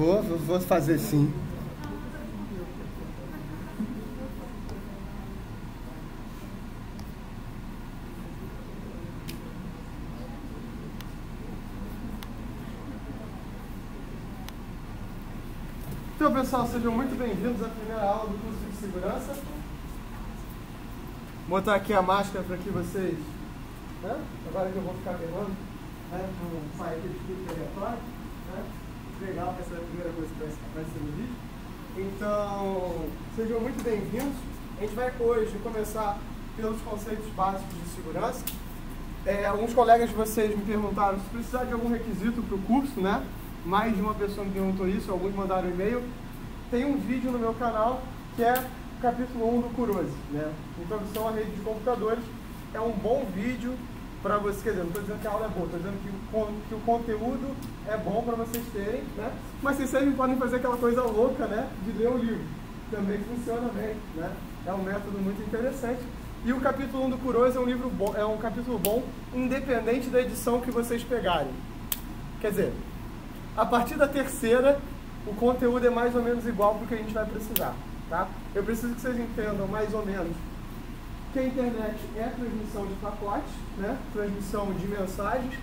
Vou, vou, fazer sim. Então, pessoal, sejam muito bem-vindos à primeira aula do curso de segurança. Vou botar aqui a máscara para que vocês, né? agora que eu vou ficar berrando, né? não sair aquele espírito aleatório, né? Legal que essa é a primeira coisa que vai aparecer no vídeo. Então, sejam muito bem-vindos. A gente vai hoje começar pelos conceitos básicos de segurança. É, alguns colegas de vocês me perguntaram se precisar de algum requisito para o curso, né? mais de uma pessoa me perguntou isso, alguns mandaram e-mail. Tem um vídeo no meu canal que é o capítulo 1 do Curose, né? Introdução à rede de computadores. É um bom vídeo para vocês, quer dizer, não estou dizendo que a aula é boa, estou dizendo que o, que o conteúdo é bom para vocês terem, né? Mas vocês sempre podem fazer aquela coisa louca, né? De ler o livro. Também funciona bem, né? É um método muito interessante. E o capítulo 1 do Curose é um livro bom, é um capítulo bom, independente da edição que vocês pegarem. Quer dizer, a partir da terceira, o conteúdo é mais ou menos igual para o que a gente vai precisar. Tá? Eu preciso que vocês entendam mais ou menos que a internet é transmissão de pacotes, né? transmissão de mensagens,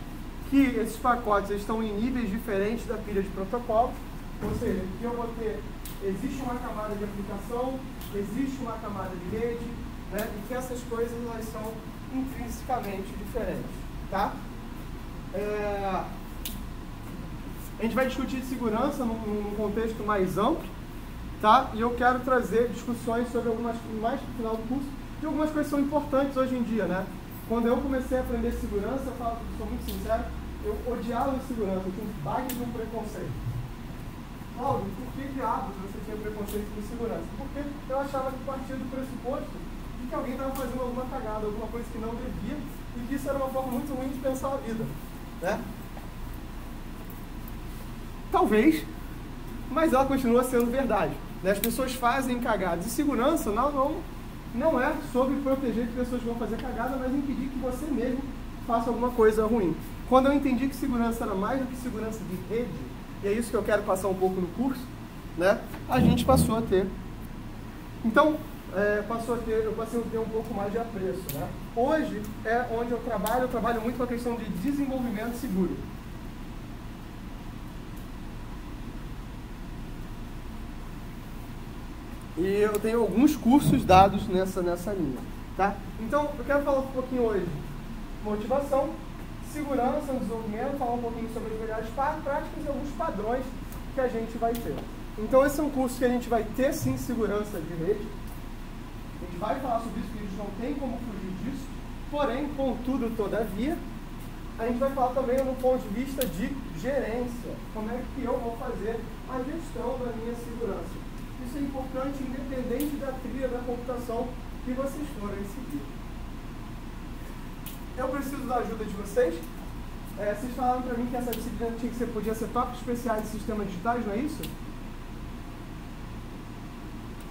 que esses pacotes estão em níveis diferentes da pilha de protocolos, ou seja, que eu vou ter, existe uma camada de aplicação, existe uma camada de rede, né? e que essas coisas elas são intrinsecamente diferentes. Tá? É, a gente vai discutir segurança num, num, contexto mais amplo, tá? E eu quero trazer discussões sobre algumas, mais no final do curso, de algumas coisas que são importantes hoje em dia, né? Quando eu comecei a aprender segurança, eu falo, sou muito sincero, eu odiava segurança, eu tinha bagre de um preconceito. Cláudio, por que diabos você tinha preconceito com segurança? Porque eu achava que partia do pressuposto de que alguém estava fazendo alguma cagada, alguma coisa que não devia, e que isso era uma forma muito ruim de pensar a vida. Né? Talvez, mas ela continua sendo verdade. Né? As pessoas fazem cagadas. E segurança não, não, não é sobre proteger que pessoas vão fazer cagada, mas impedir que você mesmo faça alguma coisa ruim. Quando eu entendi que segurança era mais do que segurança de rede, e é isso que eu quero passar um pouco no curso, né? a gente passou a ter. Então, é, passou a ter, eu passei a ter um pouco mais de apreço. Né? Hoje é onde eu trabalho, eu trabalho muito com a questão de desenvolvimento seguro. E eu tenho alguns cursos dados nessa, nessa linha. Tá? Então, eu quero falar um pouquinho hoje motivação, segurança no desenvolvimento, falar um pouquinho sobre as melhores práticas e alguns padrões que a gente vai ter. Então, esse é um curso que a gente vai ter sim segurança de rede. A gente vai falar sobre isso, porque a gente não tem como fugir disso. Porém, contudo, todavia, a gente vai falar também no ponto de vista de gerência. Como é que eu vou fazer a gestão da minha segurança isso é importante independente da trilha da computação que vocês forem seguir. Eu preciso da ajuda de vocês. É, vocês falaram para mim que essa disciplina tinha que ser, podia ser tópicos especiais de sistemas digitais, não é isso?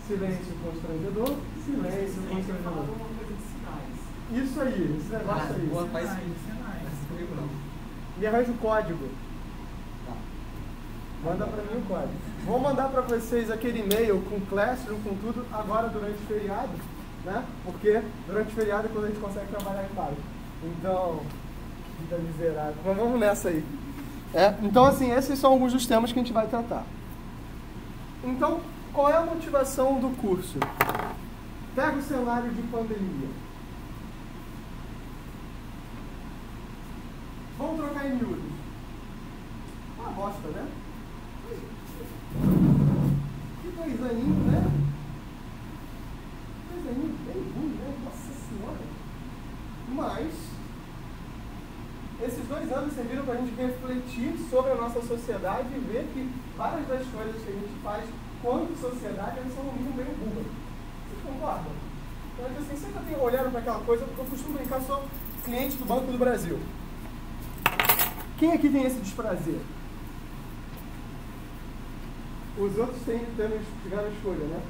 Silêncio constrangedor. Silêncio constrangedor. Isso aí, esse negócio aí. Boa, faz Me arranja o código. Manda para mim o código. Vou mandar para vocês aquele e-mail com Classroom, com tudo, agora durante o feriado, né? Porque durante o feriado é quando a gente consegue trabalhar em casa. Então, vida miserável. Mas vamos nessa aí. É, então, assim, esses são alguns dos temas que a gente vai tratar. Então, qual é a motivação do curso? Pega o cenário de pandemia. Vamos trocar em miúdos. Uma bosta, né? Que dois aninhos, né? Dois aninhos bem ruim, né? Nossa Senhora. Mas, esses dois anos serviram para a gente refletir sobre a nossa sociedade e ver que várias das coisas que a gente faz quanto sociedade, elas são no mínimo meio burras. Vocês concordam? Então, assim, sempre olhando para aquela coisa, eu costumo brincar, sou cliente do Banco do Brasil. Quem aqui tem esse desprazer? os outros têm, tendo, tiveram escolha, né?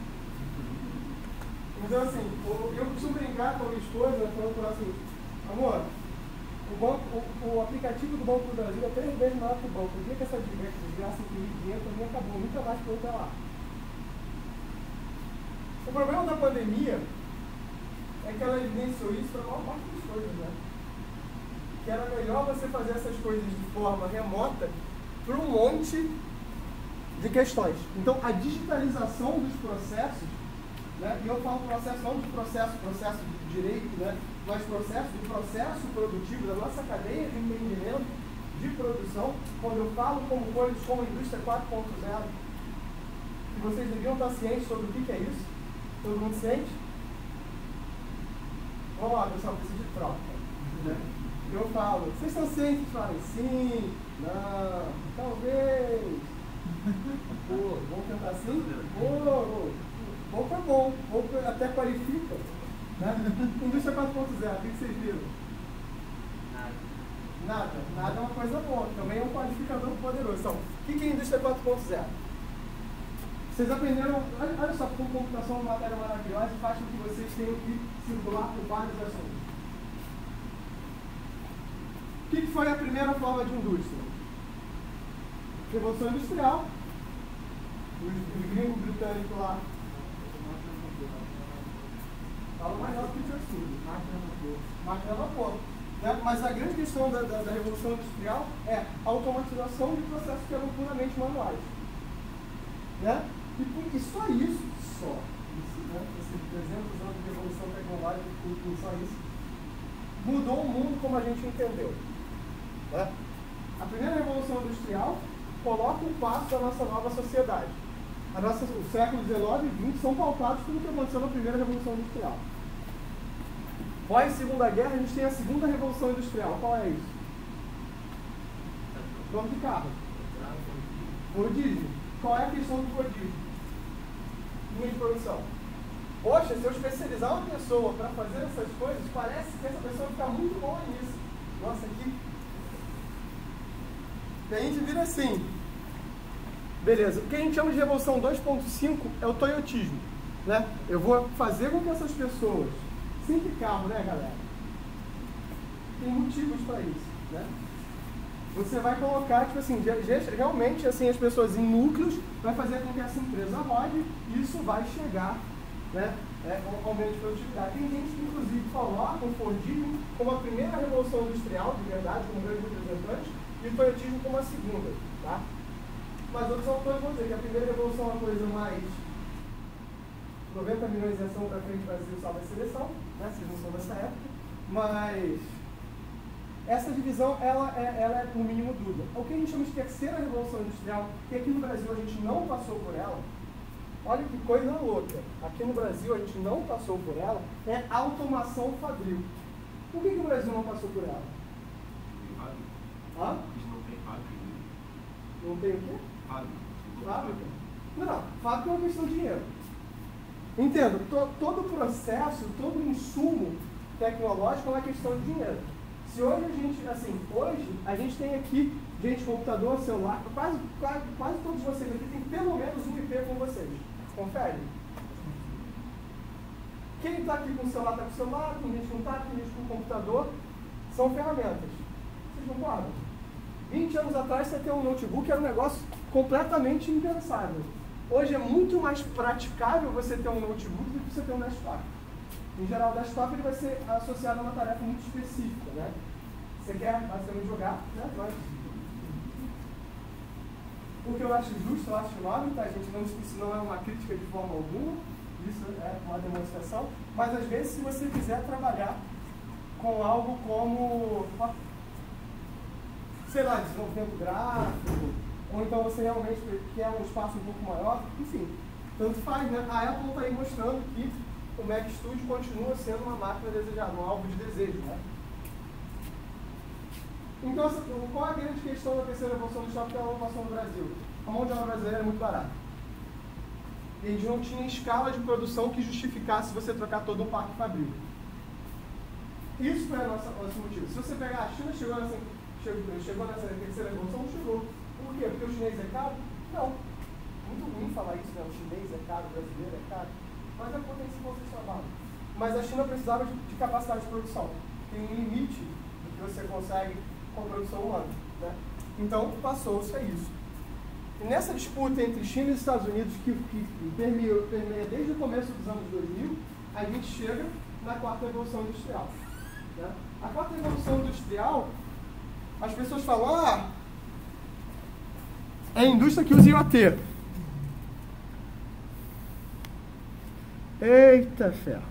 Então, assim, eu costumo brincar com a minha esposa falando assim, amor, O, banco, o, o, aplicativo do Banco do Brasil é três vezes maior que o banco. O dia que essa desgraça imprimir dinheiro, mim acabou. Nunca mais foi até lá. O problema da pandemia é que ela evidenciou isso para a maior parte das coisas, né? Que era melhor você fazer essas coisas de forma remota para um monte de questões. Então, a digitalização dos processos, né? e eu falo processo não de processo, processo de direito, né? Mas processo de processo produtivo da nossa cadeia de entendimento de produção, quando eu falo como coisas como indústria 4.0, que vocês deviam estar cientes sobre o que, que é isso. Todo mundo ciente? Vamos lá, pessoal, preciso de troca. Eu falo, vocês estão cientes? Falem, sim, não, talvez. Pô, vamos tentar assim? Pô, pouco é bom, pouco até qualifica. Né? Indústria 4.0, o que vocês viram? Nada. Nada. Nada é uma coisa boa, também é um qualificador poderoso. Então, o que é indústria 4.0? Vocês aprenderam, olha só como computação é uma matéria maravilhosa e faz com que vocês tenham que circular por vários assuntos. O que foi a primeira forma de indústria? Revolução Industrial. Os gringos britânicos lá. Fala mais alto que o estudo. Máquina vapor. Máquina vapor. Né? Mas a grande questão da, da, da, Revolução Industrial é a automatização de processos que eram puramente manuais. Né? E, e só isso, só isso, né? esses 300 anos de evolução tecnológica, e só isso, mudou o mundo como a gente entendeu. Né? A primeira revolução industrial coloca o passo da nossa nova sociedade. A nossa, o século XIX e XX são pautados pelo que aconteceu na primeira revolução industrial. Pós Segunda Guerra, a gente tem a segunda revolução industrial. Qual é isso? Vamos de carro. Rodízio. Qual é a questão do rodízio? linha de produção. Poxa, se eu especializar uma pessoa para fazer essas coisas, parece que essa pessoa fica muito boa nisso. Nossa, aqui. E a gente vira assim. Beleza, o que a gente chama de revolução 2.5 é o toyotismo. Né? Eu vou fazer com que essas pessoas. Sempre carro, né, galera? Tem motivos para isso. Né? você vai colocar, tipo assim, realmente assim, as pessoas em núcleos, vai fazer com que essa empresa rode e isso vai chegar né, é, ao de produtividade. Tem gente que, inclusive, coloca o Fordismo como a primeira revolução industrial, de verdade, como grande representante, e o Toyotismo como a segunda. Tá? Mas outros autores vão dizer que a primeira revolução é uma coisa mais 90 milhões de ação para frente, Brasil salva a seleção, né? vocês não são dessa época, mas essa divisão ela é, ela é no mínimo dúvida. O que a gente chama de terceira revolução industrial, que aqui no Brasil a gente não passou por ela, olha que coisa louca, aqui no Brasil a gente não passou por ela, é automação fabril. Por que, que o Brasil não passou por ela? Hã? Não tem fábrica. Não tem o quê? Fábrica. Fábrica? Não, não. Fábrica é uma questão de dinheiro. Entendo, to, todo o processo, todo o insumo tecnológico é uma questão de dinheiro. Se hoje a gente, assim, hoje a gente tem aqui gente, computador, celular, quase, quase, quase todos vocês aqui tem pelo menos um IP com vocês. Confere? Quem está aqui com o celular está com o celular, tem gente que não está, tem gente com computador. São ferramentas. Vocês concordam? 20 anos atrás você ter um notebook era um negócio completamente impensável. Hoje é muito mais praticável você ter um notebook do que você ter um desktop. Em geral, o desktop ele vai ser associado a uma tarefa muito específica, né? Você quer basicamente jogar, né? Mas... O que eu acho justo, eu acho nobre, tá, gente? Não, isso não é uma crítica de forma alguma, isso é uma demonstração, mas às vezes se você quiser trabalhar com algo como, sei lá, desenvolvimento gráfico, ou então você realmente quer um espaço um pouco maior, enfim, tanto faz, né? A Apple está aí mostrando que o Mac Studio continua sendo uma máquina desejada, um alvo de desejo. Né? Então, qual é a grande questão da terceira evolução do shopping que ela não passou no Brasil? A mão de obra brasileira é muito barata. E a gente não tinha escala de produção que justificasse você trocar todo um parque fabril. Isso foi o nosso, motivo. Se você pegar a China, chegou nessa, chegou, chegou nessa terceira evolução, chegou. Quê? Porque o chinês é caro? Não. Muito ruim falar isso, né? O chinês é caro, o brasileiro é caro mas a potência trabalho. Mas a China precisava de, de, capacidade de produção. Tem um limite do que você consegue com a produção humana. Né? Então, passou-se a isso. E nessa disputa entre China e Estados Unidos, que, que permeia, permeia desde o começo dos anos 2000, a gente chega na quarta revolução industrial. Né? A quarta revolução industrial, as pessoas falam, ah, é a indústria que usa IoT. Eita ferro.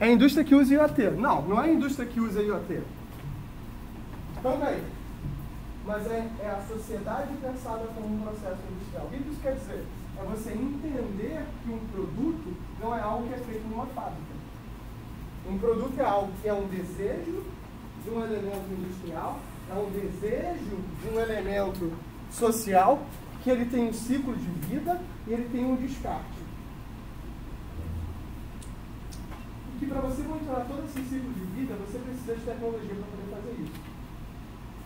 É a indústria que usa IoT. Não, não é a indústria que usa IoT. Também. Mas é, é a sociedade pensada como um processo industrial. O que isso quer dizer? É você entender que um produto não é algo que é feito numa fábrica. Um produto é algo que é um desejo de um elemento industrial, é um desejo de um elemento social, que ele tem um ciclo de vida e ele tem um descarte. Que para você monitorar todo esse ciclo de vida, você precisa de tecnologia para poder fazer isso.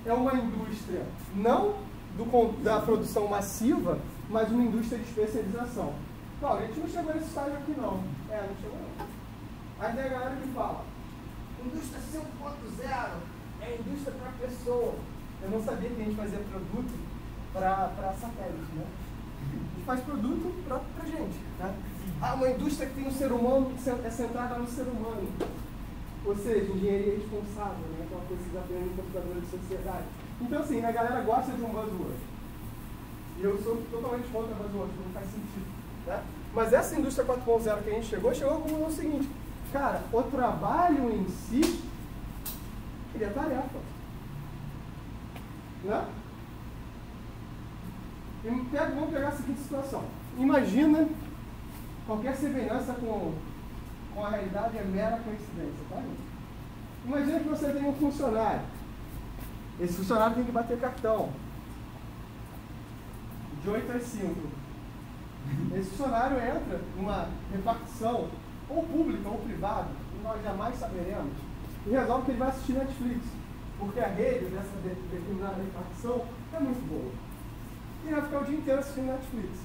É uma indústria não do, da produção massiva, mas uma indústria de especialização. Claro, a gente não chegou nesse estágio aqui não. É, não chegou não. Aí tem a galera que fala, indústria 5.0 é indústria para pessoa. Eu não sabia que a gente fazia produto para satélite, né? A gente faz produto para a gente. Né? Ah, uma indústria que tem um ser humano, é centrada no ser humano. Ou seja, engenharia responsável, né? aquela coisa que aprende no computador de sociedade. Então, assim, a galera gosta de um buzzword. E eu sou totalmente contra buzzword, não faz sentido. Né? Mas essa indústria 4.0 que a gente chegou, chegou como o seguinte, cara, o trabalho em si, é tarefa. Né? Pega, vamos pegar a seguinte situação. Imagina qualquer semelhança com, com a realidade é mera coincidência, tá? Imagina que você tem um funcionário. Esse funcionário tem que bater cartão. De 8 às 5. Esse funcionário entra numa repartição, ou pública ou privada, nós jamais saberemos, e resolve que ele vai assistir Netflix. Porque a rede dessa determinada repartição é muito boa e vai ficar o dia inteiro assistindo Netflix.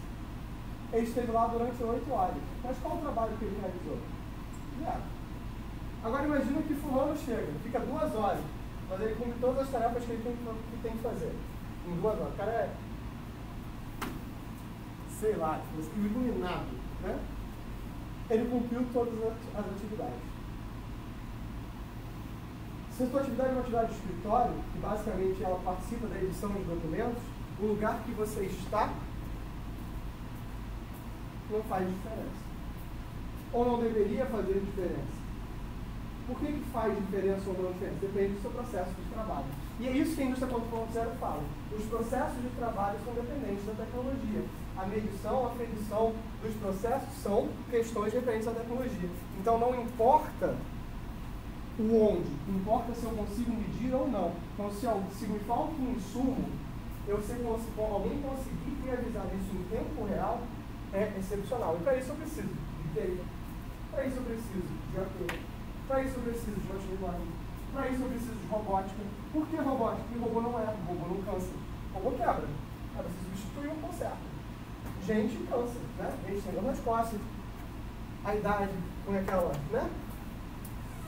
Ele esteve lá durante oito horas. Mas qual o trabalho que ele realizou? Zero. Agora imagina que fulano chega, fica duas horas, mas ele cumpre todas as tarefas que ele tem que, tem que fazer. Em duas horas. O cara é, sei lá, iluminado. Né? Ele cumpriu todas as atividades. Se a sua atividade é uma atividade de escritório, que basicamente ela participa da edição de documentos, o lugar que você está não faz diferença. Ou não deveria fazer diferença. Por que, que faz diferença ou não diferença? Depende do seu processo de trabalho. E é isso que a indústria 4.0 fala. Os processos de trabalho são dependentes da tecnologia. A medição, a aferição dos processos são questões referentes à tecnologia. Então não importa o onde, importa se eu consigo medir ou não. Então se, se me falta um insumo, eu sei alguém conseguir realizar isso em tempo real é excepcional. E para isso eu preciso de TI. Para isso eu preciso de AT. Para isso eu preciso de machine. Para isso eu preciso de robótica. Por que robótica? Porque robô não é, robô não cansa. Robô quebra. Aí você substitui um conserto. Gente cansa, né? Gente tem nas costas. A idade com aquela, né?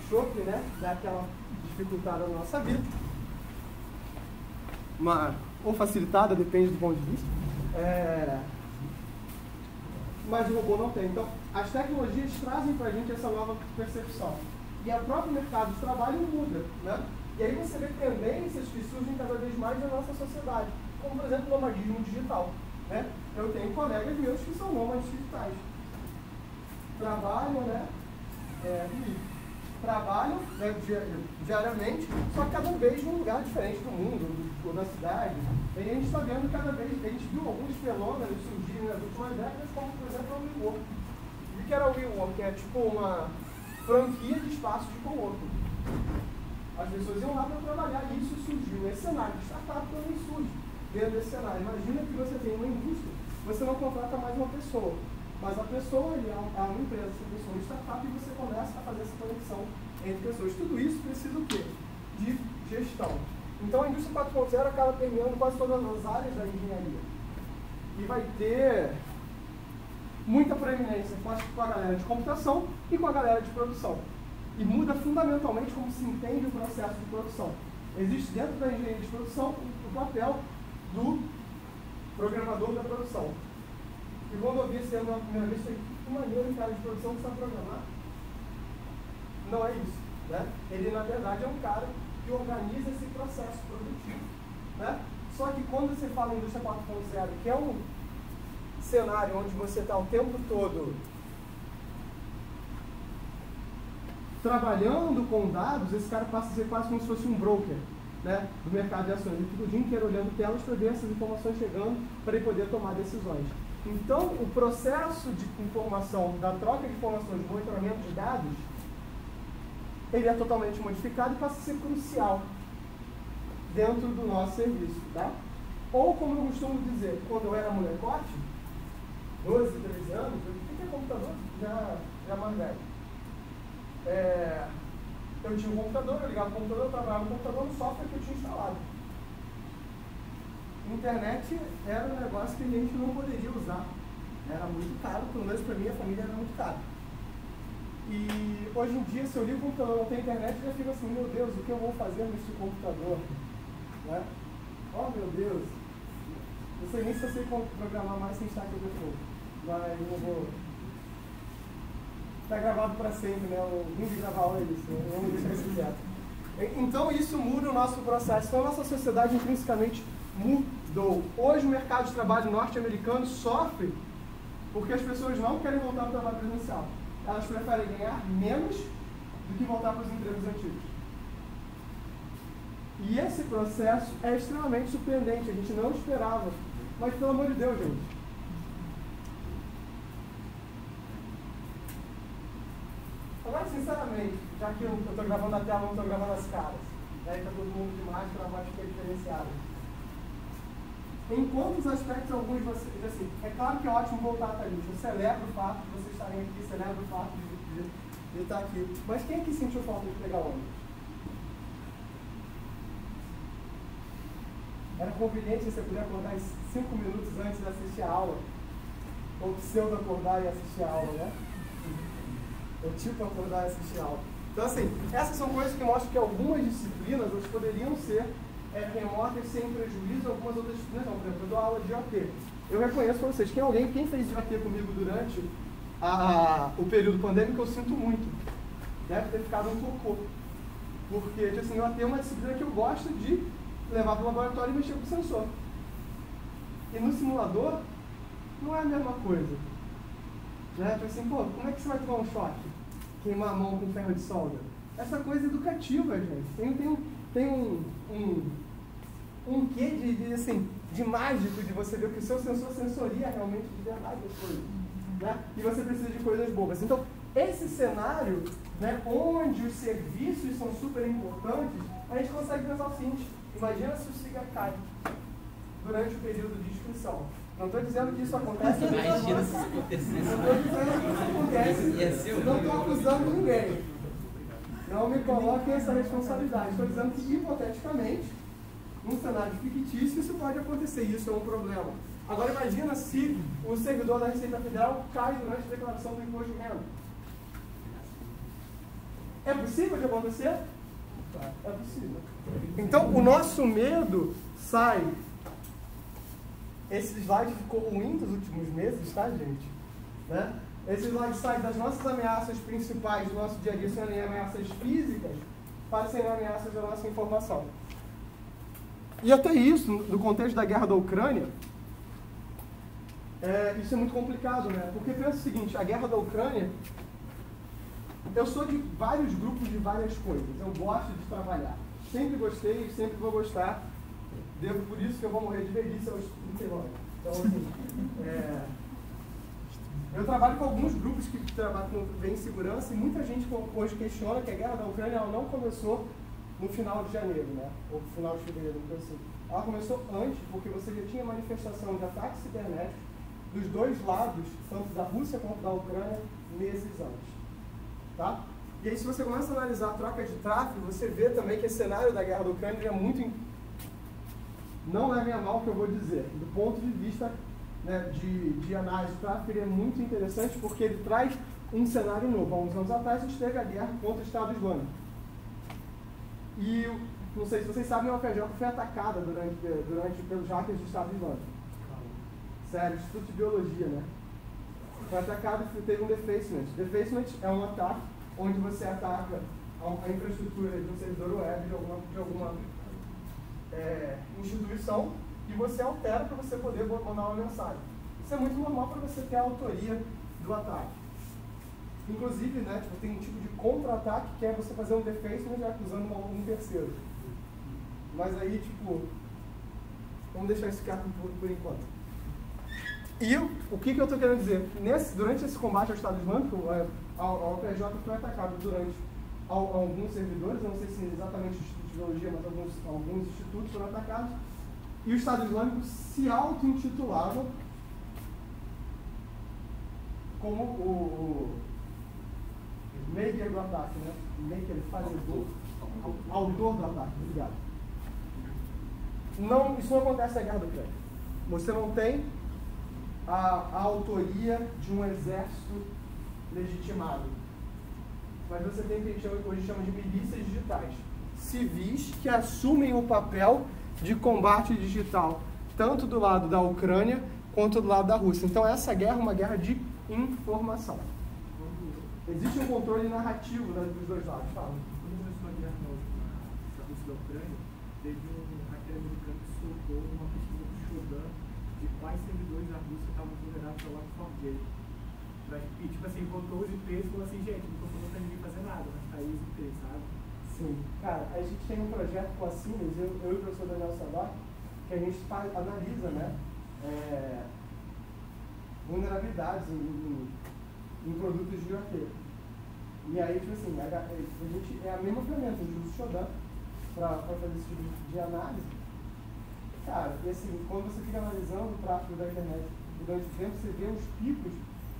Choque, né? Dá aquela dificultada na nossa vida. Uma ou facilitada, depende do ponto de vista. É... Mas o robô não tem. Então, as tecnologias trazem para a gente essa nova percepção. E o próprio mercado de trabalho muda. Né? E aí você vê tendências que surgem cada vez mais na nossa sociedade, como, por exemplo, o nomadismo digital. Né? Eu tenho colegas meus que são nômades digitais. Trabalham, né? É, trabalham né, diariamente, só cada vez num lugar diferente do mundo, ou da cidade. E a gente está vendo cada vez, a gente viu alguns fenômenos surgirem nas últimas décadas, como por exemplo o WeWork. O que era o WeWork? Que é tipo uma franquia de espaço de co-working. As pessoas iam lá para trabalhar e isso surgiu. Esse cenário de startup também surge dentro desse cenário. Imagina que você tem uma indústria, você não contrata mais uma pessoa, mas a pessoa é uma empresa, essa pessoa é uma startup e você começa a fazer essa conexão entre pessoas. Tudo isso precisa o quê? De gestão. Então a indústria 4.0 acaba permeando quase todas as áreas da engenharia. E vai ter muita proeminência com a galera de computação e com a galera de produção. e muda fundamentalmente como se entende o processo de produção. Existe dentro da engenharia de produção o papel do programador da produção. E quando eu vi termo pela primeira vez, falei, que maneiro cara de produção que sabe programar. Não é isso. Né? Ele, na verdade, é um cara que organiza esse processo produtivo. Né? Só que quando você fala em indústria 4.0, que é um cenário onde você está o tempo todo trabalhando com dados, esse cara passa a ser quase como se fosse um broker né, do mercado de ações. Ele fica o dia inteiro olhando telas para ver essas informações chegando para ele poder tomar decisões. Então, o processo de informação, da troca de informações, de monitoramento de dados, ele é totalmente modificado e passa a ser crucial dentro do nosso serviço. Tá? Ou, como eu costumo dizer, quando eu era molecote, 12, 13 anos, o que é computador? Já, já mais velho é, eu tinha um computador, eu ligava o computador, eu trabalhava no computador no software que eu tinha instalado. Internet era um negócio que a gente não poderia usar. Era muito caro, pelo menos para mim a família era muito caro. E hoje em dia, se eu ligo o computador não internet, eu já fico assim, meu Deus, o que eu vou fazer nesse computador? Né? Oh meu Deus! Não sei nem se eu sei programar mais sem Stack Overflow. Mas não vou está gravado para sempre, né? O ruim de gravar é isso, vamos deixar isso quieto. Então isso muda o nosso processo. Então a nossa sociedade intrinsecamente mudou. Hoje o mercado de trabalho norte-americano sofre porque as pessoas não querem voltar para o trabalho presencial. Elas preferem ganhar menos do que voltar para os empregos antigos. E esse processo é extremamente surpreendente, a gente não esperava. Mas pelo amor de Deus, gente, Agora, sinceramente, já que eu estou gravando a tela, não estou gravando as caras, né, está todo mundo de máscara, a voz diferenciada. Em quantos aspectos alguns de vocês, assim, é claro que é ótimo voltar a Thalita, eu celebro o fato de vocês estarem aqui, celebro o fato de, de, de estar aqui, mas quem é que sentiu falta de pegar ônibus? Era conveniente você poder acordar cinco minutos antes de assistir a aula, ou pseudo acordar e assistir a aula, né? o tipo acordar e assistir aula. Então, assim, essas são coisas que mostram que algumas disciplinas elas poderiam ser é, remotas sem prejuízo, algumas outras disciplinas não. Por exemplo, eu dou aula de IoT. Eu reconheço para vocês, quem alguém, quem fez IoT comigo durante a, o período pandêmico, eu sinto muito. Deve ter ficado um cocô. Porque, tipo assim, IoT é uma disciplina que eu gosto de levar para o laboratório e mexer com o sensor. E no simulador, não é a mesma coisa. Né? Tipo assim, pô, como é que você vai tomar um choque? queimar a mão com ferro de solda. Essa coisa educativa, gente. Tem, tem, tem um, um, um quê de, de, assim, de mágico de você ver que o seu sensor sensoria realmente de verdade as coisas. Né? E você precisa de coisas boas. Então, esse cenário, né, onde os serviços são super importantes, a gente consegue pensar o seguinte: imagina se o SIGA cai durante o período de inscrição. Não estou dizendo que isso acontece. Imagina se isso acontecesse. Não estou dizendo que isso acontece. Não estou acusando ninguém. Não me coloquem essa responsabilidade. Estou dizendo que, hipoteticamente, num cenário fictício, isso pode acontecer. Isso é um problema. Agora, imagina se o servidor da Receita Federal cai durante a declaração do imposto de renda. É possível de acontecer? É possível. Então, o nosso medo sai esse slide ficou ruim nos últimos meses, tá, gente? Né? Esse slide sai das nossas ameaças principais do nosso dia a dia serem ameaças físicas para serem ameaças da nossa informação. E até isso, no contexto da guerra da Ucrânia, é, isso é muito complicado, né? Porque pensa o seguinte, a guerra da Ucrânia, eu sou de vários grupos de várias coisas, eu gosto de trabalhar. Sempre gostei e sempre vou gostar Devo por isso que eu vou morrer de velhice aos 39. Então, assim, é, eu trabalho com alguns grupos que trabalham com em segurança e muita gente hoje questiona que a guerra da Ucrânia não começou no final de janeiro, né? Ou final de fevereiro, não assim. Ela começou antes, porque você já tinha manifestação de ataques cibernéticos dos dois lados, tanto da Rússia quanto da Ucrânia, meses antes. Tá? E aí, se você começa a analisar a troca de tráfego, você vê também que esse cenário da guerra da Ucrânia é muito não é minha mal que eu vou dizer. Do ponto de vista né, de, de análise de tráfego, ele é muito interessante porque ele traz um cenário novo. Há uns anos atrás a gente teve a guerra contra o Estado Islâmico. E, não sei se vocês sabem, a UFRJ foi atacada durante, durante, pelos hackers do Estado Islâmico. Sério, Instituto de Biologia, né? Foi atacado e teve um defacement. Defacement é um ataque onde você ataca a infraestrutura de um servidor web de alguma, de alguma é, instituição e você altera para você poder mandar uma mensagem. Isso é muito normal para você ter a autoria do ataque. Inclusive, né, tipo, tem um tipo de contra-ataque que é você fazer um defacement acusando um terceiro. Mas aí, tipo, vamos deixar isso quieto por, por enquanto. E o que, que eu estou querendo dizer? Nesse, durante esse combate ao Estado Islâmico, é, a, a OPJ foi atacada durante alguns servidores, não sei se exatamente o Instituto de Biologia, mas alguns, alguns institutos foram atacados, e o Estado Islâmico se auto-intitulava como o maker do ataque, né? Maker, fazedor, autor do ataque, obrigado. Não, isso não acontece na Guerra do Ucrânia. Você não tem a, a autoria de um exército legitimado. Mas você tem o que a gente hoje chama de milícias digitais. Civis que assumem o papel de combate digital, tanto do lado da Ucrânia quanto do lado da Rússia. Então essa guerra é uma guerra de informação. Existe um controle narrativo né, dos dois lados. Fala. Quando começou a guerra na Rússia da Ucrânia, teve um hacker americano que soltou uma pesquisa do Shodan de quais servidores da Rússia estavam vulneráveis ao Log4j. E, tipo assim, contou os IPs e falou assim, gente, não estou falando pra ninguém fazer nada, mas tá aí os IPs, sabe? Sim. Cara, a gente tem um projeto com a Siemens, eu, eu e o professor Daniel Sadoc, que a gente analisa, né, é, vulnerabilidades em, em, em, produtos de IoT. E aí, tipo assim, a, a, gente é a mesma ferramenta, o Shodan para fazer esse tipo de análise. Cara, e assim, quando você fica analisando o tráfego da internet durante o tempo, você vê os picos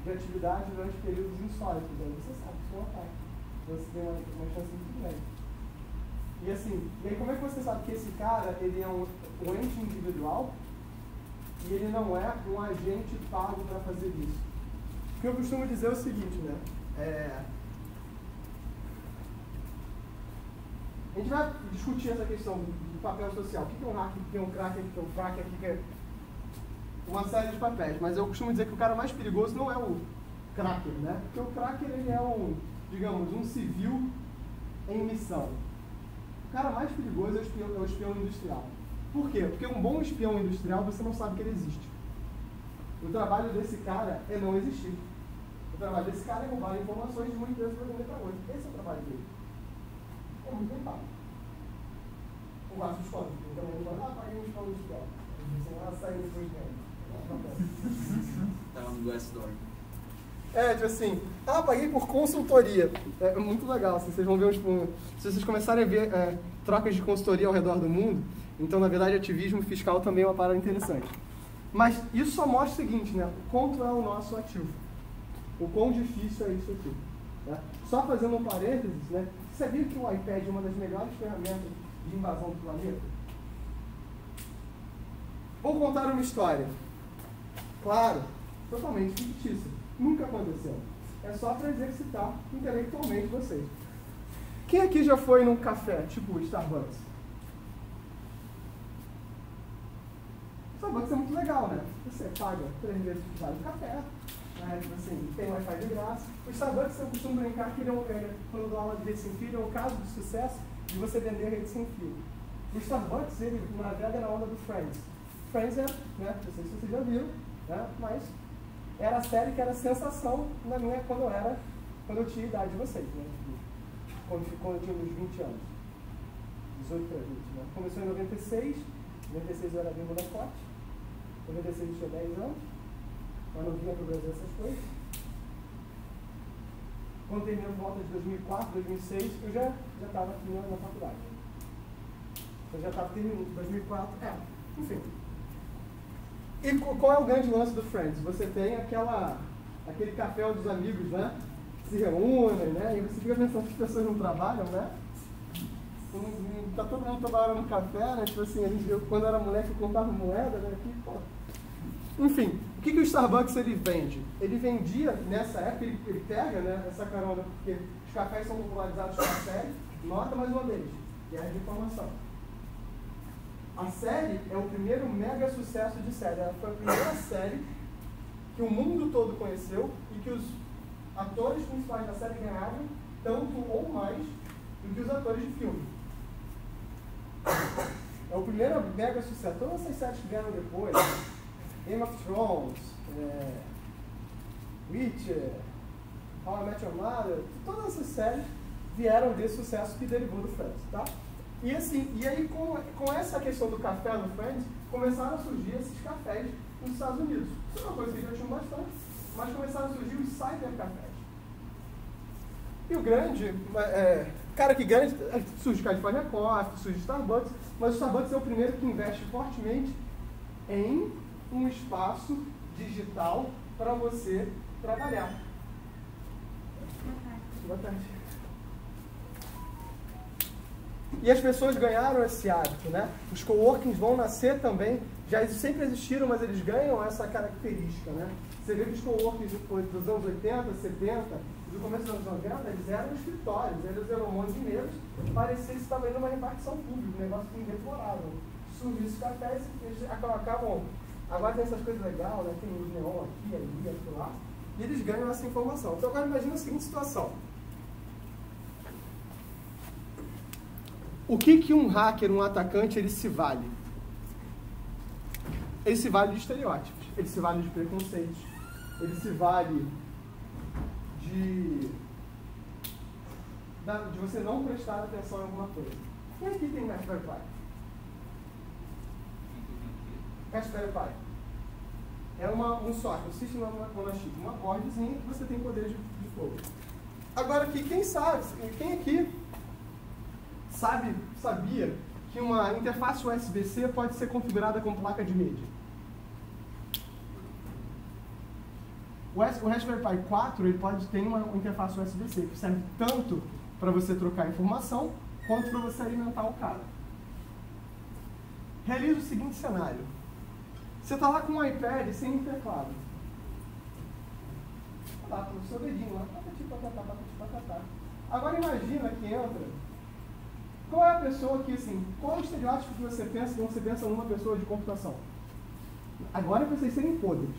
de atividade durante períodos insólitos. Aí você sabe que isso é um ataque. Você tem uma, uma chance muito grande. E assim, e aí como é que você sabe que esse cara ele é um, um ente individual e ele não é um agente pago para fazer isso? O que eu costumo dizer é o seguinte, né? É, a gente vai discutir essa questão do papel social. O que é um hacker, o que é um cracker, o que é um cracker, o que é uma série de papéis, mas eu costumo dizer que o cara mais perigoso não é o cracker, né? Porque o cracker ele é um, digamos, um civil em missão. O cara mais perigoso é o espião, é o espião industrial. Por quê? Porque um bom espião industrial você não sabe que ele existe. O trabalho desse cara é não existir. O trabalho desse cara é roubar informações de uma empresa para vender para outra. Esse é o trabalho dele. É muito bem pago. O gasto de escola. Então, ele fala, ah, paguei um escola de escola. Você vai sair depois dele. Tá no Glassdoor. É, tipo assim, ah, paguei por consultoria. É muito legal, assim, vocês vão ver, tipo, se vocês começarem a ver é, trocas de consultoria ao redor do mundo, então, na verdade, ativismo fiscal também é uma parada interessante. Mas isso só mostra o seguinte, né? Quanto é o nosso ativo. O quão difícil é isso aqui. Né? Só fazendo um parênteses, né? Você sabia que o iPad é uma das melhores ferramentas de invasão do planeta? Vou contar uma história. Claro, totalmente fictícia. Nunca aconteceu. É só para exercitar intelectualmente vocês. Quem aqui já foi num café, tipo Starbucks? Starbucks é muito legal, né? Você paga três vezes o vale café, né? Tipo assim, tem Wi-Fi de graça. O Starbucks eu costumo brincar que ele é, um, é quando dou aula de rede sem fio, é um caso de sucesso de você vender rede sem fio. O Starbucks, ele navega na onda do Friends. Friends é, né? Não sei se vocês já viram, né? Mas era a série que era sensação na minha quando eu era, quando eu tinha a idade de vocês, né? Quando, quando eu tinha uns 20 anos. 18 para 20, né? Começou em 96, em 96 eu era vivo da Cote, 96 eu tinha 10 anos, mas não vinha para o Brasil essas coisas. Quando terminou por volta de 2004, 2006, eu já estava aqui na, na faculdade. Eu já estava terminando, 2004, é, enfim. E qual é o grande lance do Friends? Você tem aquela, aquele café dos amigos, né? Se reúnem, né? E você fica pensando que as pessoas não trabalham, né? Tá todo mundo trabalhando no café, né? Tipo assim, a gente, eu, quando era moleque eu contava moeda, né? Aqui, pô. Enfim, o que, que o Starbucks ele vende? Ele vendia, nessa época, ele, ele pega né, essa carona, porque os cafés são popularizados pela série, nota mais uma vez, guerra de informação. A série é o primeiro mega sucesso de série. Ela foi a primeira série que o mundo todo conheceu e que os atores principais da série ganharam tanto ou mais do que os atores de filme. É o primeiro mega sucesso. Todas essas séries que vieram depois, Game of Thrones, é, Witcher, How I Met Your Mother, todas essas séries vieram desse sucesso que derivou do Friends, tá? E assim, e aí com, com essa questão do café no Friends, começaram a surgir esses cafés nos Estados Unidos. Isso é uma coisa que já tinham bastante, mas começaram a surgir os cybercafés. E o grande, é, cara que grande, é, surge California Coffee, surge Starbucks, mas o Starbucks é o primeiro que investe fortemente em um espaço digital para você trabalhar. Boa tarde. E as pessoas ganharam esse hábito, né? Os coworkings vão nascer também, já sempre existiram, mas eles ganham essa característica, né? Você vê que os coworkings dos anos 80, 70, do começo dos anos 90, eles eram escritórios, eles eram um de mesas, parecia que estava indo uma repartição pública, um negócio que indeplorável. Sumiço cafés, eles acabam. Agora tem essas coisas legais, né? tem os neon aqui, ali, aqui lá, e eles ganham essa informação. Então agora imagina a seguinte situação. O que, que um hacker, um atacante, ele se vale? Ele se vale de estereótipos, ele se vale de preconceitos, ele se vale de, de você não prestar atenção em alguma coisa. Quem aqui tem Raspberry Pi? Raspberry Pi. É uma, um software, um sistema on chip, uma cordezinha que você tem poder de, de fogo. Agora aqui, quem sabe, quem aqui sabe, sabia que uma interface USB-C pode ser configurada com placa de rede? O Raspberry Pi 4 ele pode ter uma interface USB-C que serve tanto para você trocar informação quanto para você alimentar o cara. Realize o seguinte cenário. Você está lá com um iPad sem teclado. Tá lá, com o seu dedinho lá. Patati, patatá, patati, patatá. Agora imagina que entra. Qual é a pessoa que, assim, qual é o estereótipo que você pensa quando você pensa numa pessoa de computação? Agora é vocês serem podres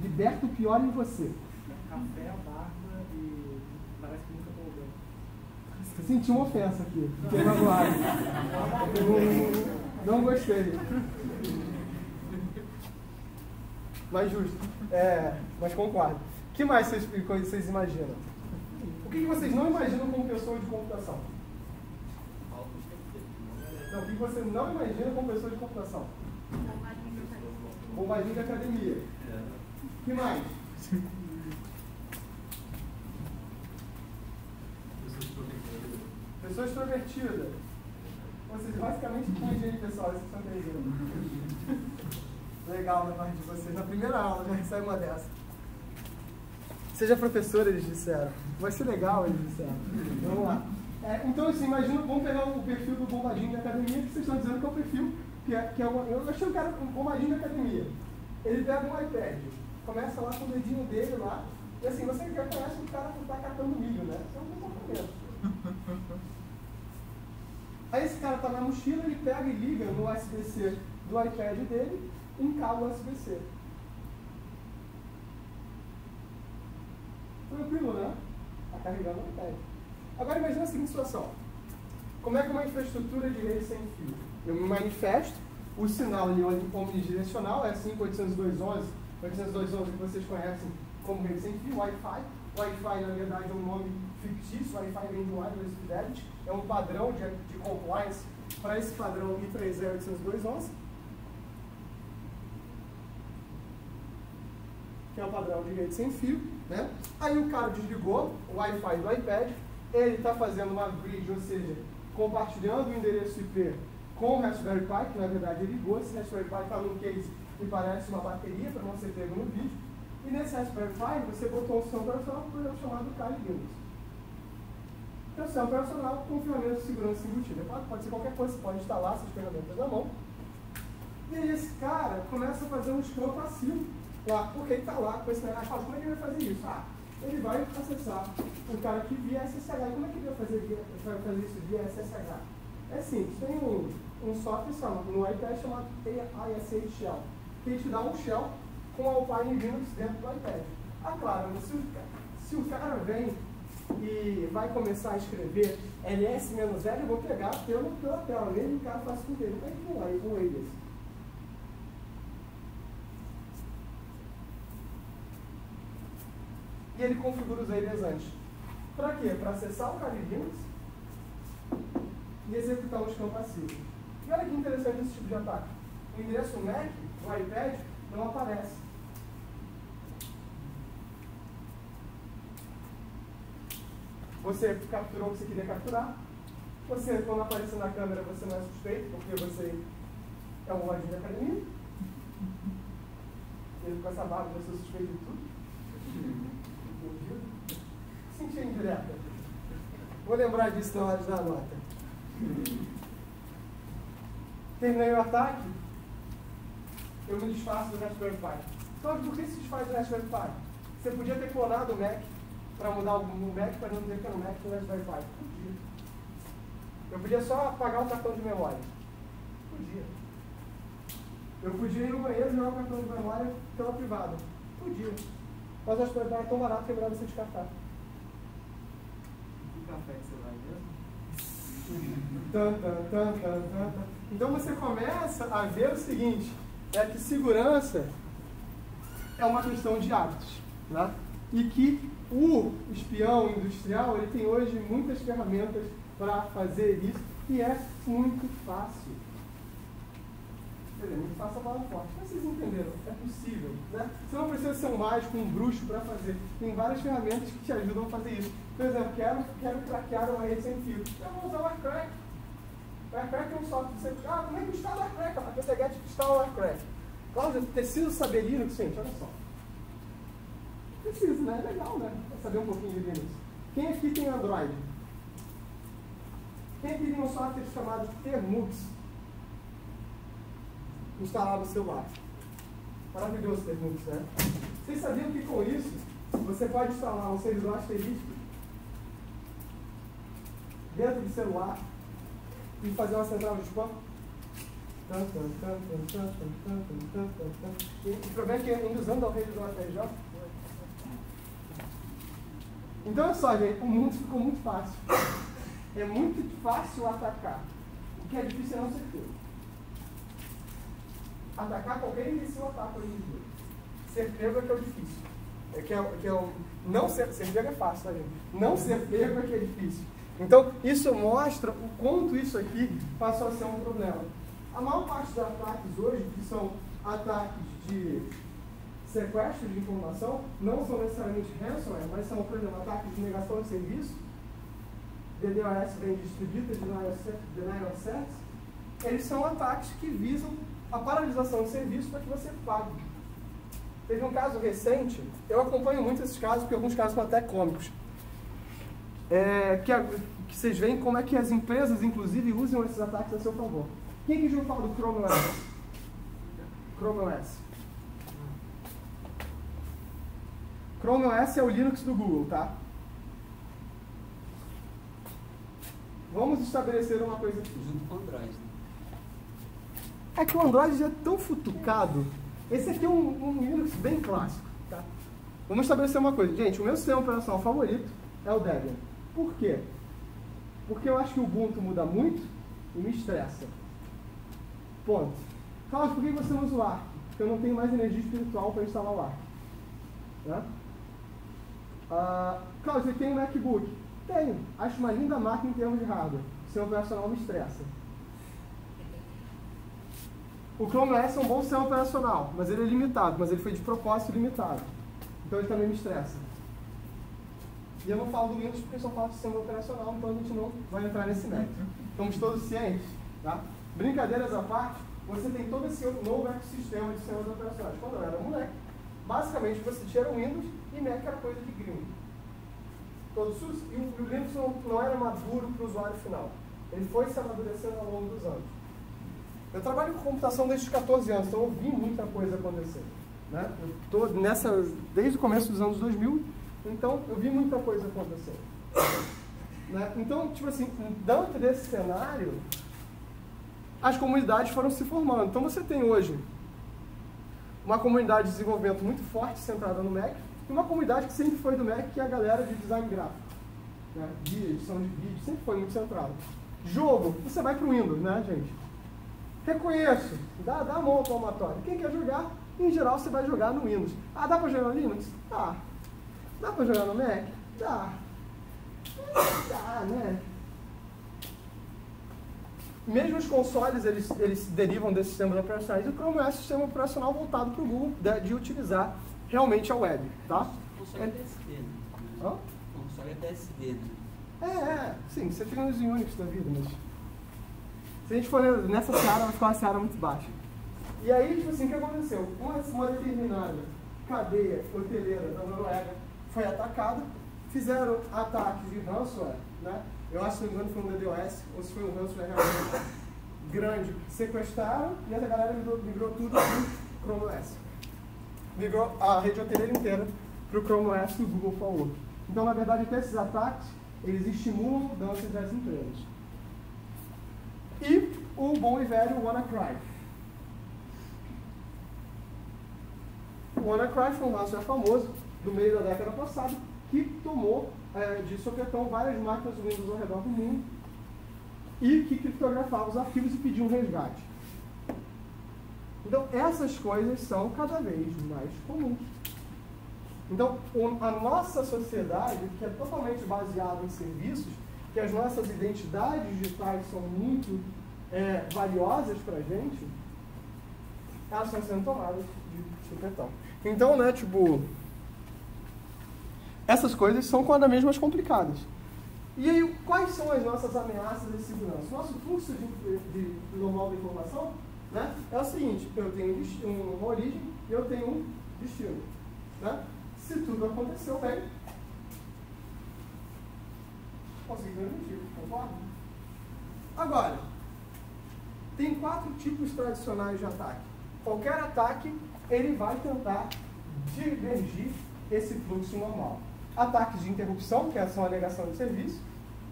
liberta o pior em você. Café, barba e parece que nunca tomou Senti uma ofensa aqui. Fiquei magoado. não, não gostei. Mas justo. É, mas concordo. O que mais vocês, vocês imaginam? O que vocês não imaginam como pessoa de computação? Não, o que você não imagina como pessoa de computação? Bombadinha de academia que mais? Pessoa extrovertida. Ou seja, basicamente com higiene pessoal, vocês estão entendendo. Legal da parte de vocês. Na primeira aula já recebe uma dessa. Seja professor, eles disseram. Vai ser legal, eles disseram. Vamos lá. É, então, assim, imagina, vamos pegar o perfil do bombadinho da academia, que vocês estão dizendo que é o perfil, que é, que é uma, eu achei o cara um bombadinho da academia. Ele pega um iPad, começa lá com o dedinho dele lá. E assim, você já conhece o cara que está catando milho, né? Isso é um comportamento. Aí esse cara está na mochila, ele pega e liga no USB-C do iPad dele um cabo USB-C. Tranquilo, né? Está carregando o iPad. Agora imagine a seguinte situação. Como é que uma infraestrutura de rede sem fio? Eu me manifesto, o sinal ali omnidirecional, é 5.802.11, 802.11 que vocês conhecem como rede sem fio, Wi-Fi. Wi-Fi, na verdade, é um nome fictício, Wi-Fi vem do Wireless Fidelity, é um padrão de, de compliance para esse padrão I3E802.11, é um padrão de rede sem fio. Né? Aí o cara desligou o Wi-Fi do iPad, ele está fazendo uma bridge, ou seja, compartilhando o endereço IP com o Raspberry Pi, que na verdade ele ligou, esse Raspberry Pi está no case que parece uma bateria, para não ser pego no vídeo. E nesse Raspberry Pi você botou um sistema operacional um programa chamado Kali Linux. Então, sistema operacional com ferramentas de segurança embutida. É claro, pode ser qualquer coisa, você pode instalar essas ferramentas na mão. E aí esse cara começa a fazer um scroll passivo lá, porque ele está lá com esse negócio. Como é que ele vai fazer isso? Ah, ele vai acessar o cara que via SSH. Como é que ele vai fazer, vai fazer isso via SSH? É simples, tem um, um software no iPad chamado ISH Shell, que te dá um shell com Alpine Linux dentro do iPad. Ah, claro, se o, se o cara vem e vai começar a escrever ls-l, eu vou pegar pela, pela tela, mesmo que o cara faça com ele. Não é com eles? E ele configura os alias antes. Para quê? Para acessar o Linux e executar um scan passivo. E olha que interessante esse tipo de ataque. O endereço MAC, no iPad, não aparece. Você capturou o que você queria capturar. Você, quando aparecer na câmera, você não é suspeito, porque você é um lojinho da academia. Ele com essa barba, eu sou suspeito de tudo. Entendido? Sentia indireta. Vou lembrar disso na hora dar nota. Terminei o ataque, eu me desfaço do Raspberry Pi. Então, por que se desfaz do Raspberry Pi? Você podia ter clonado o Mac para mudar o Mac para não dizer que era o Mac do Raspberry Pi. Podia. Eu podia só apagar o cartão de memória. Podia. Eu podia ir no banheiro e jogar o cartão de memória pela privada. Podia. Mas o Raspberry Pi é tão barato que é melhor você descartar. Café que você vai mesmo? Então você começa a ver o seguinte, é que segurança é uma questão de hábitos. Né? E que o espião industrial ele tem hoje muitas ferramentas para fazer isso e é muito fácil. Quer muito fácil a palavra forte. Mas vocês entenderam, é possível. Né? Você não precisa ser um mágico, um bruxo para fazer. Tem várias ferramentas que te ajudam a fazer isso. Por exemplo, quero, quero craquear uma rede sem fio. Eu vou usar o AirCrack. O AirCrack é um software. Você, ah, como é que instala o AirCrack? A PTGet instala o AirCrack. Cláudio, preciso saber Linux? Gente, olha só. Preciso, né? É legal, né? Saber um pouquinho de Linux. Quem aqui tem Android? Quem aqui tem um software chamado Termux? Instalado no celular. Maravilhoso Termux, né? Vocês sabiam que com isso você pode instalar um servidor asterístico dentro do celular e fazer uma central de spam? O problema é que ainda usando a rede do ATJ. Então é só, gente, o mundo ficou muito fácil. É muito fácil atacar. O que é difícil é não ser feito. Atacar qualquer imbecil ataca hoje em dia. Ser pego é que é o difícil. É que é, que é o, não ser, ser pego é fácil, tá, gente? Não ser pego é que é difícil. Então, isso mostra o quanto isso aqui passou a ser um problema. A maior parte dos ataques hoje, que são ataques de sequestro de informação, não são necessariamente ransomware, mas são, por exemplo, ataques de negação de serviço. DDoS vem de Distributed Denial of Service. Eles são ataques que visam a paralisação de serviço para que você pague. Teve um caso recente, eu acompanho muito esses casos, porque alguns casos são até cômicos. É, que, a, que vocês veem como é que as empresas, inclusive, usam esses ataques a seu favor. Quem que já fala do Chrome OS? Chrome OS. Chrome OS é o Linux do Google, tá? Vamos estabelecer uma coisa aqui. Junto com o Android. Né? É que o Android já é tão futucado. Esse aqui é um, um Linux bem clássico, tá? Vamos estabelecer uma coisa. Gente, o meu sistema operacional favorito é o Debian. Por quê? Porque eu acho que o Ubuntu muda muito e me estressa. Ponto. Carlos, por que você não usa o Arc? Porque eu não tenho mais energia espiritual para instalar o Arc. Né? Ah, Carlos, você tem um MacBook? Tenho. Acho uma linda máquina em termos de hardware. O operacional me estressa. O Chrome OS é um bom sistema operacional, mas ele é limitado, mas ele foi de propósito limitado. Então ele também me estressa. E eu não falo do Windows porque eu só falo do sistema operacional, então a gente não vai entrar nesse mérito. Estamos todos cientes, tá? Brincadeiras à parte, você tem todo esse novo ecossistema de sistemas operacionais. Quando eu era moleque, basicamente você tinha o Windows e Mac era coisa de gringo. Todos os, e o Linux não, não era maduro para o usuário final. Ele foi se amadurecendo ao longo dos anos. Eu trabalho com computação desde os 14 anos, então eu vi muita coisa acontecer. Né? Eu tô nessa, desde o começo dos anos 2000, então eu vi muita coisa acontecer. Né? Então, tipo assim, dentro desse cenário, as comunidades foram se formando. Então você tem hoje uma comunidade de desenvolvimento muito forte, centrada no Mac, e uma comunidade que sempre foi do Mac, que é a galera de design gráfico, né? de edição de vídeo, sempre foi muito centrado. Jogo, você vai para o Windows, né, gente? Reconheço, dá, dá a mão palmatória. Quem quer jogar, em geral você vai jogar no Windows. Ah, dá para jogar no Linux? Dá. Dá para jogar no Mac? Dá. Dá, né? Mesmo os consoles, eles, eles derivam desses sistemas operacionais, e o Chrome é um sistema operacional voltado para o Google de, de, utilizar realmente a web, tá? Console é TSD, né? Hã? Console é TSD, né? É, é, sim, você fica nos Unix da vida, mas... Se a gente for nessa seara, vai ficar uma seara muito baixa. E aí, tipo assim, o que aconteceu? Uma, uma determinada cadeia hoteleira da Noruega foi atacada, fizeram ataques de ransomware, né? Eu acho, se não me engano, foi um DDoS, ou se foi um ransomware realmente grande. Sequestraram e essa galera migrou, migrou tudo para o Chrome OS. Migrou a rede hoteleira inteira para o Chrome OS que o Google falou. Então, na verdade, até esses ataques, eles estimulam mudanças das empresas. E o bom e velho WannaCry. O WannaCry foi um ransomware famoso do meio da década passada que tomou é, de sopetão várias máquinas Windows ao redor do mundo e que criptografava os arquivos e pedia um resgate. Então, essas coisas são cada vez mais comuns. Então, a nossa sociedade, que é totalmente baseada em serviços, que as nossas identidades digitais são muito é, valiosas para a gente, elas estão sendo tomadas de supetão. Então, né, tipo, essas coisas são cada vez mais complicadas. E aí, quais são as nossas ameaças de segurança? Nosso fluxo de, de, de normal de informação né, é o seguinte, eu tenho uma origem e eu tenho um destino. Né? Se tudo aconteceu bem, consegui transmitir, concorda? Agora, tem quatro tipos tradicionais de ataque. Qualquer ataque, ele vai tentar divergir esse fluxo normal. Ataques de interrupção, que são a negação de serviço,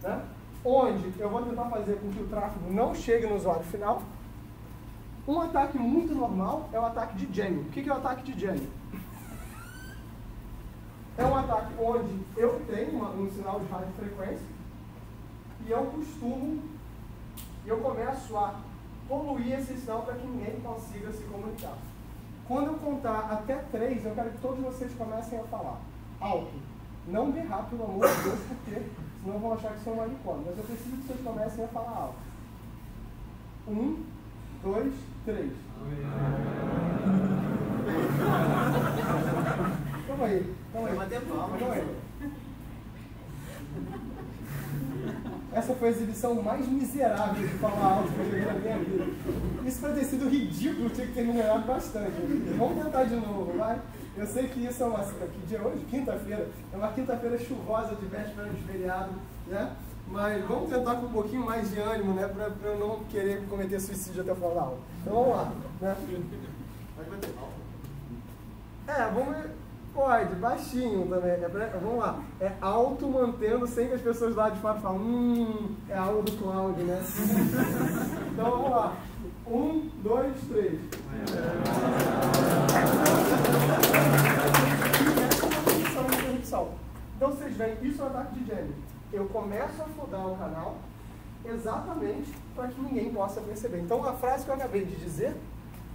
né? onde eu vou tentar fazer com que o tráfego não chegue no usuário final. Um ataque muito normal é o ataque de jamming. O que é o ataque de jamming? É um ataque onde eu tenho uma, um sinal de radiofrequência e eu costumo, eu começo a poluir esse sinal para que ninguém consiga se comunicar. Quando eu contar até três, eu quero que todos vocês comecem a falar alto. Não berrar, pelo amor de Deus, porque senão vão achar que sou um manicômio. Mas eu preciso que vocês comecem a falar alto. Um, dois, três. Calma aí, calma aí. Calma aí. Essa foi a exibição mais miserável de falar alto que eu joguei na minha vida. Isso pode ter sido ridículo, tinha que ter melhorado bastante. Vamos tentar de novo, vai? Eu sei que isso é uma. Que dia é hoje? Quinta-feira. É uma quinta-feira chuvosa de véspera de feriado, né? Mas vamos tentar com um pouquinho mais de ânimo, né? Pra, pra eu não querer cometer suicídio até da aula. Então vamos lá, né? É, vamos. Pode, baixinho também. É pra, vamos lá. É alto mantendo sem que as pessoas lá de fora falem, hum, é a aula do Cláudio, né? então vamos lá. Um, dois, três. Então vocês veem, isso é um ataque de gênero. Eu começo a fodar o canal exatamente para que ninguém possa perceber. Então a frase que eu acabei de dizer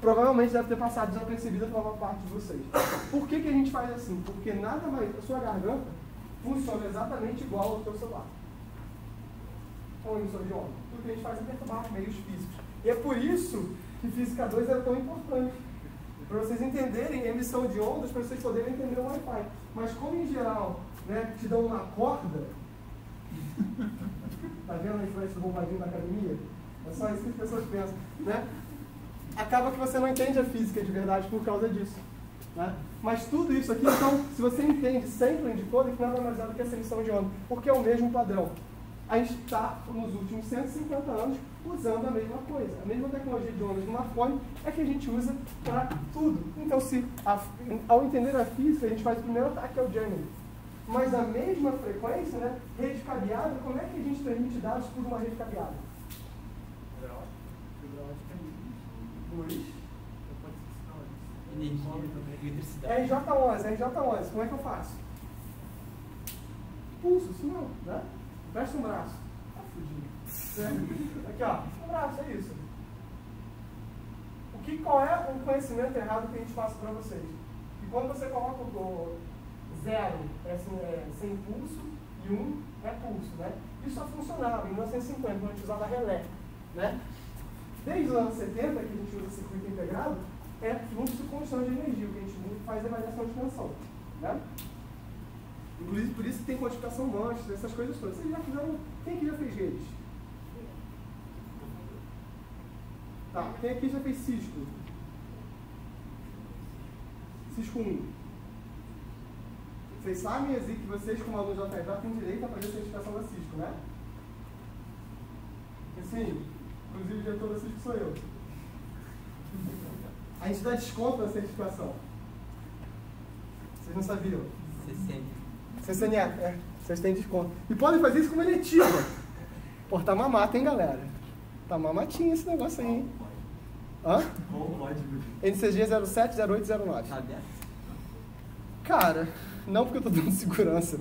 provavelmente deve ter passado desapercebida para uma parte de vocês. Por que, que a gente faz assim? Porque nada mais. A sua garganta funciona exatamente igual ao seu celular. Ou emissor de onda. Tudo que a gente faz é perturbar meios físicos. E é por isso que Física 2 é tão importante. Para vocês entenderem a emissão de ondas, para vocês poderem entender o Wi-Fi. Mas como em geral né, te dão uma corda, tá vendo a influência do bombadinho da academia? É só isso que as pessoas pensam. Né? Acaba que você não entende a física de verdade por causa disso. Né? Mas tudo isso aqui, então, se você entende sempre de código, nada mais é do que essa emissão de onda, porque é o mesmo padrão. A gente está, nos últimos 150 anos, usando a mesma coisa. A mesma tecnologia de ondas no smartphone é que a gente usa para tudo. Então, se a, ao entender a física, a gente faz o primeiro ataque ao jamming. Mas a mesma frequência, né, rede cabeada, como é que a gente transmite dados por uma rede cabeada? Luz. Energia, eletricidade. RJ11, RJ11, como é que eu faço? Pulso, se não, né? Presta um braço. Tá fudido. Aqui, ó, um braço, é isso. O que, qual é o conhecimento errado que a gente passa para vocês? Que quando você coloca o zero é, assim, é sem pulso e um é pulso, né? Isso só funcionava em 1950, quando a gente usava relé, né? Desde os anos 70, que a gente usa circuito integrado, é fluxo constante de energia, o que a gente faz é variação de tensão. Né? Inclusive, por isso que tem codificação mancha, essas coisas todas. Vocês já fizeram. Quem aqui já fez redes? Tá, quem aqui já fez Cisco? Cisco 1. Vocês sabem, Ezi, que vocês, como alunos da FEJ, têm direito a fazer a certificação da Cisco, né? E sim, inclusive o diretor da Cisco sou eu. A gente dá desconto na certificação. Vocês não sabiam? CCN. CCNE, é. Vocês têm desconto. E podem fazer isso como eletiva. Pô, tá mamata, hein, galera? Tá mamatinho esse negócio aí, hein? Hã? Qual o código? NCG 070809. Tá aberto? Cara, não porque eu tô dando segurança.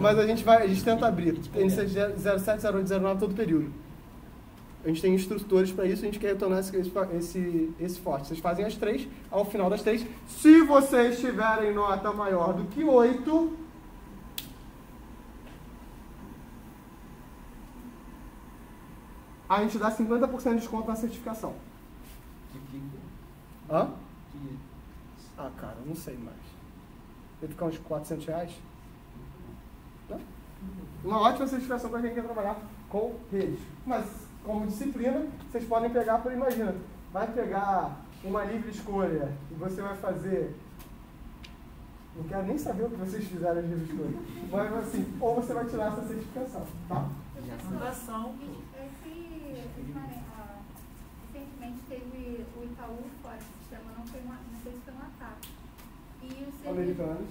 Mas a gente vai, a gente tenta abrir. NCG 070809 todo período. A gente tem instrutores para isso, a gente quer retornar esse, esse, esse forte. Vocês fazem as três, ao final das três. Se vocês tiverem nota maior do que 8, a gente dá 50% de desconto na certificação. Hã? Ah, cara, não sei mais. Vai ficar uns 400 reais? Uma ótima certificação para quem quer trabalhar com redes. Mas, como disciplina, vocês podem pegar, por imagina, vai pegar uma livre escolha e você vai fazer. Não quero nem saber o que vocês fizeram de livre escolha. Mas assim, ou você vai tirar essa certificação, tá? Fundação, ah, recentemente teve o Itaú fora do sistema, não, foi uma, não sei se foi um ataque. E o serviço Americanos.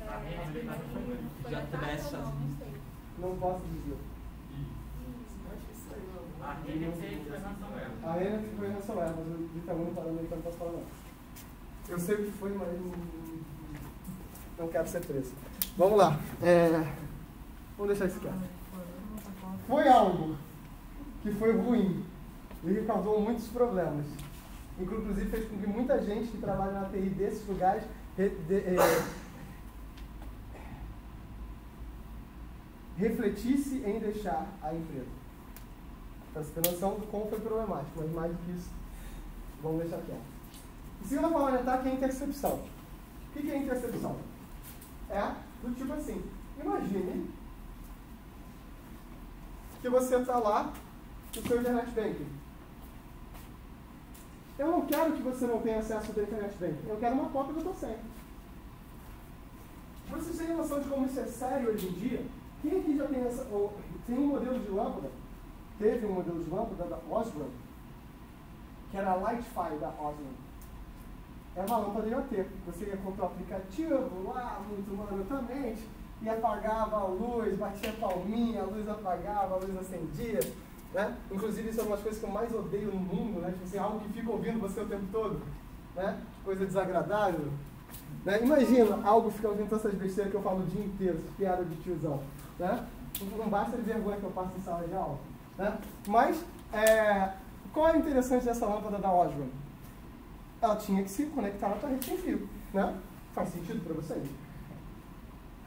é, Já ataque tivesse ou não, sozinho. não sei. Não posso dizer. A foi. A que foi na Solar, mas o Itaú não parou americano, não posso falar não. Eu sei o que foi, mas não- não quero ser preso. Vamos lá. É, Vamos deixar isso quieto. Foi algo que foi ruim e que causou muitos problemas. Inclusive fez com que muita gente que trabalha na TI desses lugares re- de- é, refletisse em deixar a empresa. Para você ter noção de como foi problemático, mas mais do que isso, vamos deixar quieto. A segunda forma de ataque é a intercepção. O que é intercepção? É do tipo assim, imagine que você está lá no seu internet banking. Eu não quero que você não tenha acesso ao internet banking, eu quero uma cópia do teu senha. Vocês têm noção de como isso é sério hoje em dia? Quem aqui já tem essa. tem um modelo de lâmpada, teve um modelo de lâmpada da Osram, que era a Lightfire da Osram. É uma lâmpada IoT. Você ia comprar o aplicativo lá, muito manualmente, e apagava a luz, batia palminha, a luz apagava, a luz acendia. Né? Inclusive, isso é uma das coisas que eu mais odeio no mundo, né? Tipo assim, algo que fica ouvindo você o tempo todo. Né? Coisa desagradável. Né? Imagina algo ficar ouvindo essas besteiras que eu falo o dia inteiro, essas piadas de tiozão. Né? Não basta de vergonha que eu passo em sala de aula. Né? Mas, é, qual é o interessante dessa lâmpada da Osram? Ela tinha que se conectar na rede sem fio. Né? Faz sentido para vocês?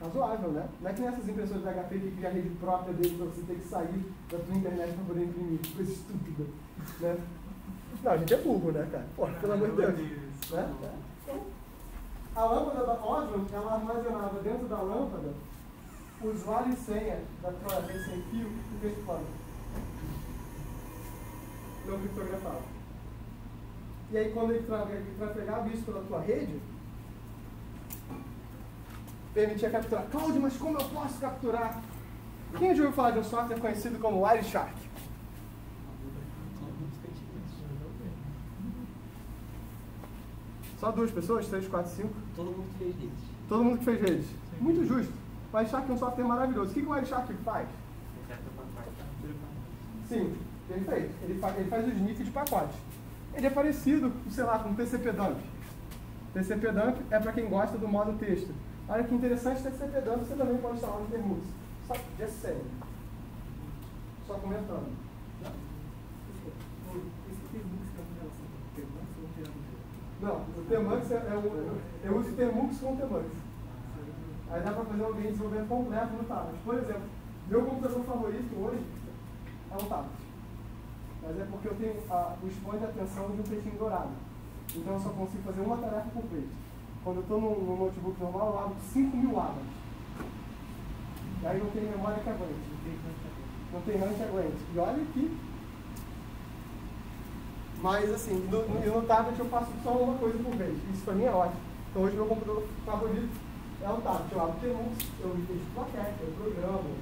Razoável, né? Não é que nessas impressoras da HP que cria a rede própria dele para você ter que sair da tua internet para poder imprimir. Coisa estúpida. Né? Não, a gente é burro, né, cara? Pô, pelo amor de Deus. Né? Então, a lâmpada da Osram, ela armazenava dentro da lâmpada usuário e senha da rede sem fio e texto fora não criptografado. E aí quando ele, tra ele trafegava isso pela tua rede, permitia capturar. Cláudio, mas como eu posso capturar? Quem já ouviu falar de um software conhecido como Wireshark? Só duas pessoas? Três, quatro, cinco? Todo mundo que fez redes. Todo mundo que fez redes. Muito justo. O Wireshark é um software maravilhoso. O que, que o Wireshark faz? Sim perfeito. Ele, fa ele faz o sniff de pacote. Ele é parecido, sei lá, com o TCP Dump. TCP Dump é para quem gosta do modo texto. Olha que interessante, TCP Dump você também pode instalar no Termux. Só, just saying. Só comentando. O? Não, o Termux é, é o, eu uso Termux com o Termux. Aí dá para fazer um ambiente de desenvolvimento completo no tablet. Por exemplo, meu computador favorito hoje é um tablet. Mas é porque eu tenho a, o span de atenção de um peixinho dourado. Então eu só consigo fazer uma tarefa por vez. Quando eu estou no, no, notebook normal, eu abro 5 mil abas. E aí não tem memória que aguente. Não tem RAM que aguente. E olha que. Mas assim, no, no, no tablet eu faço só uma coisa por vez. Isso para mim é ótimo. Então hoje meu computador favorito é o tablet. Eu abro Linux, eu edito plaquete, eu programo,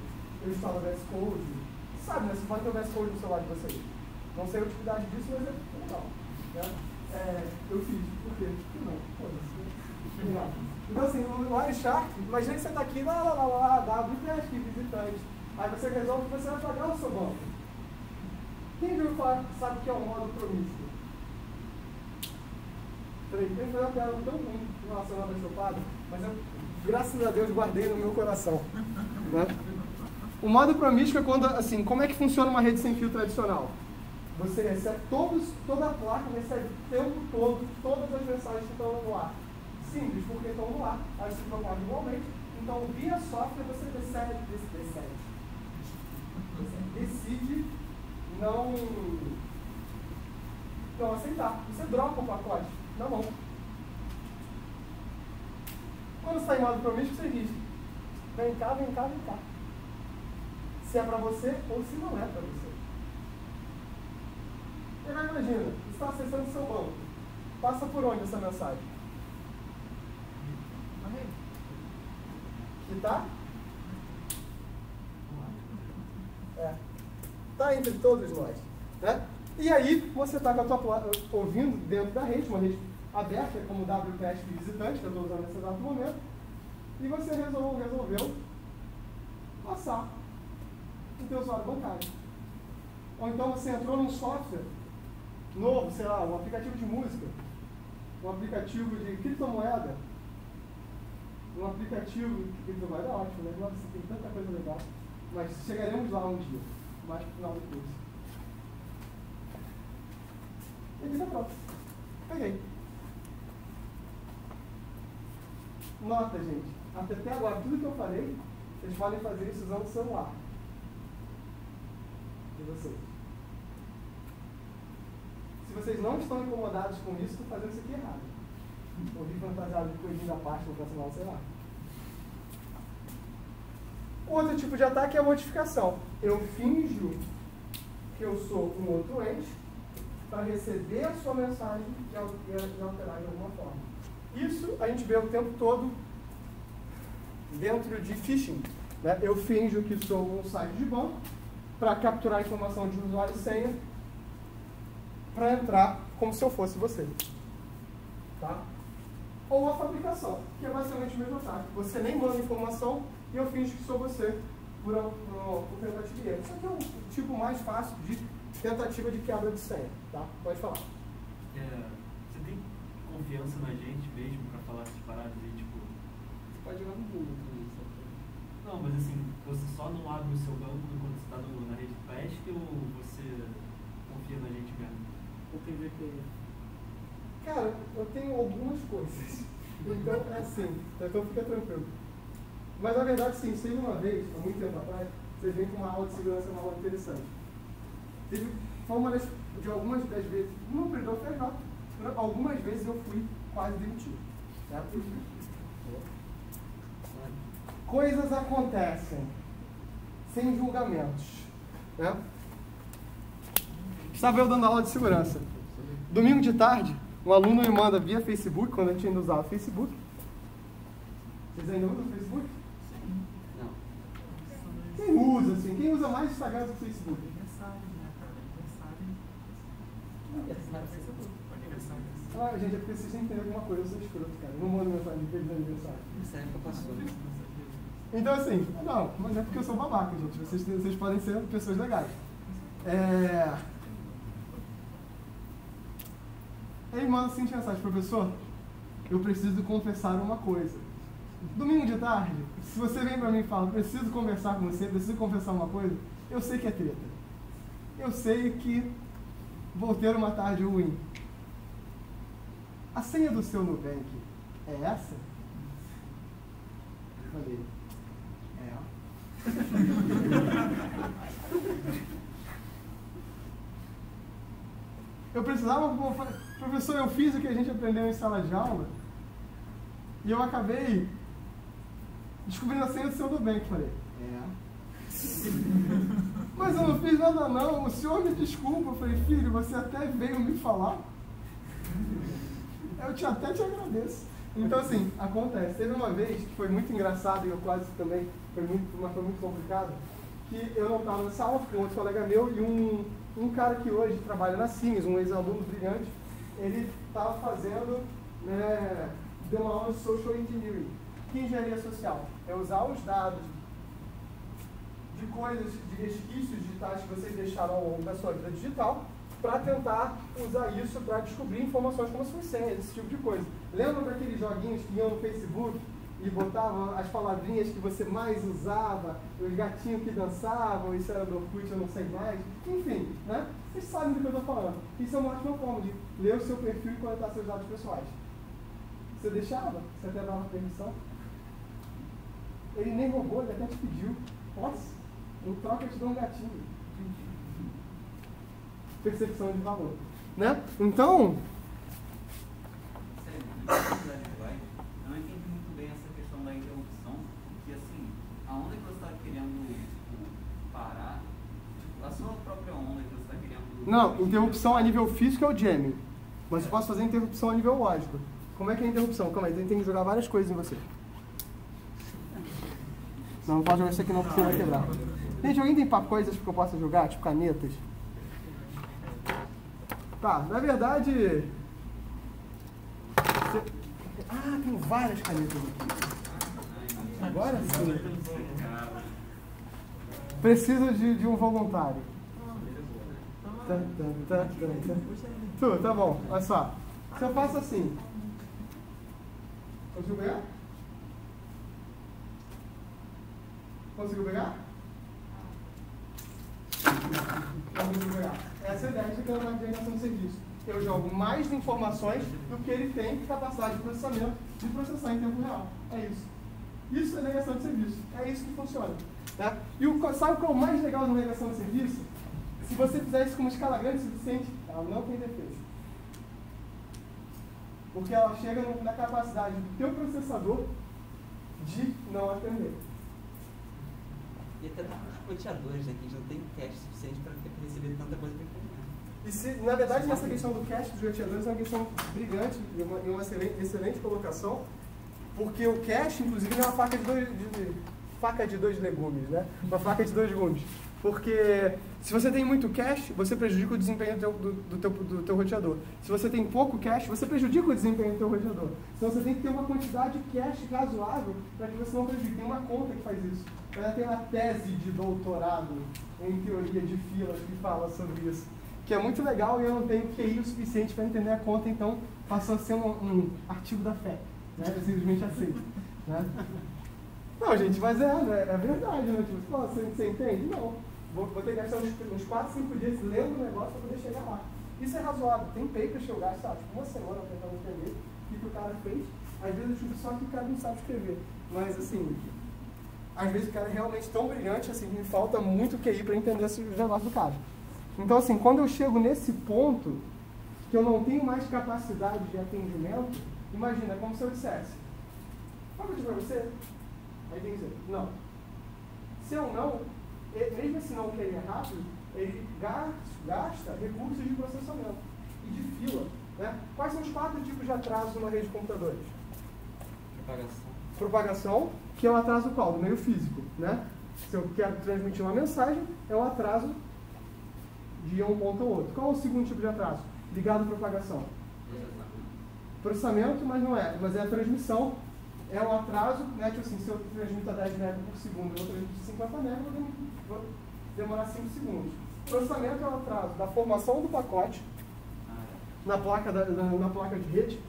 eu instalo o VS Code. Sabe, né? Você pode ter o VS Code no celular de vocês. Não sei a utilidade disso, mas é legal. Né? É, eu fiz. Por quê? Porque não. Então assim, o Wireshark, imagina que você está aqui, lá, lá, lá, lá, WPS, visitante. Aí você resolve que você vai pagar o seu banco. Quem viu falar, sabe que é o modo promíscuo? Falei, tem uma piada tão ruim relacionada ao estopado, mas eu, graças a Deus, guardei no meu coração. Né? O modo promíscuo é quando, assim, como é que funciona uma rede sem fio tradicional? Você recebe todos, toda a placa recebe o tempo todo todas as mensagens que estão no ar. Simples, porque estão no ar, elas se propagam igualmente. Então, via software, você decide, decide, decide não, não aceitar. Você dropa o pacote na mão. Quando você está em modo promíscuo, você diz: vem cá, vem cá, vem cá. Se é para você ou se não é para você. E agora imagina, está acessando o seu banco. Passa por onde essa mensagem? Que tá? É. Está entre todos nós. Né? E aí, você está com a tua ouvindo dentro da rede, uma rede aberta, como o WPS visitante, que eu estou usando nesse exato momento, e você resolveu, resolveu passar o teu usuário bancário. Ou então você entrou num software novo, sei lá, um aplicativo de música, um aplicativo de criptomoeda, um aplicativo de criptomoeda é ótimo, né? Nossa, tem tanta coisa legal. Mas chegaremos lá um dia, mais pro final do curso. E disse, pronto. Peguei. Nota, gente. Até agora, tudo que eu falei, vocês podem fazer isso usando o celular. De vocês. Se vocês não estão incomodados com isso, estou fazendo isso aqui errado. Ouvi fantasiado de coisinha da parte próximo sei lá. Outro tipo de ataque é a modificação. Eu finjo que eu sou um outro ente para receber a sua mensagem e alterar de alguma forma. Isso a gente vê o tempo todo dentro de phishing. Né? Eu finjo que sou um site de banco para capturar informação de usuário e senha para entrar como se eu fosse você. Tá? Ou a fabricação, que é basicamente o mesmo ataque. Você nem manda informação e eu finjo que sou você por, por, por tentativa de erro. Isso aqui é o tipo mais fácil de tentativa de quebra de senha. Tá? Pode falar. É, você tem confiança na gente mesmo para falar essas paradas aí, tipo. Você pode jogar no Google também, sabe? Não, mas assim, você só não abre o seu banco quando você está na rede PESC ou você confia na gente mesmo? Tem VPN? Cara, eu tenho algumas coisas. Então é assim, então fica tranquilo. Mas na verdade, sim, sempre uma vez, há muito tempo atrás, vocês vêm com uma aula de segurança, uma aula interessante. Teve, foi uma das, de algumas das vezes, não perdeu fez não. Algumas vezes eu fui quase demitido. Certo? Coisas acontecem sem julgamentos. Né? Estava eu dando aula de segurança. Domingo de tarde, um aluno me manda via Facebook, quando a gente ainda usava Facebook. Vocês ainda usam Facebook? Quem usa, assim? Quem usa mais Instagram do que Facebook? Ah, gente, é porque vocês têm que entender alguma coisa, eu sou escroto, cara. Não mando mensagem de feliz aniversário. Essa época passou. Então, assim, não, mas é porque eu sou babaca, gente. Vocês, vocês podem ser pessoas legais. É... Ele manda assim de mensagem, professor, eu preciso confessar uma coisa. Domingo de tarde, se você vem pra mim e fala, preciso conversar com você, preciso confessar uma coisa, eu sei que é treta. Eu sei que vou ter uma tarde ruim. A senha do seu Nubank é essa? Eu falei, é. Eu precisava, professor, eu fiz o que a gente aprendeu em sala de aula e eu acabei descobrindo a senha do seu Nubank. Falei, é. Mas eu não fiz nada não, o senhor me desculpa. Eu falei, filho, você até veio me falar. Eu te, até te agradeço. Então, assim, acontece. Teve uma vez que foi muito engraçado e eu quase também, foi muito, mas foi muito complicado, que eu não estava nessa aula, porque um outro colega meu e um, um cara que hoje trabalha na Sims, um ex-aluno brilhante, ele estava fazendo, né, deu uma aula de Social Engineering. Que engenharia social? É usar os dados de coisas, de resquícios digitais que vocês deixaram ao longo da sua vida digital, para tentar usar isso para descobrir informações como suas senhas, esse tipo de coisa. Lembra daqueles joguinhos que iam no Facebook e botavam as palavrinhas que você mais usava, os gatinhos que dançavam, isso era do Orkut, eu não sei mais. Enfim, né? Vocês sabem do que eu estou falando. Isso é uma ótima forma de ler o seu perfil e coletar seus dados pessoais. Você deixava? Você até dava permissão? Ele nem roubou, ele até te pediu. Posso? Em troca, eu te dou um gatinho percepção de valor. Né? Então. não entendi muito bem essa questão da interrupção, que assim, a onda que você está querendo tipo, parar, tipo, a sua própria onda que você está querendo. Não, interrupção a nível físico é o jamming. Mas eu posso fazer interrupção a nível lógico. Como é que é a interrupção? Calma aí, tem que jogar várias coisas em você. Não, não pode jogar isso aqui não, porque você vai quebrar. Gente, alguém tem coisas que eu possa jogar? Tipo canetas? Tá, na verdade. Ah, tem várias canetas aqui. Agora sim. Preciso de, de um voluntário. Tá, tá, tá, tá, tá. Tu, tá bom, olha só. Se eu faço assim. Conseguiu pegar? Conseguiu pegar? Conseguiu pegar. Essa é a ideia de integração de serviço. Eu jogo mais informações do que ele tem capacidade de processamento de processar em tempo real. É isso. Isso é negação de serviço. É isso que funciona. Tá? E o, sabe qual é o mais legal da negação de serviço? Se você fizer isso com uma escala grande o suficiente, ela não tem defesa. Porque ela chega na capacidade do teu processador de não atender. E até os roteadores aqui já não tem cache suficiente para receber tanta coisa para encaminhar. E se, na verdade, nessa questão do cache dos roteadores é uma questão brilhante e uma, e uma excelente, excelente, colocação, porque o cache, inclusive, é uma faca de dois, de, faca de dois legumes, né? Uma faca de dois gumes. Porque se você tem muito cache, você prejudica o desempenho do teu, do, do, teu, do teu roteador. Se você tem pouco cache, você prejudica o desempenho do teu roteador. Então você tem que ter uma quantidade de cache razoável para que você não prejudique. Tem uma conta que faz isso. Ela tem uma tese de doutorado em teoria de filas que fala sobre isso. Que é muito legal e eu não tenho QI o suficiente para entender a conta, então passou a ser um, um artigo da fé. Né? Eu simplesmente aceito. Né? Não, gente, mas é, é, é verdade, né? Tipo, você, você entende? Não. Vou, vou ter que gastar uns, uns 4, 5 dias lendo o negócio para poder chegar lá. Isso é razoável. Tem papers que eu gasto, sabe, tipo, uma semana tentando entender o que, o cara fez. Às vezes eu chuto só que o cara não sabe escrever. Mas, assim, às vezes o cara é realmente tão brilhante, assim, me falta muito QI para entender esse negócio do cara. Então, assim, quando eu chego nesse ponto, que eu não tenho mais capacidade de atendimento, imagina, é como se eu dissesse, vou pedir para você? Aí tem que dizer, não. Se eu não, mesmo esse não que ele é rápido, ele gasta recursos de processamento e de fila. Né? Quais são os quatro tipos de atraso numa rede de computadores? Propagação. Propagação, que é o atraso qual? Do meio físico. Né? Se eu quero transmitir uma mensagem, é o atraso de um ponto ao outro. Qual é o segundo tipo de atraso? Ligado à propagação. processamento, mas não é. Mas é a transmissão, é um atraso, né? Tipo assim, se eu transmito a 10 MB por segundo e eu transmito 50 MB, eu demorar 5 segundos. Processamento é o atraso da formação do pacote na placa, da, na, placa de rede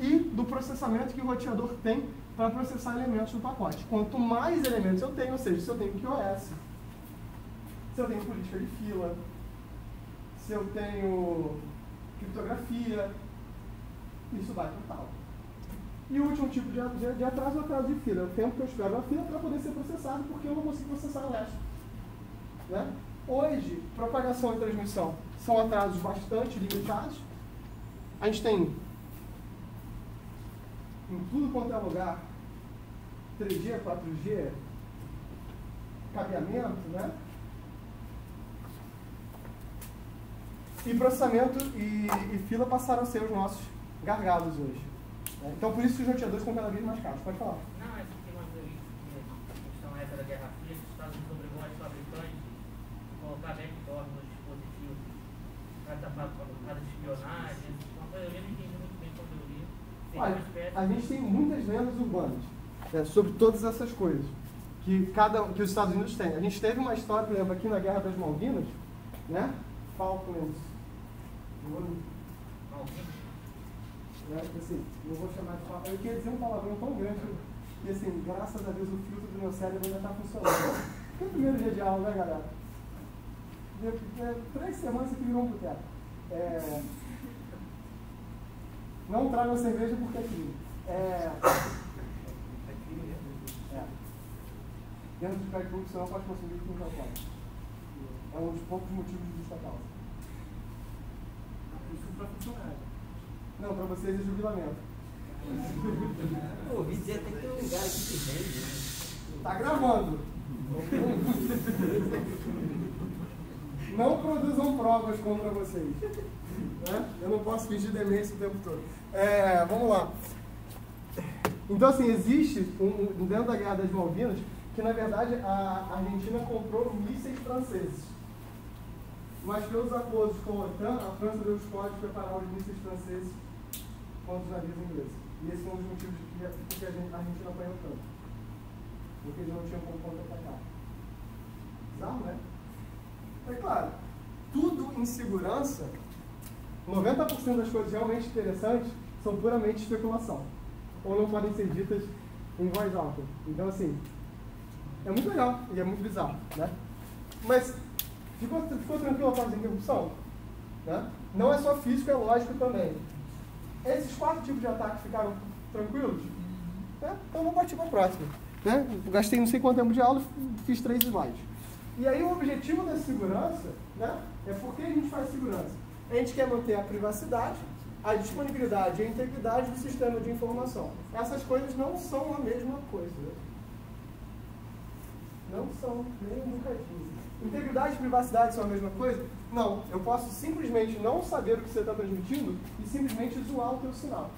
e do processamento que o roteador tem para processar elementos do pacote. Quanto mais elementos eu tenho, ou seja, se eu tenho QoS, se eu tenho política de fila, se eu tenho criptografia, isso vai para tal. E o último tipo de, de, de atraso é o atraso de fila. É o tempo que eu espero na fila para poder ser processado, porque eu não consigo processar o resto. Né? Hoje, propagação e transmissão são atrasos bastante limitados. A gente tem em tudo quanto é lugar 3G, 4G, cabeamento, né? E processamento e, e fila passaram a ser os nossos gargalos hoje. né? Então por isso que os roteadores estão cada vez mais caros. Pode falar. Não, é porque uma teoria que questão essa da Guerra Fria, que os Estados Unidos obrigou os fabricantes a colocar backdoor nos dispositivos para tapar por causa de espionagem. Uma coisa eu não entendi muito bem quando eu li. Tem uma Olha, a gente tem muitas lendas urbanas né, sobre todas essas coisas que, cada, que os Estados Unidos têm. A gente teve uma história, por exemplo, aqui na Guerra das Malvinas, né? Falklands. Né? Assim, não vou chamar de palavrão. Eu queria dizer um palavrão tão grande que, assim, graças a Deus o filtro do meu cérebro ainda está funcionando. Que é o primeiro dia de aula, né, galera? De- de- três semanas aqui virou um boteco. É... Não tragam cerveja porque é crime. É... É. Dentro do espectro público, você não pode consumir com alcoólicos. É um dos poucos motivos de justa causa. Isso para funcionário. Não, para vocês é jubilamento. Eu ouvi dizer até que tem um lugar aqui que vende, né? Tá gravando. Não produzam provas contra vocês. Né? Eu não posso fingir demência o tempo todo. É, vamos lá. Então, assim, existe, um, dentro da Guerra das Malvinas, que na verdade a Argentina comprou mísseis franceses. Mas pelos acordos com a OTAN, a França deu os códigos para preparar os mísseis franceses contra os navios ingleses. E esse foi um dos motivos de que a, porque a gente- a Argentina apanhou tanto. Porque eles não tinham como contra-atacar. Bizarro, né? É claro, tudo em segurança, 90% das coisas realmente interessantes são puramente especulação. Ou não podem ser ditas em voz alta. Então, assim, é muito legal e é muito bizarro, né? Mas ficou, ficou tranquilo a parte da interrupção? Né? Não é só físico, é lógico também. Esses quatro tipos de ataque ficaram tranquilos? Né? Então vamos partir para a próxima. Né? Gastei não sei quanto tempo de aula, fiz três slides. E aí o objetivo da segurança né, é por que a gente faz segurança? A gente quer manter a privacidade, a disponibilidade e a integridade do sistema de informação. Essas coisas não são a mesma coisa. Não são nem um bocadinho. Integridade e privacidade são a mesma coisa? Não. Eu posso simplesmente não saber o que você está transmitindo e simplesmente zoar o teu sinal.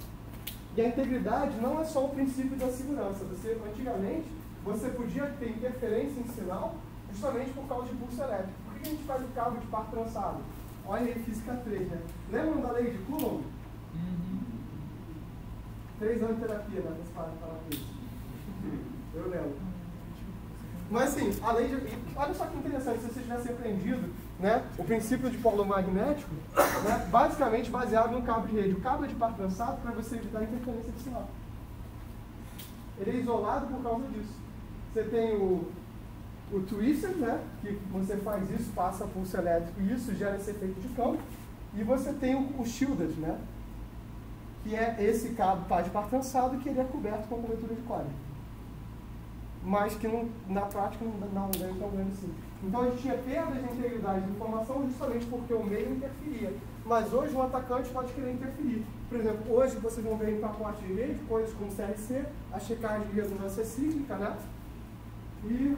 E a integridade não é só o princípio da segurança. Você, antigamente, você podia ter interferência em sinal justamente por causa de pulso elétrico. Por que a gente faz o cabo de par trançado? Olha aí, física 3, né? Lembram da lei de Coulomb? Três anos de terapia, né? Nesse para falar isso. Eu lembro. Mas assim, a lei de. Olha só que interessante, se você tivesse aprendido né, o princípio de polo magnético, né, basicamente baseado no cabo de rede. O cabo é de par trançado para você evitar interferência de sinal. Ele é isolado por causa disso. Você tem o, o twister, né, que você faz isso, passa pulso elétrico e isso gera esse efeito de campo. E você tem o, o shielded, né, que é esse cabo par de par trançado que ele é coberto com cobertura de cobre mas que não, na prática não não, ganho tão grande assim. Então a gente tinha perda de integridade de informação justamente porque o meio interferia. Mas hoje um atacante pode querer interferir. Por exemplo, hoje vocês vão ver em pacote rede coisas como CRC, a checagem de redundância cíclica, né? E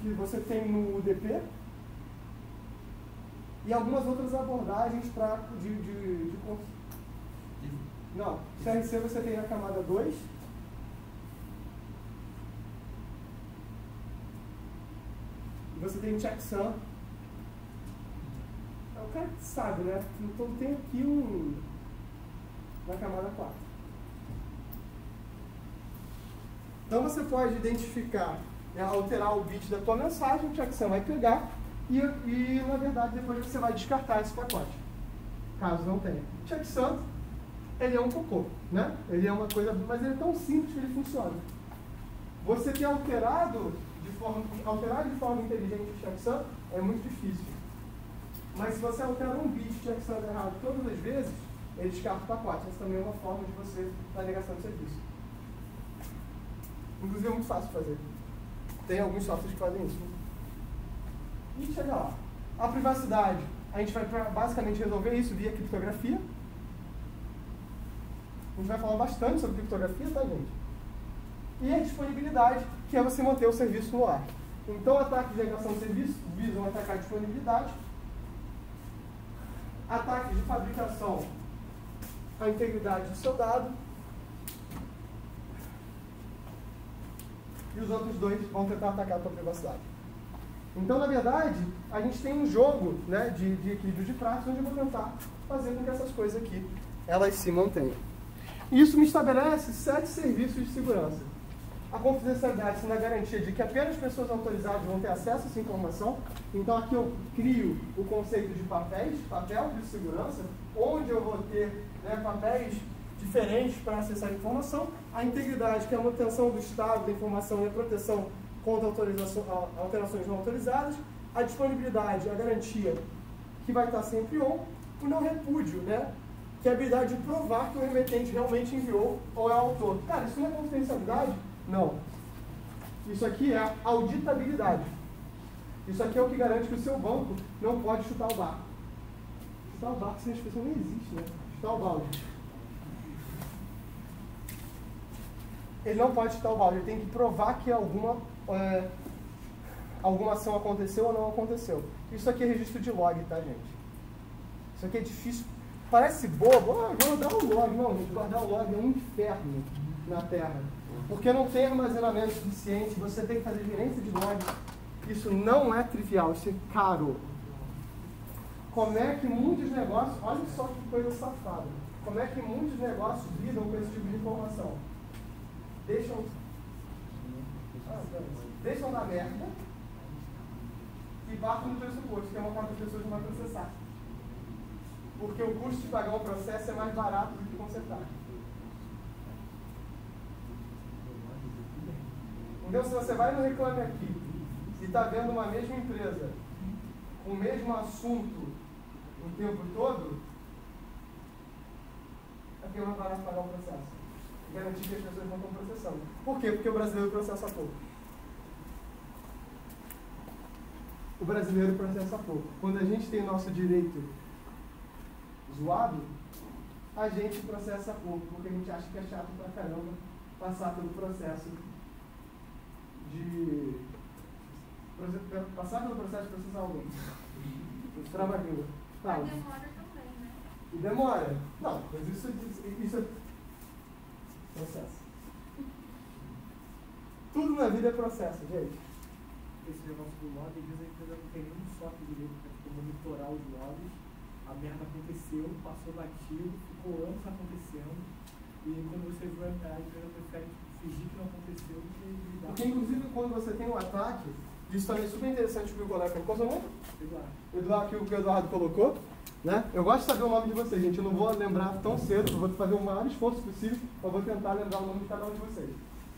que você tem no UDP e algumas outras abordagens para de, de, de cons- Não, CRC você tem na camada 2 E você tem checksum. É o cara que sabe, né? Então tem aqui um, na camada 4. Então você pode identificar, né, alterar o bit da tua mensagem, o checksum vai pegar e, e, na verdade, depois você vai descartar esse pacote, caso não tenha. Checksum, ele é um cocô, né? Ele é uma coisa, mas ele é tão simples que ele funciona. Você ter alterado de forma, alterar de forma inteligente o checksum é muito difícil. Mas se você altera um bit checksum errado todas as vezes, ele descarta o pacote. Essa também é uma forma de você dar negação de serviço. Inclusive é muito fácil de fazer. Tem alguns softwares que fazem isso. E chega lá. A privacidade, a gente vai basicamente resolver isso via criptografia. A gente vai falar bastante sobre criptografia, tá, gente? E a disponibilidade, que é você manter o serviço no ar. Então, ataques de negação de serviço visam atacar a disponibilidade. Ataques de fabricação, a integridade do seu dado. E os outros dois vão tentar atacar a tua privacidade. Então, na verdade, a gente tem um jogo né, de, de equilíbrio de pratos onde eu vou tentar fazer com que essas coisas aqui elas se mantenham. Isso me estabelece sete serviços de segurança. A confidencialidade sendo a garantia de que apenas pessoas autorizadas vão ter acesso a essa informação. Então aqui eu crio o conceito de papéis, papel de segurança, onde eu vou ter né, papéis diferentes para acessar a informação. A integridade, que é a manutenção do estado da informação e a proteção contra alterações não autorizadas. A disponibilidade, a garantia, que vai estar sempre on. O não repúdio, né? que é a habilidade de provar que o remetente realmente enviou ou é autor. Cara, isso não é confidencialidade? Não. Isso aqui é auditabilidade. Isso aqui é o que garante que o seu banco não pode chutar o barco. Chutar o barco sem expressão nem existe, né? Chutar o balde. Ele não pode chutar o balde, ele tem que provar que alguma, é, alguma ação aconteceu ou não aconteceu. Isso aqui é registro de log, tá, gente? Isso aqui é difícil. Parece bobo, ah, guardar o log. Não, gente, guardar o log é um inferno na Terra. Porque não tem armazenamento suficiente, você tem que fazer gerência de log. Isso não é trivial, isso é caro. Como é que muitos negócios, olha só que coisa safada, como é que muitos negócios lidam com esse tipo de informação? Deixam, ah, deixam na merda e batem no pressuposto, que é uma quarta pessoa que vai processar. Porque o custo de pagar um processo é mais barato do que consertar. Então, se você vai no Reclame Aqui e está vendo uma mesma empresa com o mesmo assunto o tempo todo, é porque é mais barato pagar o processo. E garantir que as pessoas não estão processando. Por quê? Porque o brasileiro processa pouco. O brasileiro processa pouco. Quando a gente tem nosso direito zoado, a gente processa pouco, porque a gente acha que é chato pra caramba passar pelo processo de. passar pelo processo de processar alguém. Língua. Mas demora também, né? E demora. Não, mas isso, isso é processo. Tudo na vida é processo, gente. Esse negócio do log, às vezes a empresa não tem nenhum software direito para tipo, monitorar os logs. A merda aconteceu, passou batido, ficou anos acontecendo. E quando você viu a empresa prefere fingir que não aconteceu do que lidar Porque, inclusive, quando você tem um ataque, isso também é super interessante que o colega colocou. O nome? Eduardo. Eduardo, que o Eduardo colocou. Né? Eu gosto de saber o nome de vocês, gente. Eu não vou lembrar tão cedo, eu vou fazer o maior esforço possível, mas vou tentar lembrar o nome de cada um de vocês.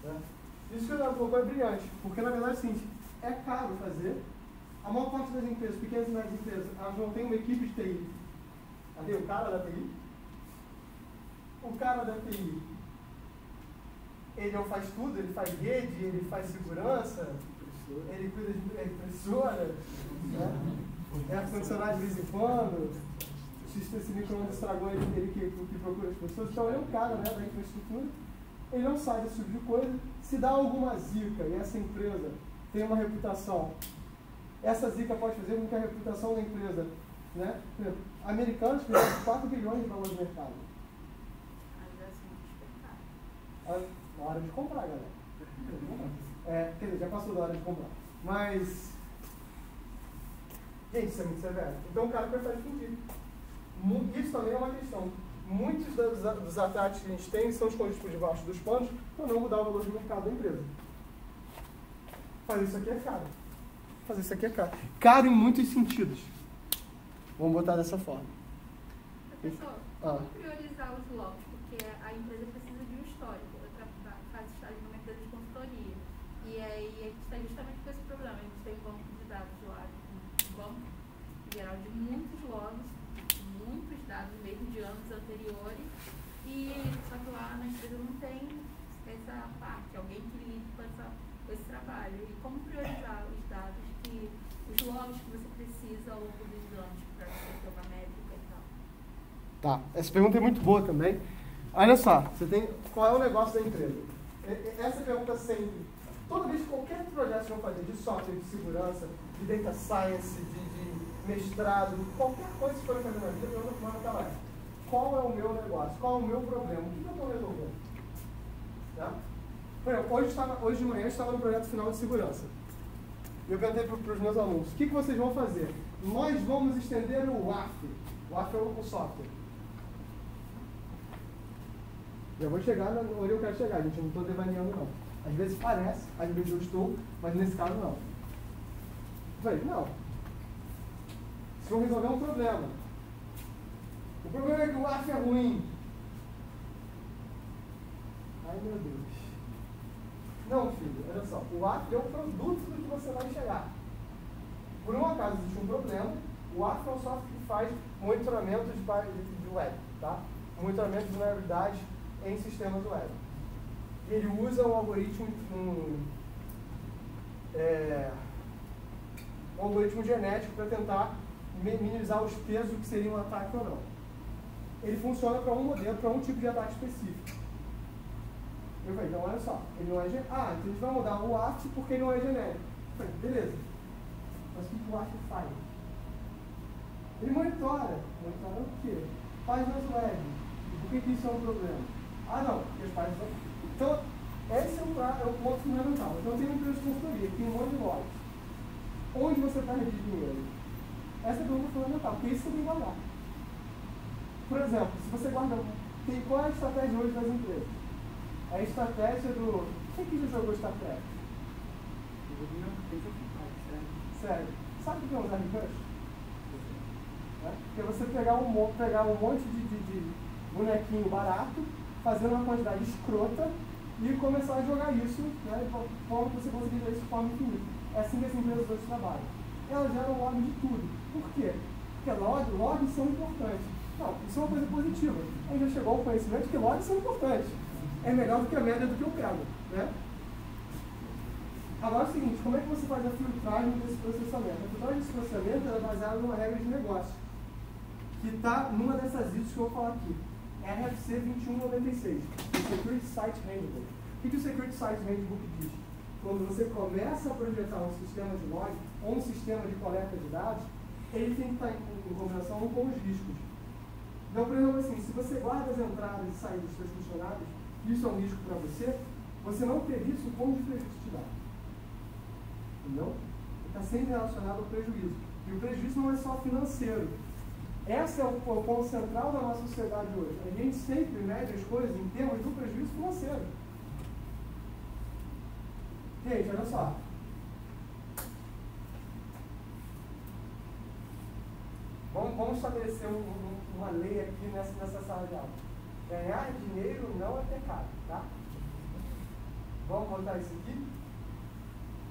Né? Isso que o Eduardo colocou é brilhante, porque na verdade é o seguinte, é caro fazer. A maior parte das empresas, pequenas e médias empresas, elas não têm uma equipe de TI. Cadê o cara da TI? O cara da TI, ele não faz tudo, ele faz rede, ele faz segurança, ele cuida de impressora, né? é ar-condicionado de vez em quando, se esse micro-ondas estragou ele, ele que, que procura as pessoas, então ele é um cara né, da infraestrutura, ele não sai desse tipo de coisa, se dá alguma zica e essa empresa tem uma reputação, essa zica pode fazer com que a reputação da empresa, né, exemplo, americanos fizeram 4 bilhões de valor de mercado. Mas é assim. Na hora de comprar, galera. É, quer dizer, já passou da hora de comprar. Mas. Gente, isso é muito severo. Então o cara prefere. Mu- Isso também é uma questão. muitos dos, dos ataques que a gente tem são escondidos por debaixo dos panos para não mudar o valor de mercado da empresa. Fazer isso aqui é caro. Fazer isso aqui é caro. Caro em muitos sentidos. Vamos botar dessa forma. Professor, Ah. priorizar os lotes? Porque a empresa precisa de um histórico. Eu tra- faço estágio numa empresa de consultoria. E aí a gente está justamente com esse problema. A gente tem um banco de dados lá, um banco geral de muitos logs, muitos dados mesmo de anos anteriores. E só que lá na empresa não tem essa parte, alguém que lide com, essa, com esse trabalho. E como priorizar os dados que, os logs que você precisa ao longo dos anos para você ter uma métrica e tal. Tá, essa pergunta é muito boa também. Olha só, você tem qual é o negócio da empresa? Essa pergunta sempre, toda vez que qualquer projeto que eu fazer de software, de segurança, de data science, de, de mestrado, qualquer coisa que for fazer na vida, a pergunta que manda tá lá. Qual é o meu negócio? Qual é o meu problema? O que eu estou resolvendo? Tá? Por exemplo, hoje, hoje de manhã eu estava no projeto final de segurança. E eu perguntei para os meus alunos, o que, que vocês vão fazer? Nós vamos estender o WAF. O WAF é o software. Já vou chegar onde eu quero chegar, gente. Eu não estou devaneando, não. Às vezes parece, às vezes eu estou, mas nesse caso não. Falei, não. Vocês vão resolver um problema. O problema é que o AF é ruim. Ai, meu Deus. Não, filho, olha só. O AF é o produto do que você vai chegar. Por um acaso existe um problema, o AF é um software que faz monitoramento de, de web, tá? Monitoramento de vulnerabilidades em sistemas web. Ele usa um algoritmo, um, é, um algoritmo genético para tentar mi- minimizar os pesos que seria um ataque ou não. Ele funciona para um modelo, para um tipo de ataque específico. Eu falei, então olha só, ele não é genérico. Ah, então a gente vai mudar o ART porque ele não é genérico. Eu falei, beleza. Mas o que o ART faz? Ele monitora. Monitora o quê? Páginas web. Por que, que isso é um problema? Ah, não, porque as páginas web. Então, esse é o, é o ponto fundamental. Então, tem uma empresa de consultoria, tem um monte de lojas. Onde você perde dinheiro? Essa é a pergunta fundamental, porque isso você tem que guardar. Por exemplo, se você guarda. Tem, qual é a estratégia hoje das empresas? É a estratégia do. Quem que já jogou? Não, tem que ficar, sério. Sério. Sabe o que é Zerg Crush? Né? Que é você pegar um, pegar um monte de, de, de bonequinho barato, fazer uma quantidade escrota e começar a jogar isso, né? De forma que você conseguir fazer isso de forma infinita. É assim que as empresas hoje trabalham. Elas geram log de tudo. Por quê? Porque log, logs são importantes. Não, isso é uma coisa positiva. A gente já chegou ao conhecimento que logs são importantes. É melhor do que a média do que eu pego. Né? Agora é o seguinte, como é que você faz a filtragem desse processamento? A filtragem desse processamento é baseada numa regra de negócio, que está numa dessas ISOs que eu vou falar aqui. RFC 2196, o Security Site Handbook. O que, o Security Site Handbook diz? Quando você começa a projetar um sistema de log ou um sistema de coleta de dados, ele tem que estar em, combinação com os riscos. Então, por exemplo, assim, se você guarda as entradas e saídas dos seus funcionários, isso é um risco para você, você não ter isso, como de prejuízo te dá? Entendeu? Está sempre relacionado ao prejuízo. E o prejuízo não é só financeiro. Esse é o, o ponto central da nossa sociedade hoje. A gente sempre mede as coisas em termos do prejuízo financeiro. Gente, olha só. Vamos, vamos estabelecer um- um- uma lei aqui nessa, nessa sala de aula. Ganhar dinheiro não é pecado, tá? Vamos botar isso aqui?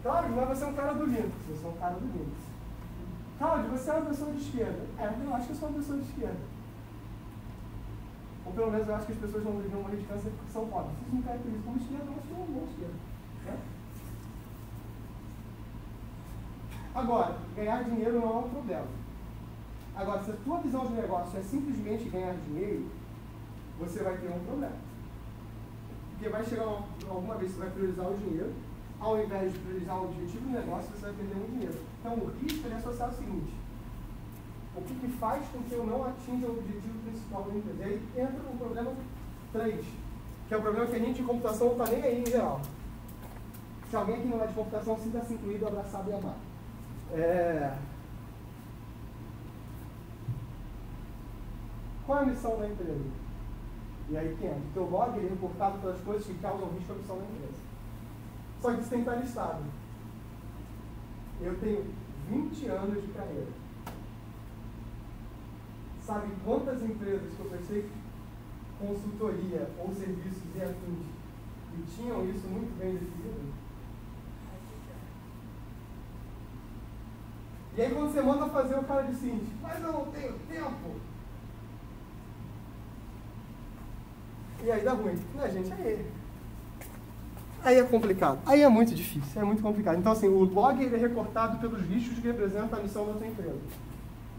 Cláudio, mas você é um cara do Linux. Eu sou um cara do Linux. Cláudio, você é uma pessoa de esquerda. É, eu acho que eu sou uma pessoa de esquerda. Ou pelo menos eu acho que as pessoas não deveriam morrer de câncer porque são pobres. Vocês não querem isso como esquerda, eu acho que é uma boa esquerda. Né? Agora, ganhar dinheiro não é um problema. Agora, se a tua visão de negócio é simplesmente ganhar dinheiro, você vai ter um problema. Porque vai chegar uma- alguma vez que você vai priorizar o dinheiro, ao invés de priorizar o objetivo do negócio, você vai perder muito dinheiro. Então, o risco é associado ao seguinte: o que, que faz com que eu não atinja o objetivo principal da empresa? E aí entra o problema 3, que é o problema que a gente de computação não está nem aí em geral. Se alguém aqui não é de computação, sinta-se incluído, abraçado e amado. É... Qual é a missão da empresa? E aí que entra. O teu log é reportado pelas coisas que causam risco à missão da empresa. Só que isso tem que estar listado. Eu tenho 20 anos de carreira. Sabe quantas empresas que eu prestei consultoria ou serviços e afins e tinham isso muito bem definido? E aí quando você manda fazer, o cara diz assim, mas eu não tenho tempo. E aí dá ruim. Não, gente, aí. Aí é complicado. Aí é muito difícil, é muito complicado. Então, assim, o log ele é recortado pelos riscos que representam a missão da sua empresa.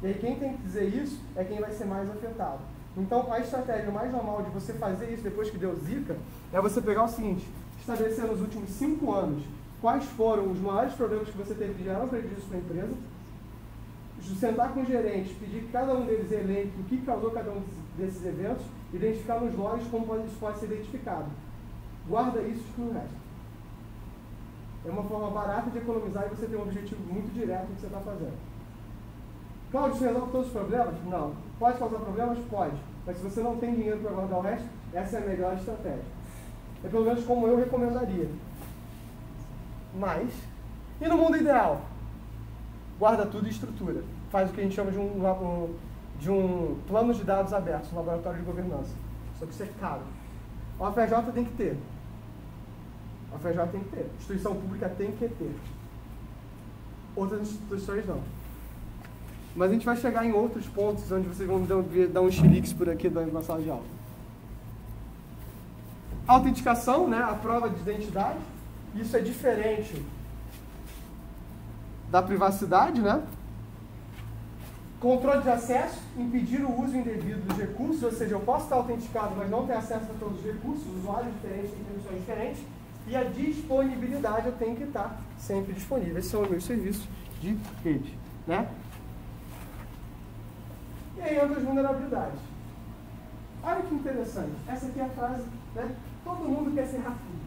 E aí quem tem que dizer isso é quem vai ser mais afetado. Então, a estratégia mais normal de você fazer isso depois que deu zica é você pegar o seguinte, estabelecer nos últimos cinco anos quais foram os maiores problemas que você teve que geraram prejuízo para a empresa, sentar com os gerentes, pedir que cada um deles elenque o que causou cada um desses eventos, identificar nos logs como isso pode ser identificado. Guarda isso e o resto. É uma forma barata de economizar e você tem um objetivo muito direto no que você está fazendo. Cláudio, isso resolve todos os problemas? Não. Pode causar problemas? Pode. Mas se você não tem dinheiro para guardar o resto, essa é a melhor estratégia. É pelo menos como eu recomendaria. Mas, e no mundo ideal? Guarda tudo e estrutura. Faz o que a gente chama de um, de um plano de dados abertos, um laboratório de governança. Só que isso é caro. O AFJ tem que ter. O AFJ tem que ter. Instituição pública tem que ter. Outras instituições não. Mas a gente vai chegar em outros pontos onde vocês vão dar um xiliques por aqui na sala de aula. Autenticação, né? a prova de identidade. Isso é diferente da privacidade, né? Controle de acesso, impedir o uso indevido dos recursos, ou seja, eu posso estar autenticado, mas não ter acesso a todos os recursos, usuários diferentes têm permissões diferentes, e a disponibilidade eu tenho que estar sempre disponível. Esse é o meu serviço de rede. Né? E aí entra as vulnerabilidades. Olha que interessante. Essa aqui é a frase, né? Todo mundo quer ser rápido.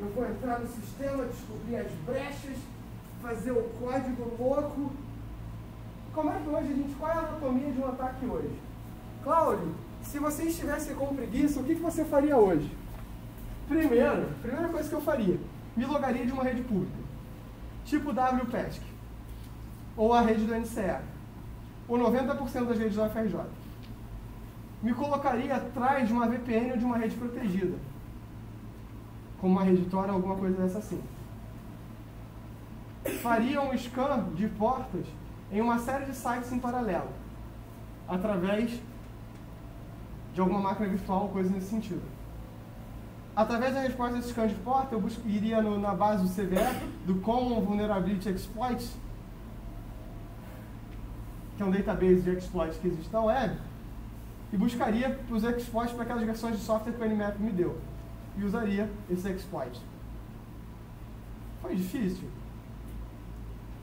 Eu vou entrar no sistema, descobrir as brechas, fazer o código louco como é que hoje gente, qual é a anatomia de um ataque hoje? Cláudio, se você estivesse com preguiça, o que, que você faria hoje? Primeiro, primeira coisa que eu faria, me logaria de uma rede pública, tipo WPESC, ou a rede do NCE, ou 90% das redes da UFRJ. Me colocaria atrás de uma VPN ou de uma rede protegida, como uma rede Tor ou alguma coisa dessa assim. Faria um scan de portas em uma série de sites em paralelo, através de alguma máquina virtual ou coisa nesse sentido. Através da resposta desse scan de porta, eu iria no, na base do CVE, do Common Vulnerability Exploits, que é um database de exploits que existe na web, e buscaria os exploits para aquelas versões de software que o Nmap me deu. E usaria esses exploits. Foi difícil?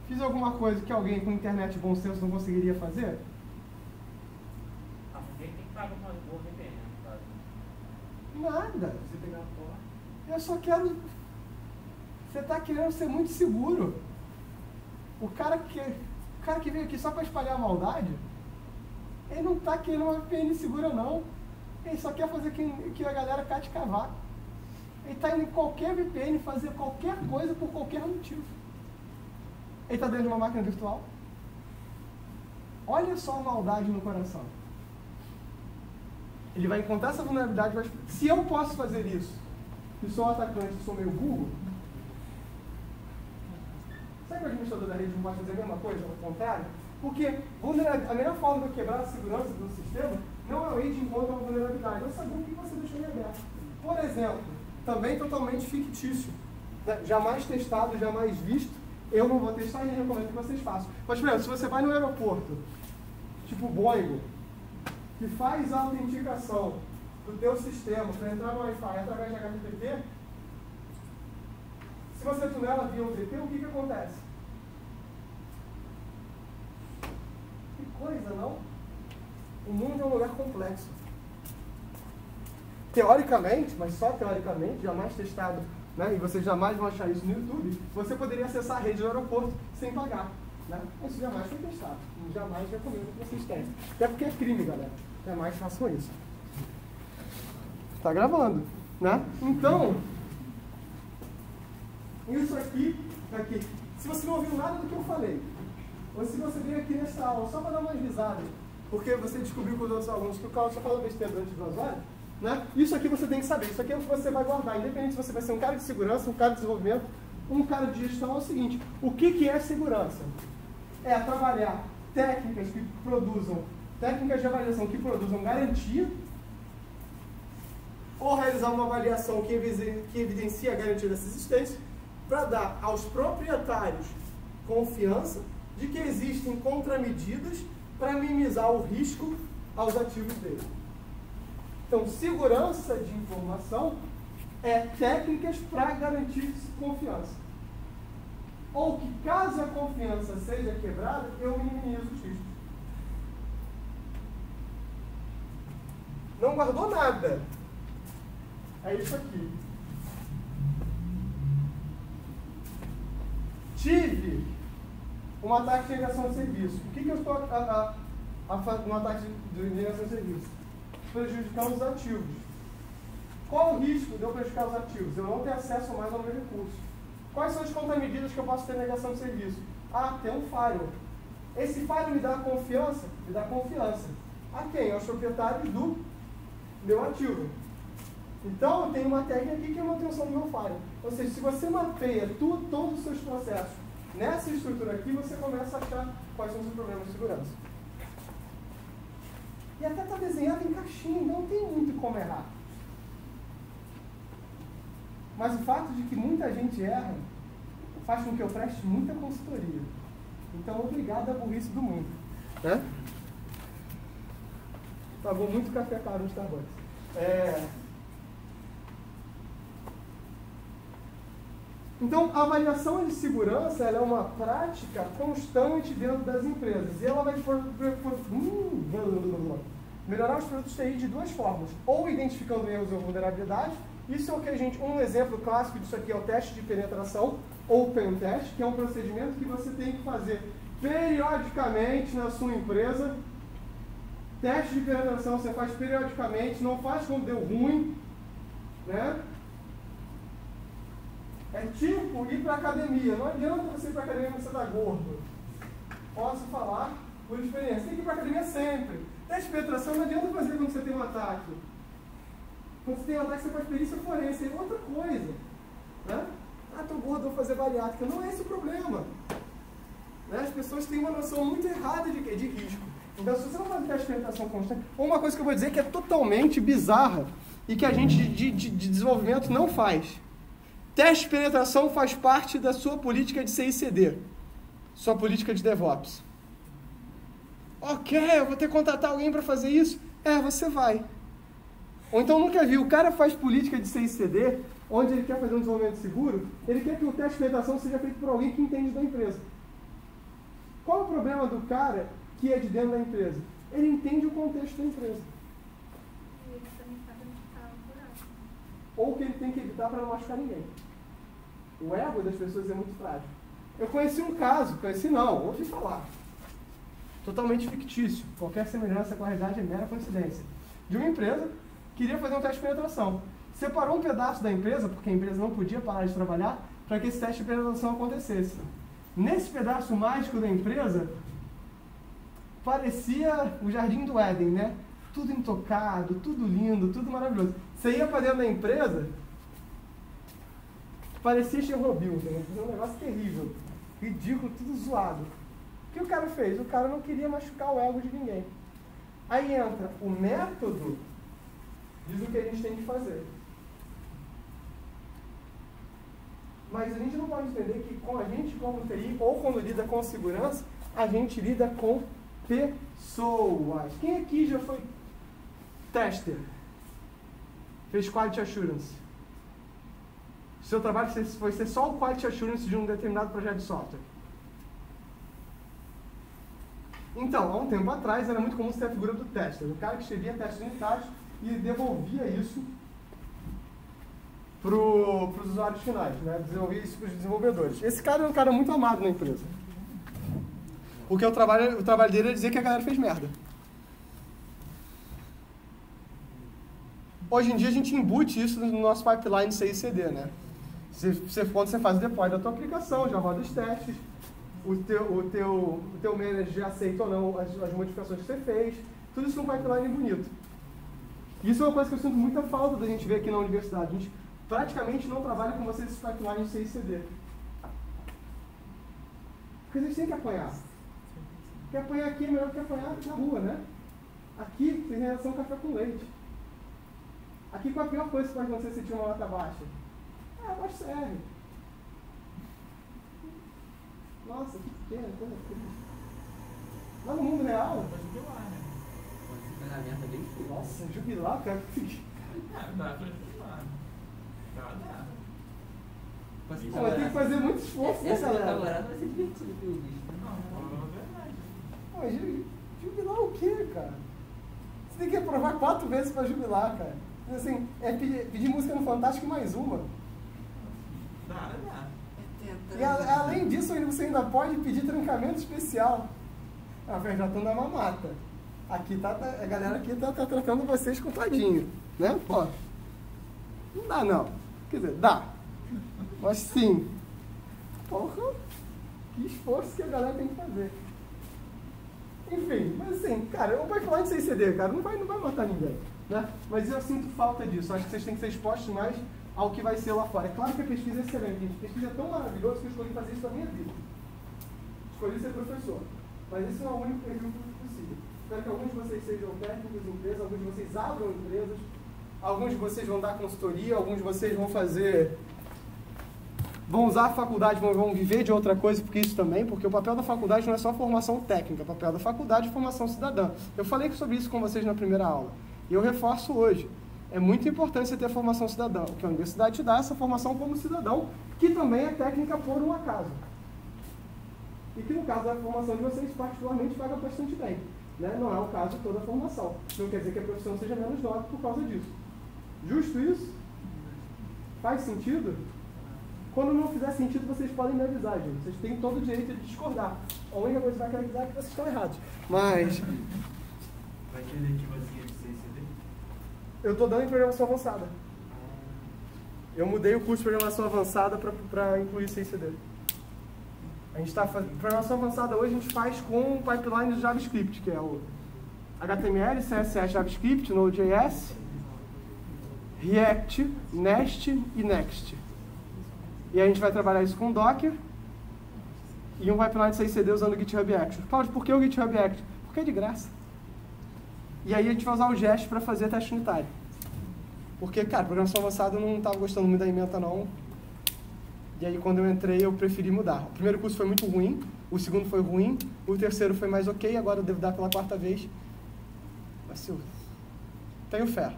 Fiz alguma coisa que alguém com internet bom senso não conseguiria fazer? Ah, tem que pagar uma boa VPN, Nada. Eu só quero. Você está querendo ser muito seguro. O cara que, o cara que veio aqui só para espalhar maldade, ele não está querendo uma VPN segura, não. Ele só quer fazer que, que a galera cate cavaco. Ele está indo em qualquer VPN fazer qualquer coisa por qualquer motivo. Ele está dentro de uma máquina virtual. Olha só a maldade no coração. Ele vai encontrar essa vulnerabilidade. Vai... Se eu posso fazer isso, e sou um atacante sou meio burro, será que o administrador da rede não pode fazer a mesma coisa, ao contrário? Porque a melhor forma de quebrar a segurança do sistema não é o ir de encontro a uma vulnerabilidade, é saber o que você deixou em aberto. Por exemplo, também totalmente fictício, né? jamais testado, jamais visto, eu não vou testar e recomendo que vocês façam. Mas, por exemplo, se você vai no aeroporto, tipo Boeing, que faz a autenticação do teu sistema para entrar no Wi-Fi através de HTTP, se você tunela via UDP, o que, que acontece? Que coisa, não? O mundo é um lugar complexo. Teoricamente, mas só teoricamente, jamais testado né, e vocês jamais vão achar isso no YouTube, você poderia acessar a rede do aeroporto sem pagar. Né? Isso jamais foi testado. Jamais recomendo que vocês testem. Até porque é crime, galera. Jamais façam isso. Tá gravando, né? Então, isso aqui, aqui. Se você não ouviu nada do que eu falei, ou se você veio aqui nessa aula só para dar umas risadas, porque você descobriu com os outros alunos que o Carlos só falou besteira durante duas horas, né? Isso aqui você tem que saber, isso aqui é o que você vai guardar, independente se você vai ser um cara de segurança, um cara de desenvolvimento, um cara de gestão, é o seguinte, o que, que é segurança? É trabalhar técnicas que produzam, técnicas de avaliação que produzam garantia, ou realizar uma avaliação que, que evidencia a garantia dessa existência, para dar aos proprietários confiança de que existem contramedidas para minimizar o risco aos ativos dele. Então, segurança de informação é técnicas para garantir confiança. Ou que, caso a confiança seja quebrada, eu minimizo os riscos. Não guardou nada. É isso aqui. Tive um ataque de negação de serviço. O que, que eu estou a, a, a, no ataque de, negação de serviço? Prejudicando os ativos. Qual o risco de eu prejudicar os ativos? Eu não ter acesso mais ao meu recurso. Quais são as contramedidas que eu posso ter negação de serviço? Ah, tem um firewall. Esse firewall me dá confiança? Me dá confiança. A quem? Aos proprietários do meu ativo. Então, eu tenho uma técnica aqui que é a manutenção do firewall. Ou seja, se você mapeia tu, todos os seus processos nessa estrutura aqui, você começa a achar quais são os problemas de segurança. E até está desenhado em caixinha, não tem muito como errar. Mas o fato de que muita gente erra faz com que eu preste muita consultoria. Então, obrigado à burrice do mundo. Pagou muito café caro no Starbucks. É... Então, a avaliação de segurança é uma prática constante dentro das empresas. E ela vai hum, melhorar os produtos TI de duas formas. Ou identificando erros ou vulnerabilidades. Isso é o que a gente. Um exemplo clássico disso aqui é o teste de penetração, ou pen test, que é um procedimento que você tem que fazer periodicamente na sua empresa. Teste de penetração você faz periodicamente, não faz quando deu ruim. Né? É tipo ir para academia. Não adianta você ir para academia quando você está gordo. Posso falar por experiência. Tem que ir para academia sempre. Teste de penetração não adianta fazer quando você tem um ataque. Quando você tem um ataque, você faz perícia forense. É outra coisa. Né? Ah, tô gordo, vou fazer bariátrica. Não é esse o problema. Né? As pessoas têm uma noção muito errada de, de risco. Então, se você não faz teste de penetração constante, ou uma coisa que eu vou dizer que é totalmente bizarra e que a gente de, de- de desenvolvimento não faz. Teste de penetração faz parte da sua política de CICD, sua política de DevOps. Ok, eu vou ter que contratar alguém para fazer isso? É, você vai. Ou então nunca viu, o cara faz política de CICD, onde ele quer fazer um desenvolvimento seguro, ele quer que o teste de penetração seja feito por alguém que entende da empresa. Qual é o problema do cara que é de dentro da empresa? Ele entende o contexto da empresa. E ele também sabe onde está o buraco. ou que ele tem que evitar para não machucar ninguém. O ego das pessoas é muito frágil. Eu conheci um caso, conheci não, ouvi falar. Totalmente fictício. Qualquer semelhança com a realidade é mera coincidência. De uma empresa que queria fazer um teste de penetração. Separou um pedaço da empresa, porque a empresa não podia parar de trabalhar, para que esse teste de penetração acontecesse. Nesse pedaço mágico da empresa, parecia o jardim do Éden, né? Tudo intocado, tudo lindo, tudo maravilhoso. Você ia para dentro da empresa, parecia Chernobyl, entendeu? Um negócio terrível, ridículo, tudo zoado. O que o cara fez? O cara não queria machucar o ego de ninguém. Aí entra o método, diz o que a gente tem que fazer. Mas a gente não pode entender que com a gente como TI, ou quando lida com segurança, a gente lida com pessoas. Quem aqui já foi tester? Fez Quality Assurance? Seu trabalho foi ser só o Quality Assurance de um determinado projeto de software. Então, há um tempo atrás era muito comum ter a figura do tester, o cara que escrevia testes unitários e devolvia isso para os usuários finais, né? desenvolvia isso para os desenvolvedores. Esse cara é um cara muito amado na empresa. Porque o trabalho, o trabalho dele é dizer que a galera fez merda. hoje em dia a gente embute isso no nosso pipeline CICD, né? Você, você, quando você faz o deploy da tua aplicação, já roda os testes, o teu, o teu, o teu manager aceita ou não as, as modificações que você fez, tudo isso num pipeline bonito. Isso é uma coisa que eu sinto muita falta da gente ver aqui na universidade. A gente praticamente não trabalha com vocês esses pipelines CICD. Porque vocês têm que apanhar. Porque apanhar aqui é melhor que apanhar na rua, né? Aqui tem relação café com leite. Aqui qual a pior coisa que pode acontecer se tiver uma nota baixa? Ah, baixa serve. Nossa, que pena, coisa triste. Lá no mundo real, Pode ser ferramenta bem feita. nossa, jubilar, cara. Ah, dá pra jubilar. Dá, dá. Pode ser mas tem que fazer muito esforço, né, Essa galera? namorada vai ser divertido pelo visto. Não, é ju- jubilar o quê, cara? Você tem que aprovar quatro vezes pra jubilar, cara. Assim, é pedir, pedir música no Fantástico e mais uma. Dá, dá. E a- além disso, você ainda pode pedir trancamento especial. Ah, velho, já estão na mamata. Aqui tá, tá- a galera aqui tá, tá tratando vocês com tadinho, né? Pô, não dá não. Quer dizer, dá. Mas sim. Porra, que esforço que a galera tem que fazer. Enfim, mas assim, cara, o pipeline sem CD, cara, não vai, não vai matar ninguém, né? Mas eu sinto falta disso. Acho que vocês têm que ser expostos mais ao que vai ser lá fora. É claro que a pesquisa é excelente, gente. Pesquisa é tão maravilhosa que eu escolhi fazer isso na minha vida. Escolhi ser professor. Mas esse não é o único perfil possível. Espero que alguns de vocês sejam técnicos de empresa, alguns de vocês abram empresas, alguns de vocês vão dar consultoria, alguns de vocês vão fazer vão usar a faculdade, vão, vão viver de outra coisa, porque isso também, porque o papel da faculdade não é só formação técnica, o papel da faculdade é formação cidadã. Eu falei sobre isso com vocês na primeira aula, e eu reforço hoje. É muito importante você ter a formação cidadã, porque a universidade te dá essa formação como cidadão, que também é técnica por um acaso. E que no caso da formação de vocês, particularmente, paga bastante bem. Né? Não é o caso de toda a formação. Não quer dizer que a profissão seja menos nobre por causa disso. Justo isso? Faz sentido? Quando não fizer sentido, vocês podem me avisar, gente. Vocês têm todo o direito de discordar. A única coisa que vai querer avisar é que vocês estão errados. Mas Vai ter letivazinha de CCD? eu estou dando em programação avançada. Eu mudei o curso de programação avançada para incluir CICD. A gente está fazendo. Programação avançada hoje a gente faz com o pipeline de JavaScript, que é o HTML, CSS, JavaScript, Node.js, React, Nest e Next. E a gente vai trabalhar isso com Docker e um pipeline de CICD usando o GitHub Actions. Cláudio, por que o GitHub Actions? Porque é de graça. E aí a gente vai usar o Jest para fazer teste unitário. Porque, cara, programação avançada eu não estava gostando muito da ementa não. E aí quando eu entrei eu preferi mudar. O primeiro curso foi muito ruim, o segundo foi ruim, o terceiro foi mais ok, agora eu devo dar pela quarta vez. Mas eu tenho fé.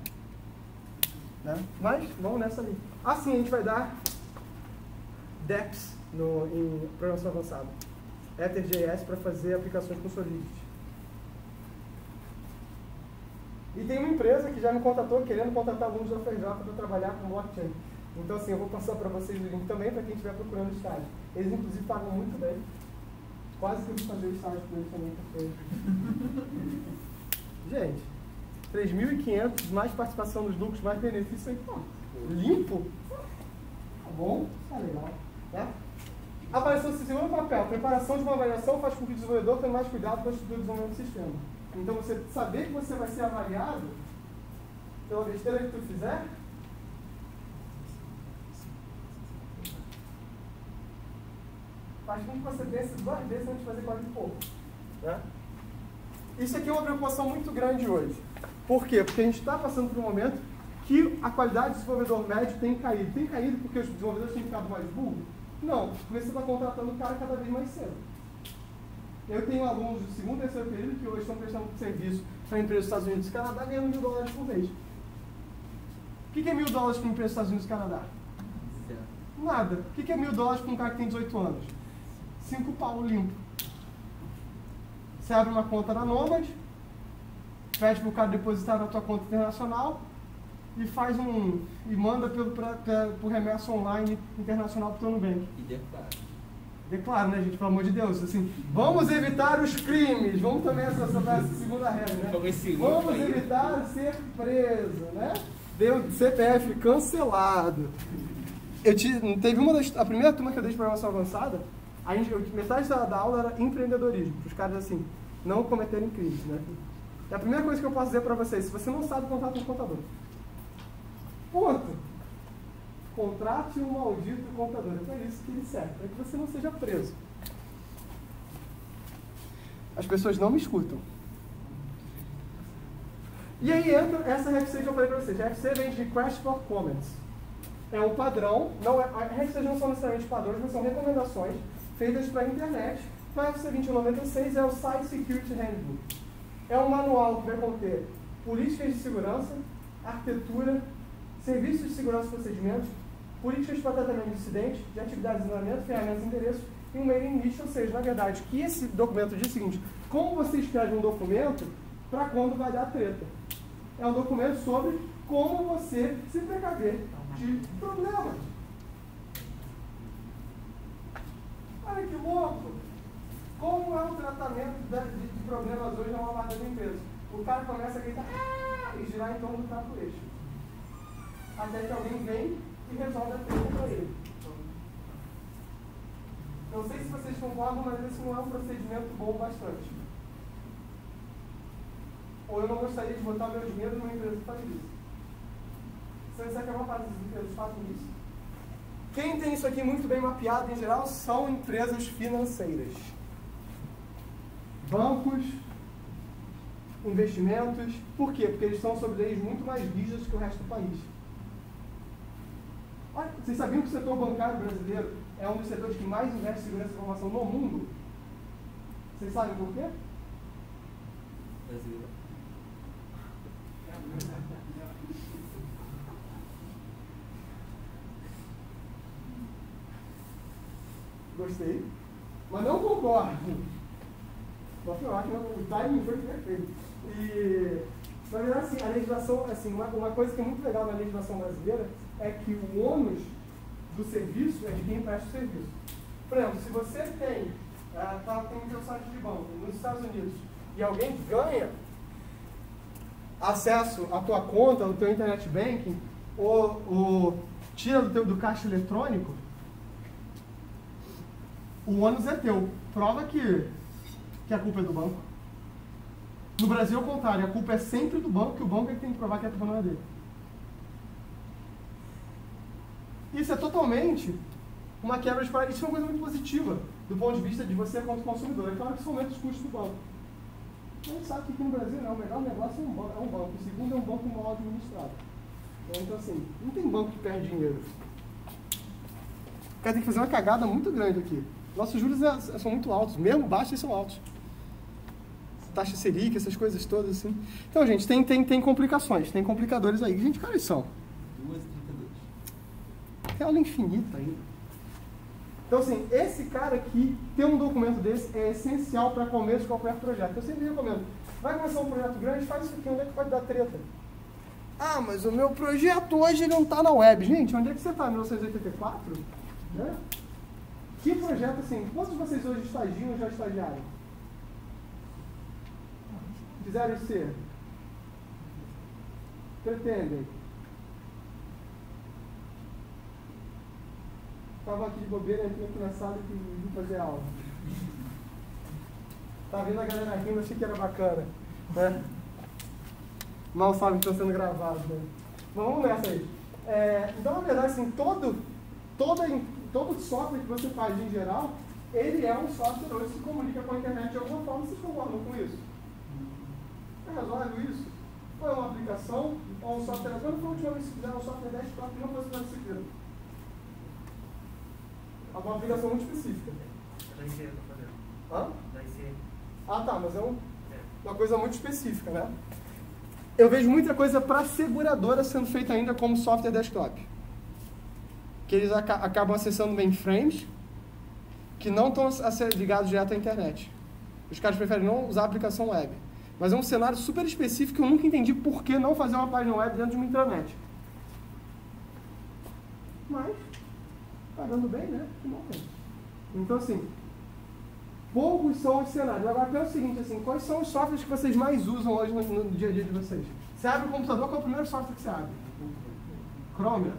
Né? Mas vamos nessa ali. Assim a gente vai dar DEPS no, em programação avançada. Ether.js para fazer aplicações com Solidity. E tem uma empresa que já me contatou querendo contratar alunos da FRJ para trabalhar com blockchain. Então, assim, eu vou passar para vocês o link também para quem estiver procurando estágio. Eles, inclusive, pagam muito bem. Quase que eu vou fazer o estágio com eles também, porque... Gente, 3.500, mais participação nos lucros, mais benefícios, aí, pô, limpo? Tá bom, tá legal. Né? Apareceu o segundo papel. Preparação de uma avaliação faz com que o desenvolvedor tenha mais cuidado com a estrutura do desenvolvimento do sistema. Então, você saber que você vai ser avaliado pela besteira que tu fizer, faz com que você pense duas vezes antes de fazer quase pouco. Né? Isso aqui é uma preocupação muito grande hoje. Por quê? Porque a gente está passando por um momento que a qualidade do desenvolvedor médio tem caído. Tem caído porque os desenvolvedores têm ficado mais burros? Não, porque você está contratando o cara cada vez mais cedo. Eu tenho alunos do segundo e terceiro período que hoje estão prestando serviço para empresas dos Estados Unidos e Canadá ganhando mil dólares por mês. O que, que é mil dólares para uma empresa dos Estados Unidos e Canadá? Nada. O que, que é mil dólares para um cara que tem 18 anos? Cinco pau limpo. Você abre uma conta na Nomad, pede para o cara depositar na tua conta internacional e faz um. e manda pelo, pra, pra, por remessa online internacional para o Nubank. E declara. Declaro, né, gente? Pelo amor de Deus. Assim, vamos evitar os crimes. Vamos também essa, essa, segunda regra, né? Vamos evitar ser preso, né? Deu CPF cancelado. Eu te, teve uma das. A primeira turma que eu dei de programação avançada, a gente, metade da, da aula era empreendedorismo, para os caras assim, não cometerem crimes, né? E a primeira coisa que eu posso dizer para vocês, se você não sabe, contrata um contador. Ponto. Contrate um maldito contador. É para isso que ele serve, para que você não seja preso. As pessoas não me escutam. E aí entra essa RFC que eu falei para vocês. A RFC vem de Request for Comments. É um padrão, não é, RFCs não são necessariamente padrões, mas são recomendações feitas para a internet. Então, a RFC 2196 é o Site Security Handbook. É um manual que vai conter políticas de segurança, arquitetura, serviços de segurança e procedimentos, políticas para tratamento de incidentes, de atividades de isolamento, ferramentas e endereços e um mailing list, ou seja, na verdade, que esse documento diz o seguinte, como você escreve um documento para quando vai dar treta. É um documento sobre como você se precaver de problemas. Olha que louco! Como é o tratamento da- de, problemas hoje na maior parte das empresas? O cara começa a gritar "Ah!" e girar em torno do próprio eixo. Até que alguém vem e resolve a treta para ele. Não sei se vocês concordam, mas esse não é um procedimento bom bastante. Ou eu não gostaria de botar meu dinheiro numa empresa que faz isso. Você disser que a maior parte das empresas fazem isso? Quem tem isso aqui muito bem mapeado em geral são empresas financeiras. Bancos, investimentos. Por quê? Porque eles estão sob leis muito mais rígidas que o resto do país. Olha, vocês sabiam que o setor bancário brasileiro é um dos setores que mais investe em segurança e informação no mundo? Vocês sabem por quê? Brasileiro. Gostei. Mas não concordo. Mas eu acho que o timing foi perfeito. E, na verdade, assim, a legislação, assim, uma, uma coisa que é muito legal na legislação brasileira é que o ônus do serviço é de quem presta o serviço. Por exemplo, se você tem, ah, tá, tem um site de banco nos Estados Unidos e alguém ganha acesso à tua conta, ao teu internet banking, ou, ou tira do teu do caixa eletrônico, o ônus é teu. Prova que, que a culpa é do banco. No Brasil, é o contrário. A culpa é sempre do banco, que o banco é que tem que provar que a culpa não é dele. Isso é totalmente uma quebra de paradigma. Isso é uma coisa muito positiva do ponto de vista de você como consumidor. É claro que isso aumenta os custos do banco. A gente sabe que aqui no Brasil não, o melhor negócio é um banco. É um banco. O segundo é um banco mal administrado. Então, assim, não tem banco que perde dinheiro. O cara tem que fazer uma cagada muito grande aqui. Nossos juros é- são muito altos, mesmo baixos são altos. Taxa Selic, essas coisas todas assim. Então, gente, tem, tem, tem complicações, tem complicadores aí. Gente, quais são? 2,32. Tem aula infinita ainda. Então, assim, esse cara aqui, ter um documento desse é essencial para começo de qualquer projeto. Eu sempre recomendo. Vai começar um projeto grande, faz isso aqui, onde é que pode dar treta? Ah, mas o meu projeto hoje não está na web. Gente, onde é que você está? 1984? Né? Que projeto assim? Quantos de vocês hoje estagiam ou já estagiaram? Fizeram IC? Pretendem? Estava aqui de bobeira, entrei aqui na sala e vim fazer aula. Tá vendo a galera rindo, achei que era bacana. Né? Mal sabem que estão sendo gravados. Né? Vamos nessa aí. É, então, na verdade, assim, todo, toda, todo software que você faz em geral, ele é um software hoje que se comunica com a internet de alguma forma. Vocês concordam com isso? É razoável isso? Ou é uma aplicação, ou um software. Quando foi a última vez que fizeram um software desktop não fosse para seguir? Alguma aplicação muito específica. Da IC eu tô fazendo. Hã? Da IC. Ah, tá, mas é um, É. uma coisa muito específica, né? Eu vejo muita coisa para seguradora sendo feita ainda como software desktop. Que eles aca- acabam acessando mainframes que não estão ligados direto à internet. Os caras preferem não usar a aplicação web. Mas é um cenário super específico que eu nunca entendi por que não fazer uma página web dentro de uma intranet. Mas, tá dando bem, né? Que bom. Então, assim, poucos são os cenários. Agora, pensa o seguinte, assim, quais são os softwares que vocês mais usam hoje no, no dia a dia de vocês? Você abre o computador, qual é o primeiro software que você abre? Chrome?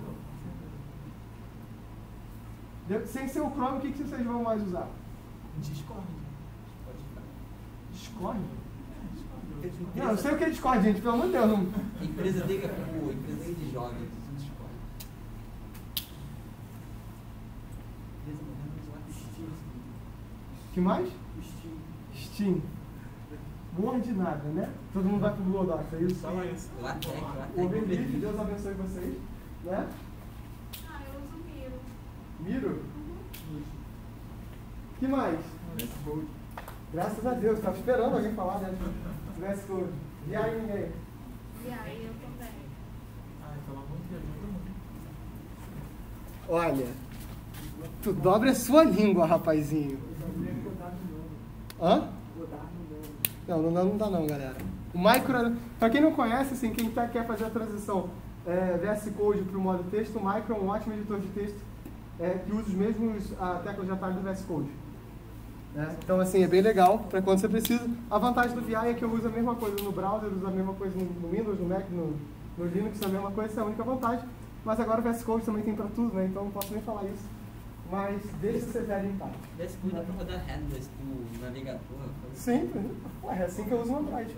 De- Sem ser o Chrome, o que, que vocês vão mais usar? Discord. Discord? Empresa- Não, eu sei o que é Discord, gente, pelo amor de Deus. Não... Empresa de empresa de jovens, não Discord. Empresa moderna usa Steam. Que mais? Steam. Word nada, né? Todo mundo vai pro Google Docs, é isso? Só isso. Latex, O Latex. Deus abençoe vocês. Né? Ah, eu uso o Miro. Miro? que mais? Graças a Deus, estava esperando alguém falar, né? Tivesse code. E aí, ninguém? E aí eu também. Ah, pelo amor de Deus, muito muito. Olha, tu dobra a sua língua, rapazinho. Hã? Não, não dá, não dá não, galera. O Micro, pra quem não conhece, assim, quem tá, quer fazer a transição é, VS Code para o modo texto, o Micro é um ótimo editor de texto é, que usa os mesmos a teclas de atalho do VS Code. né? Então, assim, é bem legal para quando você precisa. A vantagem do VI é que eu uso a mesma coisa no browser, uso a mesma coisa no, no Windows, no Mac, no, no Linux, a mesma coisa, essa é a única vantagem. Mas agora o VS Code também tem para tudo, né? Então não posso nem falar isso. Mas deixa você velho em paz. Desse cuida pra rodar handlers do navegador. coisa Sim, ué, é assim que eu uso no Android.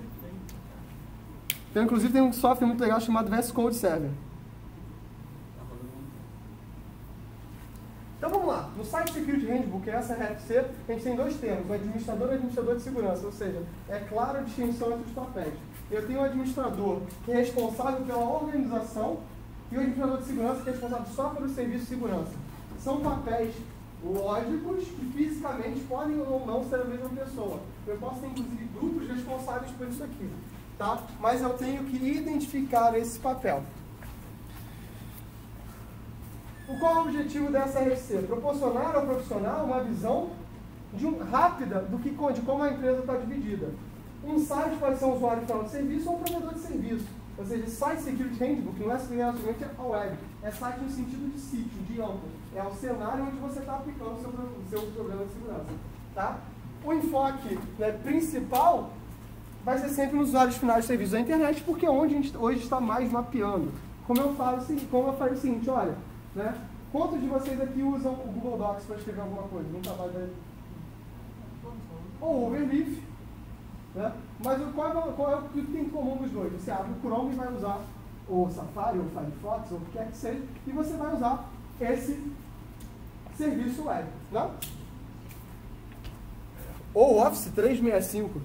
Então, inclusive, tem um software muito legal chamado VS Code Server. Tá. Então vamos lá. No site Security Handbook, essa RFC, a gente tem dois termos, o administrador e o administrador de segurança, ou seja, é clara a distinção entre os papéis. Eu tenho o administrador que é responsável pela organização e o administrador de segurança que é responsável só pelo serviço de segurança. São papéis lógicos que fisicamente podem ou não ser a mesma pessoa. Eu posso ter, inclusive, grupos responsáveis por isso aqui. Tá? Mas eu tenho que identificar esse papel. O qual é o objetivo dessa RFC? Proporcionar ao profissional uma visão de um- rápida do que, de como a empresa está dividida. Um site pode ser um usuário final de serviço ou um provedor de serviço. Ou seja, site security handbook não é simplesmente a web, é site no sentido de sítio, de amplo. É o cenário onde você está aplicando o seu, seu programa de segurança. Tá? O enfoque né, principal vai ser sempre nos usuários finais de serviço da internet, porque é onde a gente hoje está mais mapeando. Como eu falo, como eu falei o seguinte, olha, né? Quantos de vocês aqui usam o Google Docs para escrever alguma coisa? Não trabalho da... Ou o Overleaf. Né? Mas qual, é, qual é o que tem em comum dos dois? Você abre o Chrome e vai usar o Safari, ou Firefox, ou o que quer que seja, e você vai usar esse serviço web. Né? Ou Office 365.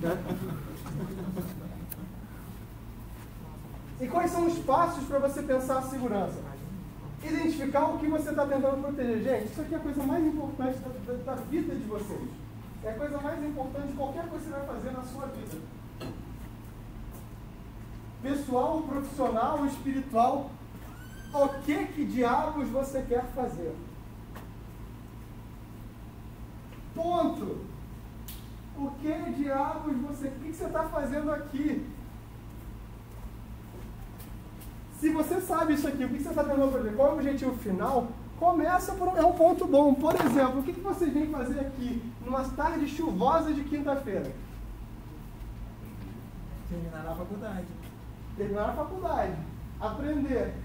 Né? E quais são os passos para você pensar a segurança? Identificar o que você está tentando proteger. Gente, isso aqui é a coisa mais importante da, da- da vida de vocês. É a coisa mais importante de qualquer coisa que você vai fazer na sua vida. Pessoal, profissional, espiritual, o que que diabos você quer fazer? Ponto. O que diabos você. O que que você está fazendo aqui? Se você sabe isso aqui, o que você está tentando fazer? Qual é o objetivo final? Começa por um, é um ponto bom. Por exemplo, o que, que vocês vêm fazer aqui numa tarde chuvosa de quinta-feira? Terminar a faculdade. Terminar a faculdade. Aprender.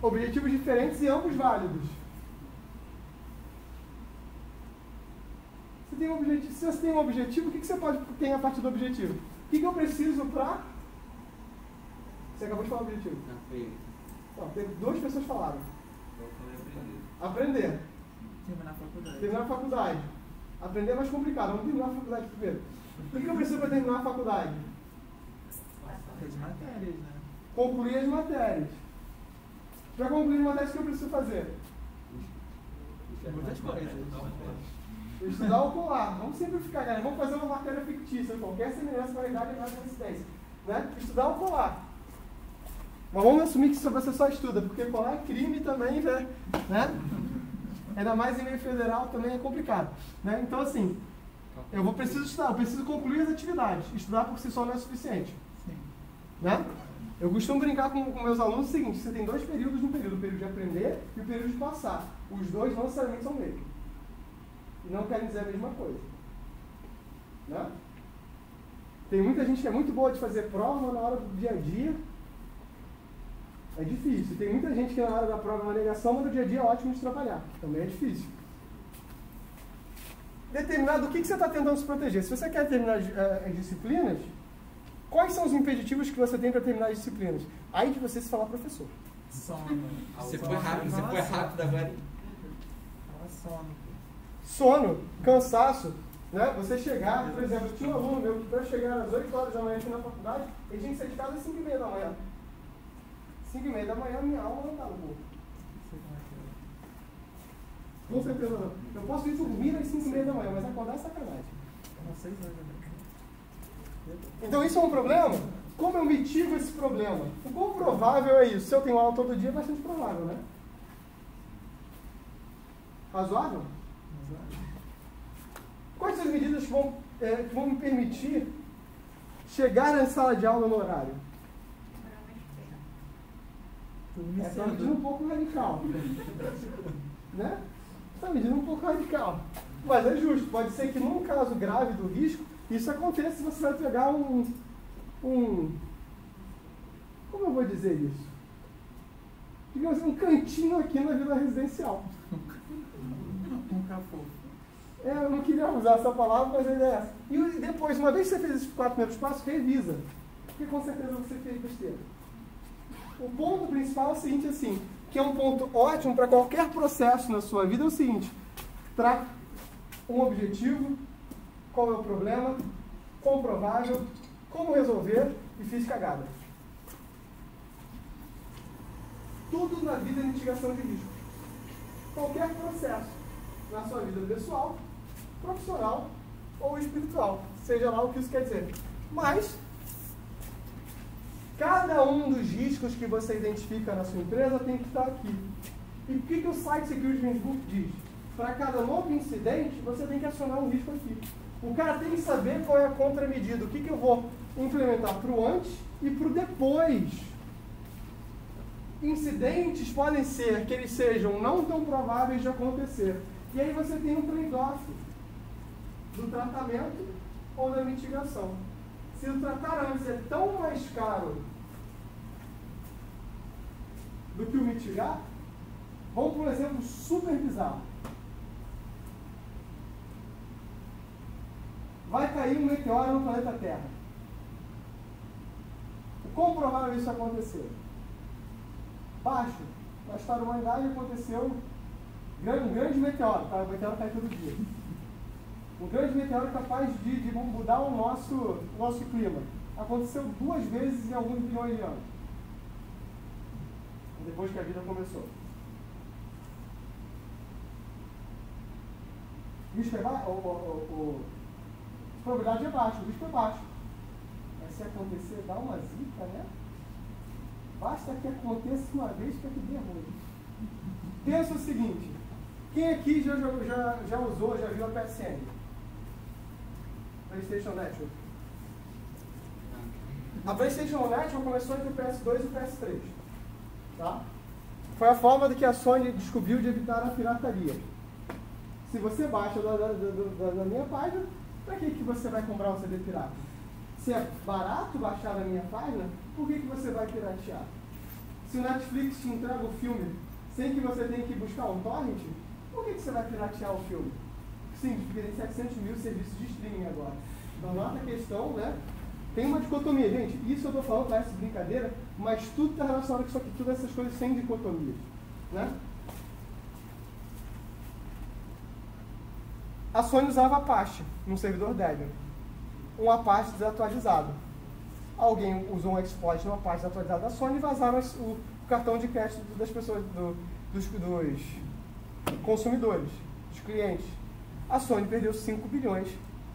Objetivos diferentes e ambos válidos. Você tem um objetivo, se você tem um objetivo, o que, que você pode ter a partir do objetivo? O que, que eu preciso para. Você acabou de falar o objetivo. Não. Não, teve duas pessoas que falaram. Aprender. Aprender. Terminar a faculdade. Terminar a faculdade. Aprender é mais complicado. Vamos terminar a faculdade primeiro. O que eu preciso para terminar a faculdade? As matérias, né? Concluir as matérias. Para concluir matérias, o que eu preciso fazer? Muitas coisas. Estudar o colar. Vamos simplificar, galera. Vamos fazer uma matéria fictícia. Qualquer semelhança com a realidade é mais coincidência. Né? Estudar o colar. Mas vamos assumir que isso você só estuda, porque colar é crime também, né? né? Ainda mais em meio federal também é complicado. Né? Então, assim, eu vou preciso estudar, eu preciso concluir as atividades. Estudar por si só não é suficiente. Sim. Né? Eu costumo brincar com, com meus alunos o seguinte, você tem dois períodos no período, o período de aprender e o período de passar. Os dois não necessariamente são o mesmo. E não querem dizer a mesma coisa. Né? Tem muita gente que é muito boa de fazer prova na hora do dia a dia, É difícil. Tem muita gente que na hora da prova é uma negação, mas no dia a dia é ótimo de trabalhar. Também é difícil. Determinar do que, que você está tentando se proteger. Se você quer terminar uh, as disciplinas, quais são os impeditivos que você tem para terminar as disciplinas? Aí de você se falar professor. Sono. Você foi rápido, você foi rápido agora. Sono. Sono, cansaço, né? Você chegar, por exemplo, tinha um aluno meu que para chegar às 8 horas da manhã aqui na faculdade, ele tinha que sair de casa às 5 e meia da manhã. 5 e meia da manhã, minha alma não estava boa. Com certeza não. Eu posso ir dormir às 5 e meia da manhã, mas acordar é sacanagem. Horas da manhã. Então isso é um problema? Como eu mitigo esse problema? O quão provável é isso? Se eu tenho aula todo dia, é bastante provável, né? Razoável? Quais são as medidas que vão, é, que vão me permitir chegar na sala de aula no horário? Essa é uma medida um pouco radical. né? Essa é uma medida um pouco radical. Mas é justo. Pode ser que num caso grave do risco, isso aconteça se você vai pegar um, um. Como eu vou dizer isso? Digamos assim, um cantinho aqui na vila residencial. Um capô. É, eu não queria usar essa palavra, mas a ideia é essa. E depois, uma vez que você fez esses quatro primeiros passos, revisa. Porque com certeza você fez besteira. O ponto principal é o seguinte, assim, que é um ponto ótimo para qualquer processo na sua vida, é o seguinte, traga um objetivo, qual é o problema, quão provável, como resolver e fiz cagada. Tudo na vida é mitigação de risco. Qualquer processo na sua vida pessoal, profissional ou espiritual, seja lá o que isso quer dizer. Mas Cada um dos riscos que você identifica na sua empresa tem que estar aqui. E o que, que o Site Security Handbook diz? Para cada novo incidente, você tem que acionar um risco aqui. O cara tem que saber qual é a contramedida, o que, que eu vou implementar para o antes e para o depois. Incidentes podem ser que eles sejam não tão prováveis de acontecer. E aí você tem um trade-off do tratamento ou da mitigação. Se o tratar antes é tão mais caro do que o mitigar, vamos por exemplo super bizarro. Vai cair um meteoro no planeta Terra. O quão provável isso acontecer? Baixo. Na história da humanidade aconteceu um grande meteoro, tá? O meteoro cai todo dia. Um grande meteoro capaz de, de mudar o nosso, o nosso clima. Aconteceu duas vezes em alguns bilhões de anos. Depois que a vida começou. O risco é? O, o, o, probabilidade é baixa, o risco é baixo. Mas se acontecer, dá uma zica, né? Basta que aconteça uma vez para que dê ruim. Pensa o seguinte: quem aqui já, já, já usou, já viu a PSN? PlayStation Network. A PlayStation Network começou entre o PS2 e o PS3. Tá? Foi a forma que a Sony descobriu de evitar a pirataria. Se você baixa da, da, da, da minha página, para que, que você vai comprar um CD pirata? Se é barato baixar na minha página, por que, que você vai piratear? Se o Netflix te entrega o filme sem que você tenha que buscar um torrent, por que, que você vai piratear o filme? Sim, tem 700 mil serviços de streaming agora. Então, nota a questão, né? Tem uma dicotomia, gente. Isso eu estou falando, parece brincadeira, mas tudo está relacionado com isso aqui, todas essas coisas sem dicotomias. Né? A Sony usava Apache no servidor Debian. Um Apache desatualizado. Alguém usou um exploit no Apache desatualizado da Sony e vazaram o cartão de crédito das pessoas, do, dos, dos consumidores, dos clientes. A Sony perdeu 5 bilhões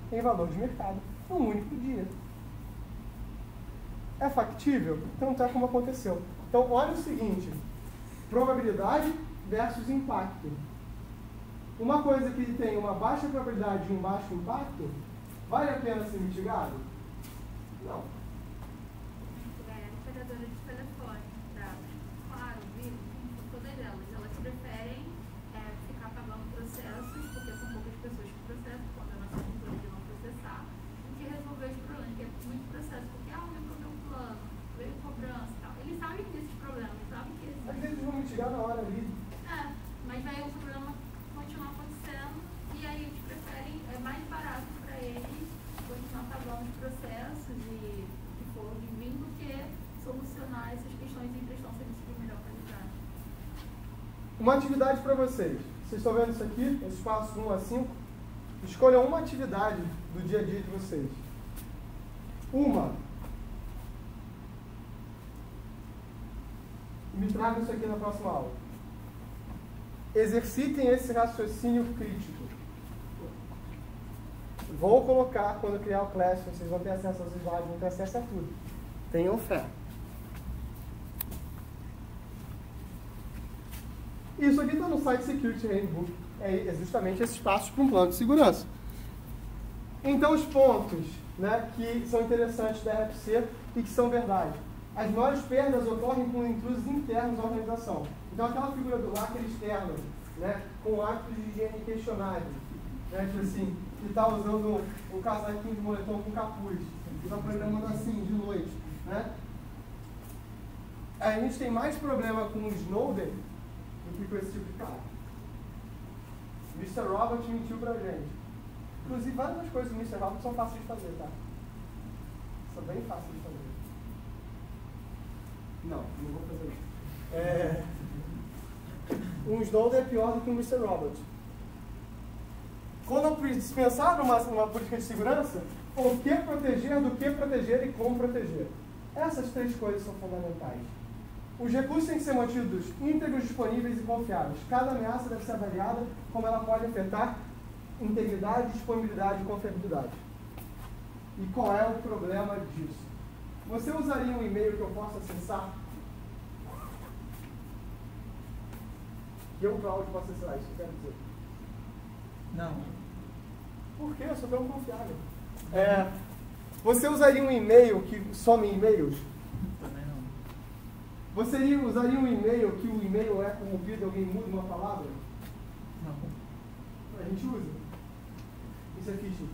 em valor de mercado num único dia. É factível? Então tá como aconteceu. Então olha o seguinte, probabilidade versus impacto. Uma coisa que tem uma baixa probabilidade e um baixo impacto, vale a pena ser mitigado? Não. É, operadora de telefone, dados. Claro, vivo, todas elas. Elas preferem é, ficar pagando processos, porque são poucas pessoas que processam, quando a nossa cultura de não processar, do que resolver os problemas, que é muito processo, porque ah, aumentou meu plano, veio cobrança e tal. Eles sabem desses problemas, então mitigar na hora ali. É, mas aí o problema continua acontecendo e aí eles preferem, é mais barato para eles continuar pagando os processos e que for de vir do que solucionar essas questões e prestar um serviço de melhor qualidade. Para vocês. Vocês estão vendo isso aqui? Esses passos 1 a 5? Escolham uma atividade do dia a dia de vocês. Uma. E me tragam isso aqui na próxima aula. Exercitem esse raciocínio crítico. Vou colocar quando criar o Classroom, vocês vão ter acesso aos slides, vão ter acesso a tudo. Tenham fé. Isso aqui está no site Security Handbook. É justamente esses passos para um plano de segurança. Então, os pontos né, que são interessantes da RFC e que são verdade. As maiores perdas ocorrem com intrusos internos à organização. Então, aquela figura do hacker externo, né, com hábitos de higiene questionáveis, né, tipo assim, que está usando um, um casaquinho de moletom com capuz, que está programando assim, de noite. Né? A gente tem mais problema com o Snowden que com esse tipo de cara. Mr. Robert mentiu pra gente. Inclusive, várias coisas do Mr. Robert são fáceis de fazer, tá? São bem fáceis de fazer. Não, não vou fazer isso. É... Um Snowden é pior do que um Mr. Robert. Quando se pensar numa, numa política de segurança, o que proteger, do que proteger e como proteger. Essas três coisas são fundamentais. Os recursos têm que ser mantidos íntegros, disponíveis e confiáveis. Cada ameaça deve ser avaliada como ela pode afetar integridade, disponibilidade e confiabilidade. E qual é o problema disso? Você usaria um e-mail que eu possa acessar? Que eu, Cláudio, posso acessar? Isso que eu quero dizer. Não. Por quê? Eu sou tão confiável. É, você usaria um e-mail que some e-mails? Você usaria um e-mail que o e-mail é corrompido e alguém muda uma palavra? Não. A gente usa. Isso é phishing.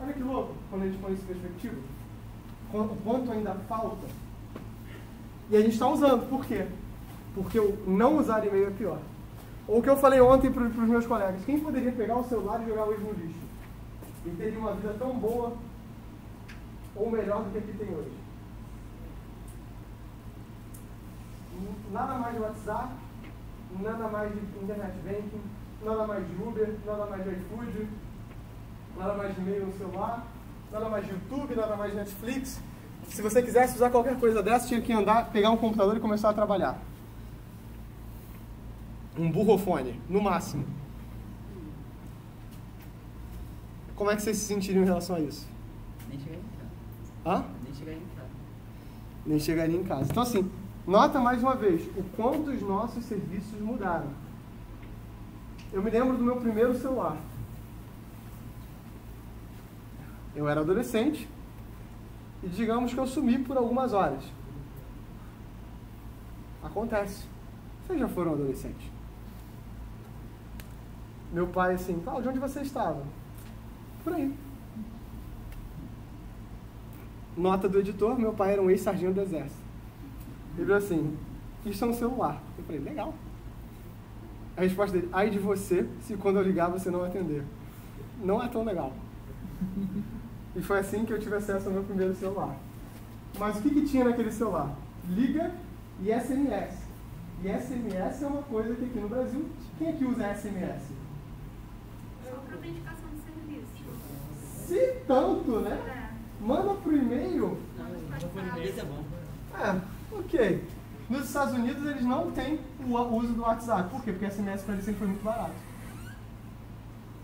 Olha que louco quando a gente põe isso em perspectiva. O quanto ainda falta. E a gente está usando. Por quê? Porque o não usar e-mail é pior. Ou o que eu falei ontem para os meus colegas. Quem poderia pegar o celular e jogar hoje no lixo? E teria uma vida tão boa ou melhor do que a que tem hoje? Nada mais de WhatsApp, nada mais de internet banking, nada mais de Uber, nada mais de iFood, nada mais de e-mail no celular, nada mais de YouTube, nada mais de Netflix. Se você quisesse usar qualquer coisa dessa, tinha que andar, pegar um computador e começar a trabalhar. Um burrofone, no máximo. Como é que vocês se sentiriam em relação a isso? Nem cheguei em casa. Hã? Nem cheguei em casa. nem chegaria em casa. Então, assim, nota mais uma vez o quanto os nossos serviços mudaram. Eu me lembro do meu primeiro celular. Eu era adolescente e digamos que eu sumi por algumas horas. Acontece. Vocês já foram adolescentes? Meu pai assim, Cláudio, onde você estava? Por aí. Nota do editor, meu pai era um ex-sargento do exército. Ele falou assim, isso é um celular. Eu falei, legal. A resposta dele, ai de você se quando eu ligar você não atender. Não é tão legal. E foi assim que eu tive acesso ao meu primeiro celular. Mas o que, que tinha naquele celular? Liga e SMS. E SMS é uma coisa que aqui no Brasil, quem aqui usa SMS? Só para autenticação de serviço. Se tanto, né? É. Manda pro e-mail. Esse é bom. É, ok. Nos Estados Unidos eles não têm o uso do WhatsApp. Por quê? Porque SMS para eles sempre foi muito barato.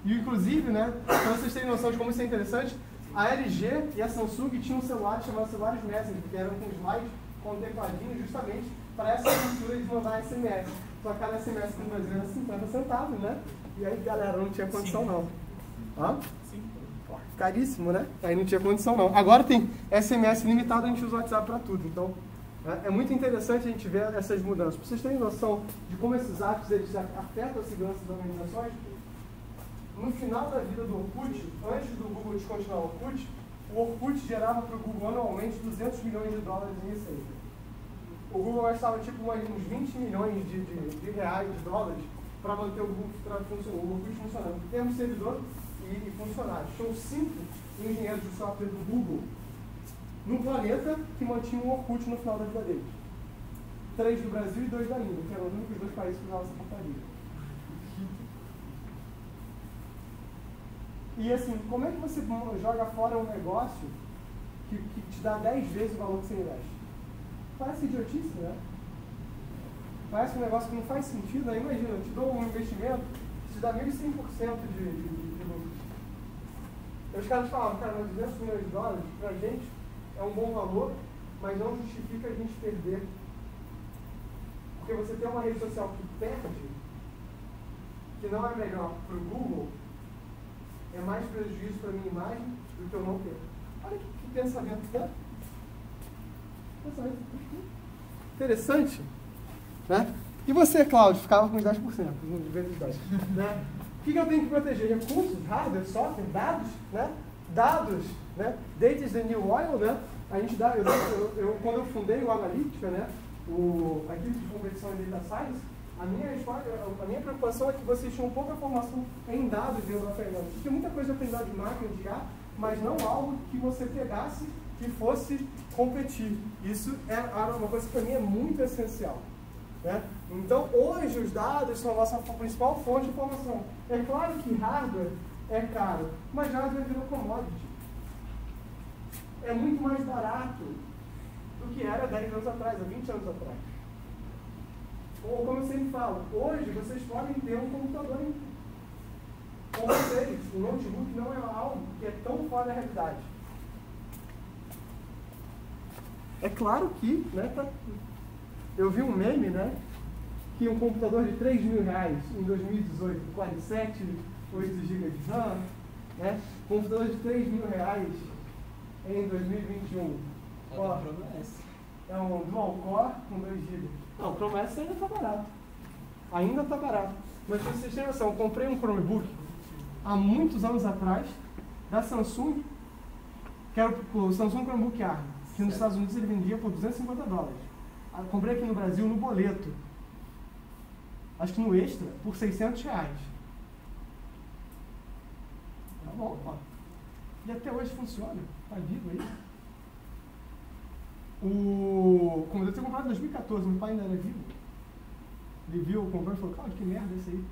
E inclusive, né, para vocês terem noção de como isso é interessante, a LG e a Samsung tinham um celular chamado celulares Messenger, que eram com slide com tecladinho justamente para essa cultura de mandar SMS. Só que cada SMS aqui no Brasil era 50 centavos, né? E aí, galera, não tinha condição não. Hã? Caríssimo, né? Aí não tinha condição não. Agora tem SMS limitado, a gente usa o WhatsApp para tudo. Então, é muito interessante a gente ver essas mudanças. Para vocês terem noção de como esses hábitos eles afetam a segurança das organizações, no final da vida do Orkut, antes do Google descontinuar o Orkut, o Orkut gerava para o Google anualmente 200 milhões de dólares em receita. o Google gastava tipo uns 20 milhões de, de, de reais, de dólares, para manter o Google o Orkut funcionando. Em termos de servidor e, e funcionários. Tinham cinco engenheiros de software do Google no planeta que mantinham o Orkut no final da vida deles. Três do Brasil e dois da Índia, que eram os únicos dois países que usavam essa porcaria. E assim, como é que você joga fora um negócio que, que te dá 10 vezes o valor que você investe? Parece idiotice, né? Parece um negócio que não faz sentido, né? Imagina, eu te dou um investimento que te dá 1.100% de, de, lucro. Os caras falavam, cara, mas 200 milhões de dólares, pra gente, é um bom valor, mas não justifica a gente perder. Porque você tem uma rede social que perde, que não é melhor para o Google, é mais prejuízo para a minha imagem do que eu não ter. Olha que, que pensamento, né? Pensamento interessante. Né? E você, Cláudio, ficava com os 10%, vezes 10. Né? O que, que eu tenho que proteger? Recursos, hardware, software, dados, né? Dados, né? Is the new oil, né? A gente dá, eu, eu, eu- quando eu fundei o Analytica, né? O, a equipe de competição em Data Science, a minha, a minha preocupação é que vocês tinham pouca formação em dados dentro da Fernanda. Tinha muita coisa de aprendizado de máquina, de IA, mas não algo que você pegasse e fosse competir. Isso é era uma coisa que para mim é muito essencial. Né? Então, hoje, os dados são a nossa principal fonte de informação. É claro que hardware é caro, mas hardware virou commodity. É muito mais barato do que era 10 anos atrás, há 20 anos atrás. Ou, como eu sempre falo, hoje vocês podem ter um computador em- com vocês. O notebook não é algo que é tão fora da realidade. É claro que, né, tá- eu vi um meme, né, que um computador de 3 mil reais em 2018, com 47, 8 GB de RAM, né, computador de 3 mil reais em 2021, Só ó, é é um dual core com 2 GB. Não, o Chrome S ainda está barato. Ainda está barato. Mas vocês terem noção, eu comprei um Chromebook há muitos anos atrás, da Samsung, que era o Samsung Chromebook ARM, que nos Estados Unidos ele vendia por 250 dólares. Ah, eu comprei aqui no Brasil no boleto. Acho que no extra, por 600 reais. Ó. E até hoje funciona. Tá vivo aí. O. Eu ter comprado em 2014, meu pai ainda era vivo. Ele viu o comprando e falou, cara, que merda esse aí.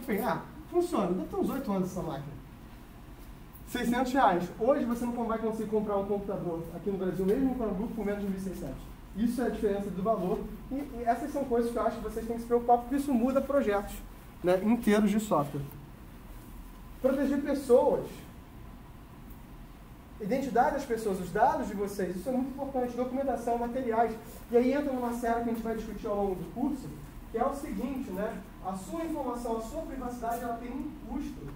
Falei, ah, funciona, deve ter uns 8 anos essa máquina. 600 reais. Hoje você não vai conseguir comprar um computador aqui no Brasil, mesmo um Chromebook, por menos de 1.600. Isso é a diferença do valor. E, e essas são coisas que eu acho que vocês têm que se preocupar, porque isso muda projetos né, inteiros de software. Proteger pessoas. Identidade das pessoas, os dados de vocês, isso é muito importante. Documentação, materiais. E aí entra numa série que a gente vai discutir ao longo do curso, que é o seguinte, né? A sua informação, a sua privacidade, ela tem um custo.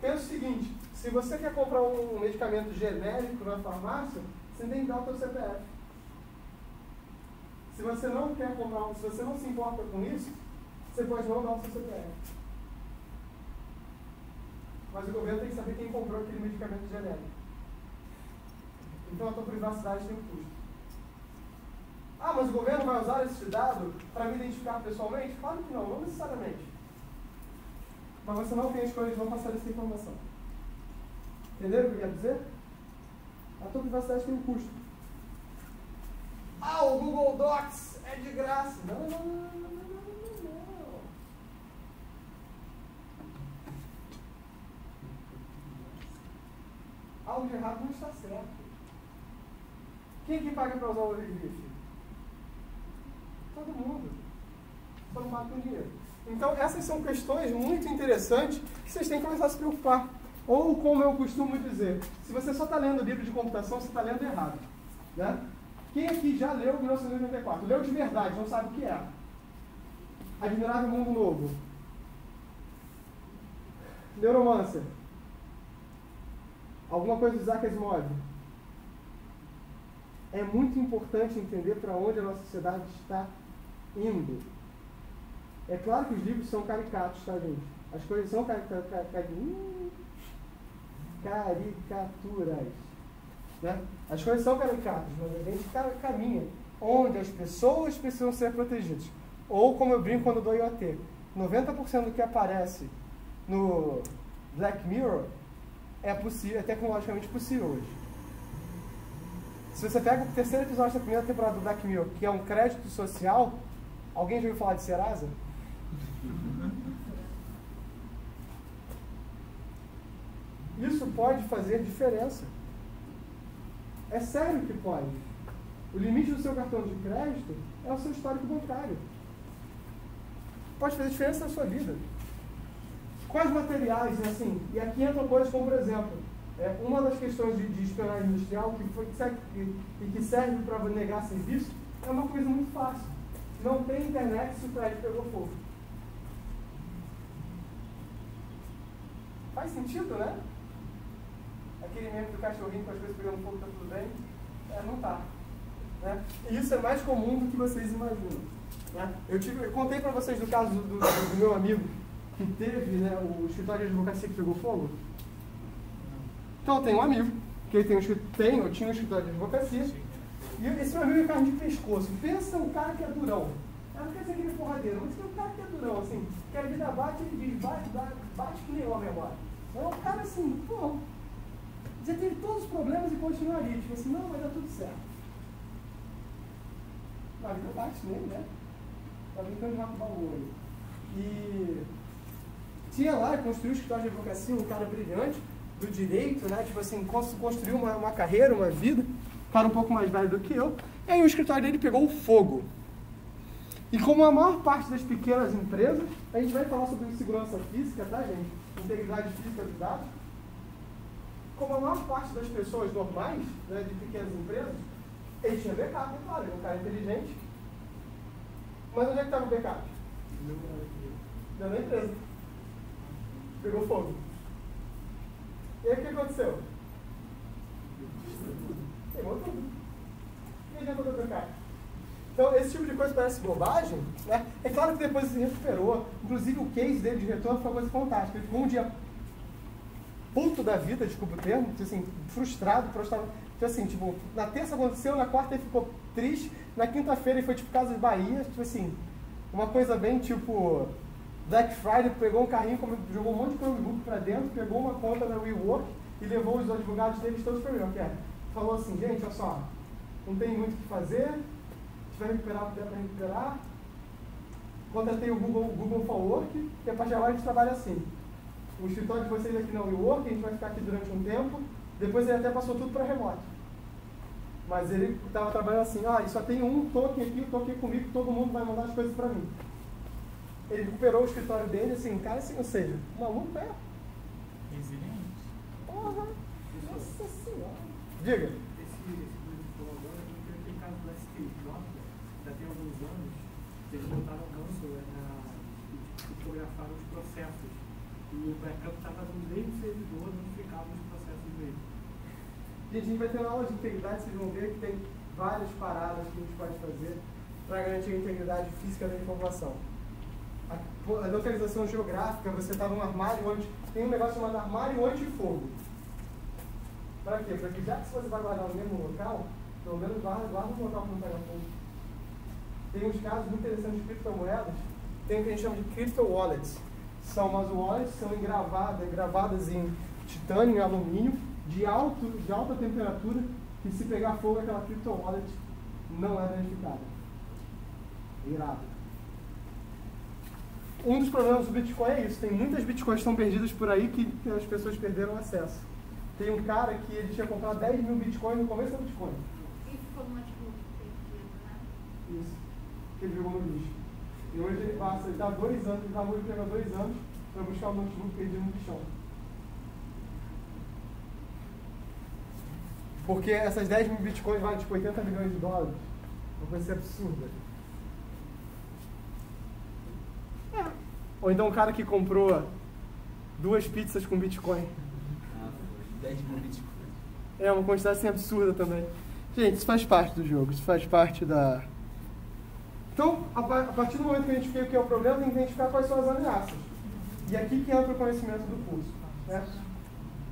Pensa o seguinte, se você quer comprar um medicamento genérico na farmácia, você tem que dar o seu CPF. Se você não quer comprar, se você não se importa com isso, você pode não dar o seu CPF. Mas o governo tem que saber quem comprou aquele medicamento genérico. Então a tua privacidade tem um custo. Ah, mas o governo vai usar esse dado para me identificar pessoalmente? Claro que não, não necessariamente. Mas você não tem escolha de não passar essa informação. Entenderam o que eu quero dizer? A tua privacidade tem um custo. Ah, o Google Docs é de graça. Não, não, não, não. Algo de errado não está certo. Quem que paga para usar o Olivice? Todo mundo. Só não paga com dinheiro. Então, essas são questões muito interessantes que vocês têm que começar a se preocupar. Ou, como eu costumo dizer, se você só está lendo livro de computação, você está lendo errado. Né? Quem aqui já leu 1984? Leu de verdade, não sabe o que é. Admirável Mundo Novo. Neuromancer. Alguma coisa do Isaac Asimov. É muito importante entender para onde a nossa sociedade está indo. É claro que os livros são caricatos, tá, gente? As coisas são carica- ca- ca- caricaturas. Né? As coisas são caricatas, mas a gente ca- caminha onde as pessoas precisam ser protegidas. Ou, como eu brinco quando dou IoT, 90% do que aparece no Black Mirror é, possível, é tecnologicamente possível hoje. Se você pega o terceiro episódio da primeira temporada do Black Mirror, que é um crédito social, alguém já ouviu falar de Serasa? Isso pode fazer diferença. É sério que pode. O limite do seu cartão de crédito é o seu histórico bancário. Pode fazer diferença na sua vida. Quais materiais, e assim, e aqui entram coisas como, por exemplo, é, uma das questões de, de espionagem industrial que foi, que que serve para negar serviço é uma coisa muito fácil. Não tem internet se o prédio pegou fogo. Faz sentido, né? Aquele meme do cachorrinho com as coisas pegando fogo, tá tudo bem? É, não tá. Né? E isso é mais comum do que vocês imaginam. né? Eu, tive, eu contei para vocês do caso do, do- do meu amigo que teve né, o escritório de advocacia que pegou fogo. Então eu tenho um amigo que ele tem um, tem, eu tinha um escritório de advocacia e esse meu amigo é carne de pescoço. Pensa um cara que é durão. Eu não quer dizer que ele é porradeiro, mas tem um cara que é durão, assim, que a vida bate, ele diz, bate, bate, bate que nem homem agora. É um cara assim, pô, já teve todos os problemas e continuaria. Tipo assim, não, vai dar tudo certo. A vida bate nele, né? Tá brincando de macubar o olho. E tinha lá, construiu o escritório de advocacia, um cara brilhante do direito, né? Tipo assim, cons- construiu uma, uma carreira, uma vida, um cara um pouco mais velho do que eu. E aí o escritório dele pegou fogo. E como a maior parte das pequenas empresas, a gente vai falar sobre segurança física, tá, gente? Integridade física dos dados. Como a maior parte das pessoas normais, né, de pequenas empresas, ele tinha backup, é claro, ele é um cara inteligente. Mas onde é que estava o backup? Dentro da empresa. Pegou fogo. E aí o que aconteceu? Queimou tudo. E adiantou do backup? Então, esse tipo de coisa parece bobagem, né? É claro que depois se recuperou. Inclusive, o case dele de retorno foi uma coisa fantástica. Ele ficou um dia puto da vida, desculpa o termo, tipo assim, frustrado, frustrado. Tipo assim, tipo, na terça aconteceu, na quarta ele ficou triste, na quinta-feira ele foi tipo Casa de Bahia, tipo assim, uma coisa bem tipo Black Friday, pegou um carrinho, jogou um monte de Chromebook pra dentro, pegou uma conta da WeWork e levou os advogados deles todos que é, falou assim, gente, olha só, não tem muito o que fazer, se vai recuperar o que der pra recuperar, contratei o Google, o Google for Work, que a partir de agora a gente trabalha assim. O escritório de vocês aqui na WeWork, a gente vai ficar aqui durante um tempo, depois ele até passou tudo para remoto. Mas ele estava trabalhando assim, ah, e só tem um token aqui, um token comigo, todo mundo vai mandar as coisas para mim. Ele recuperou o escritório dele, assim, cara, assim, ou seja, o maluco é. Resiliente. Porra! Nossa senhora! Diga. Esse, esse que falou agora, eu aquele caso do STJ, já tem alguns anos, que eles botaram ransomware na, e fotografaram os processos. E o backup estava no mesmo servidor onde ficavam os processos dele. Gente, a gente vai ter uma aula de integridade, vocês vão ver que tem várias paradas que a gente pode fazer para garantir a integridade física da informação. Localização geográfica, você está num armário onde tem um negócio chamado armário antifogo. Para quê? Para que já que você vai guardar no mesmo local, pelo menos guarda, guarda no local que não pega fogo. Tem uns casos muito interessantes de criptomoedas, tem o que a gente chama de crypto wallets. São umas wallets são engravadas, gravadas em titânio e alumínio, de, alto, de alta temperatura, que se pegar fogo, aquela crypto wallet não é danificada. Irado. Um dos problemas do Bitcoin é isso. Tem muitas Bitcoins que estão perdidas por aí que, as pessoas perderam acesso. Tem um cara que ele tinha comprado 10 mil Bitcoins no começo do Bitcoin. E ficou no notebook perdido, né? Isso. Que ele jogou no lixo. E hoje ele passa, ele dá dois anos, ele namoro emprego há dois anos para buscar o notebook perdido no bichão. Porque essas 10 mil bitcoins valem tipo 80 milhões de dólares. Uma coisa absurda. Ou então um cara que comprou duas pizzas com bitcoin. 10 mil bitcoins. É uma quantidade assim absurda também. Gente, isso faz parte do jogo, isso faz parte da. Então, a, pa- a partir do momento que a gente vê o que é o problema, tem que identificar quais são as ameaças. E aqui que entra o conhecimento do curso. Né?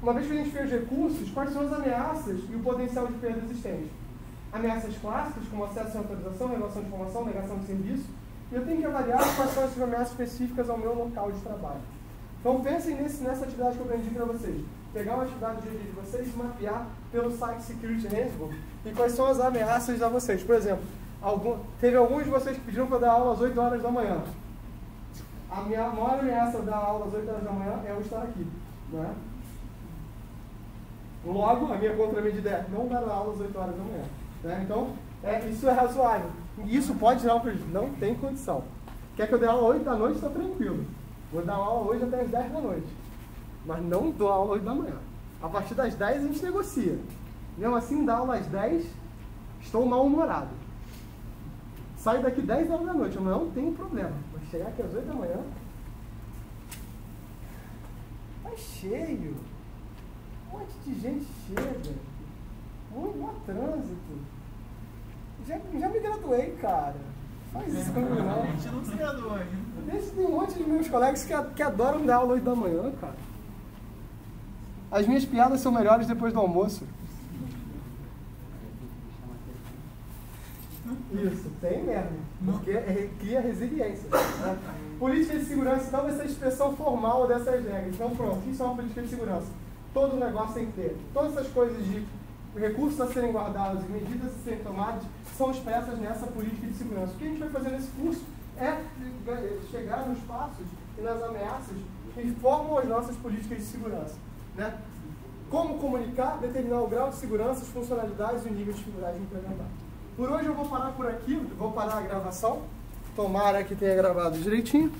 uma vez que a gente fez recursos, quais são as ameaças e o potencial de perda existente? Ameaças clássicas, como acesso sem autorização, revelação de informação, negação de serviço, e eu tenho que avaliar quais são essas ameaças específicas ao meu local de trabalho. Então pensem nesse, nessa atividade que eu aprendi para vocês. Pegar uma atividade do dia de vocês e mapear pelo site Security Handbook e quais são as ameaças a vocês. Por exemplo, algum, teve alguns de vocês que pediram para dar aula às 8 horas da manhã. A minha maior ameaça da aula às 8 horas da manhã é eu estar aqui. Não é? Logo, a minha contramedida é não dar aula às 8 horas da manhã. Né? Então, é, isso é razoável. E isso pode gerar um prejuízo. Não tem condição. Quer que eu dê aula 8 da noite, está tranquilo. Vou dar aula hoje até as 10 da noite. Mas não dou aula 8 da manhã. A partir das 10 a gente negocia. Mesmo assim, dar aula às 10, estou mal-humorado. Saio daqui 10 horas da noite, não tenho problema. Vou chegar aqui às 8 da manhã. Tá cheio. Um monte de gente chega. Muito mó trânsito. Já, já me graduei, cara. Faz isso comigo não. A gente não se graduou ainda. Esse tem um monte de meus colegas que, que adoram dar aula 8 da manhã, cara. As minhas piadas são melhores depois do almoço. Isso, tem mesmo. Porque é- cria resiliência. né? Política de segurança, então, vai ser a expressão formal dessas regras. Então, pronto, isso é uma política de segurança. Todo negócio tem que ter. Todas essas coisas de recursos a serem guardados e medidas a serem tomadas são expressas nessa política de segurança. O que a gente vai fazer nesse curso é chegar nos passos e nas ameaças que formam as nossas políticas de segurança. Né? Como comunicar, determinar o grau de segurança, as funcionalidades e o nível de dificuldade de implementar. Por hoje eu vou parar por aqui, vou parar a gravação. Tomara que tenha gravado direitinho.